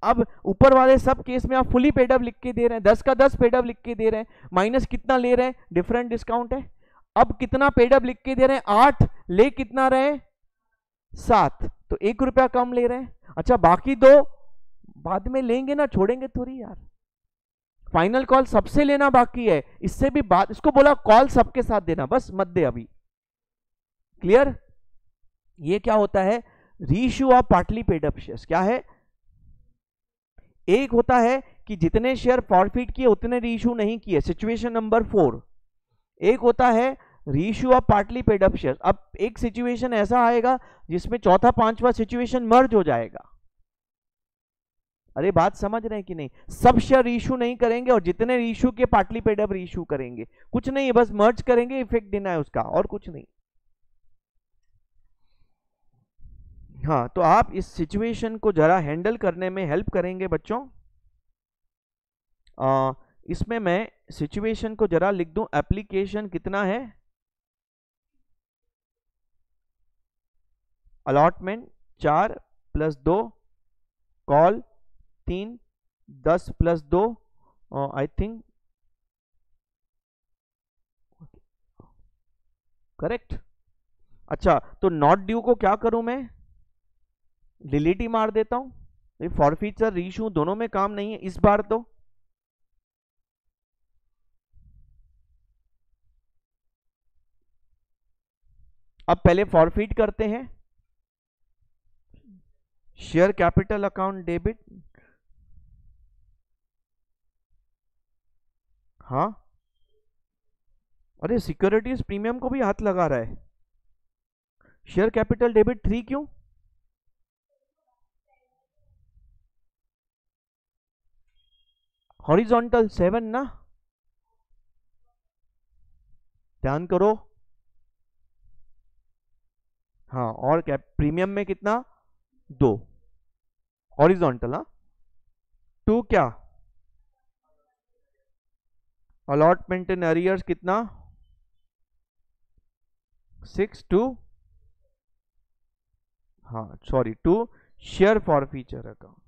अब ऊपर वाले सब केस में आप फुली पेडअप लिख के दे रहे हैं, दस का दस पेडअप लिख के दे रहे हैं, माइनस कितना ले रहे हैं? डिफरेंट डिस्काउंट है। अब कितना पेडअप लिख के दे रहे हैं? आठ, ले कितना रहे सात। तो एक रुपया कम ले रहे हैं। अच्छा बाकी दो बाद में लेंगे ना, छोड़ेंगे थोड़ी यार। फाइनल कॉल सबसे लेना बाकी है। इससे भी बात इसको बोला कॉल सबके साथ देना, बस मत दे अभी। क्लियर? ये क्या होता है? Reissue of partly paid up share क्या है? एक होता है कि जितने शेयर फॉरफिट किए, उतने रीशू नहीं किए। सिचुएशन नंबर फोर एक होता है reissue of partly paid up share अब एक सिचुएशन ऐसा आएगा जिसमें चौथा, पांचवा सिचुएशन मर्ज हो जाएगा। अरे, बात समझ रहे हैं कि नहीं? सब शेयर इशू नहीं करेंगे और जितने इशू के पार्टली पेड अप इशू करेंगे। कुछ नहीं है बस मर्ज करेंगे इफ़ेक्ट देना है उसका। और कुछ नहीं। हाँ तो आप इस सिचुएशन को जरा हैंडल करने में हेल्प करेंगे बच्चों। आ, इसमें मैं सिचुएशन को जरा लिख दूँ। एप्लीकेशन कितना है? अलॉटमेंट चार प्लस दो कॉल तीन दस प्लस दो आई थिंक करेक्ट अच्छा तो नॉट ड्यू को क्या करूँ मैं? डिलीट ही मार देता हूँ। फॉर फीचर रीशू दोनों में काम नहीं है, इस बार तो। अब पहले फॉरफीट करते हैं। शेयर कैपिटल अकाउंट डेबिट हाँ। अरे सिक्योरिटीज प्रीमियम को भी हाथ लगा रहा है। शेयर कैपिटल डेबिट थ्री क्यों? हॉरिजॉन्टल सेवन ना? ध्यान करो। हाँ और क्या? प्रीमियम में कितना? दो। हॉरिजॉन्टल हाँ। टू क्या? अलॉटमेंट इन अरियर्स कितना? Six, two. हाँ sorry, two. Share forfeiture account.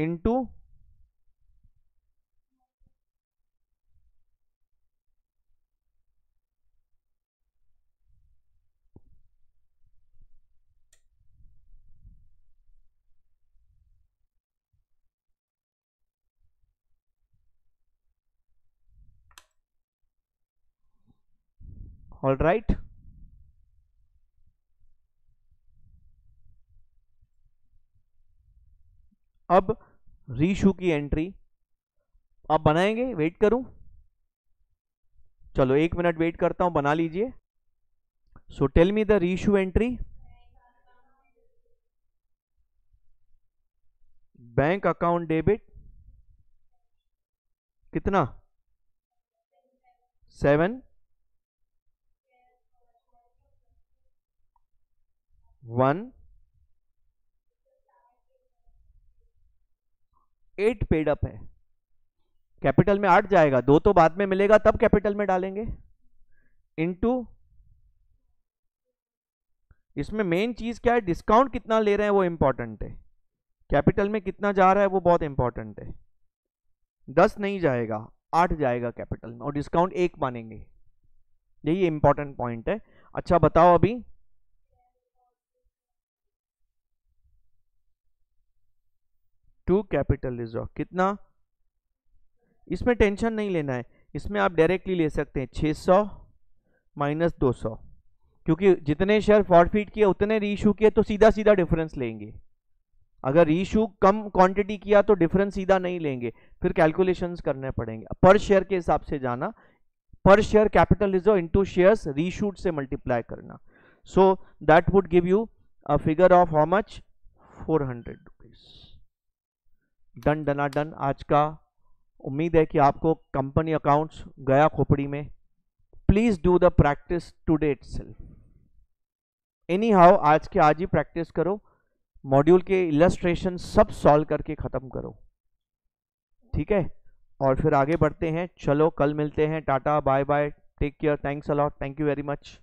into all right. अब रीशू की एंट्री। आप बनाएँगे? वेट करूँ? चलो, एक मिनट वेट करता हूँ, बना लीजिए। So tell me the reissue entry bank account debit. कितना? Seven. One. Eight paid up है। कैपिटल में आठ जाएगा, दो तो बाद में मिलेगा, तब कैपिटल में डालेंगे। इनटू इसमें मेन चीज़ क्या है? डिस्काउंट कितना ले रहे हैं वो इंपॉर्टेंट है। कैपिटल में कितना जा रहा है वो बहुत इंपॉर्टेंट है। दस नहीं जाएगा, आठ जाएगा कैपिटल में और डिस्काउंट एक मानेंगे। यही इंपॉर्टेंट पॉइंट है। अच्छा बताओ अभी। टू कैपिटल रिज़र्व कितना? इसमें टेंशन नहीं लेना है। इसमें आप डायरेक्टली ले सकते हैं 600 माइनस दो सौ। क्योंकि जितने शेयर फॉरफीट किए, उतने रीइशू किए तो सीधा सीधा डिफरेंस लेंगे। अगर रीइशू कम क्वांटिटी किया तो डिफरेंस सीधा नहीं लेंगे। फिर कैलकुलेशंस करने पड़ेंगे। पर शेयर के हिसाब से जाना। पर share capital reserve into shares reissued से मल्टीप्लाई करना। So that would give you a figure of how much 400 hundred rupees done डना done. आज का उम्मीद है कि आपको कंपनी अकाउंट्स गया खोपड़ी में। Please do the practice today itself anyhow आज के आज ही प्रैक्टिस करो। मॉड्यूल के इलस्ट्रेशन सब सॉल्व करके ख़त्म करो। ठीक है? और फिर आगे बढ़ते हैं। चलो, कल मिलते हैं। Tata bye bye take care thanks a lot thank you very much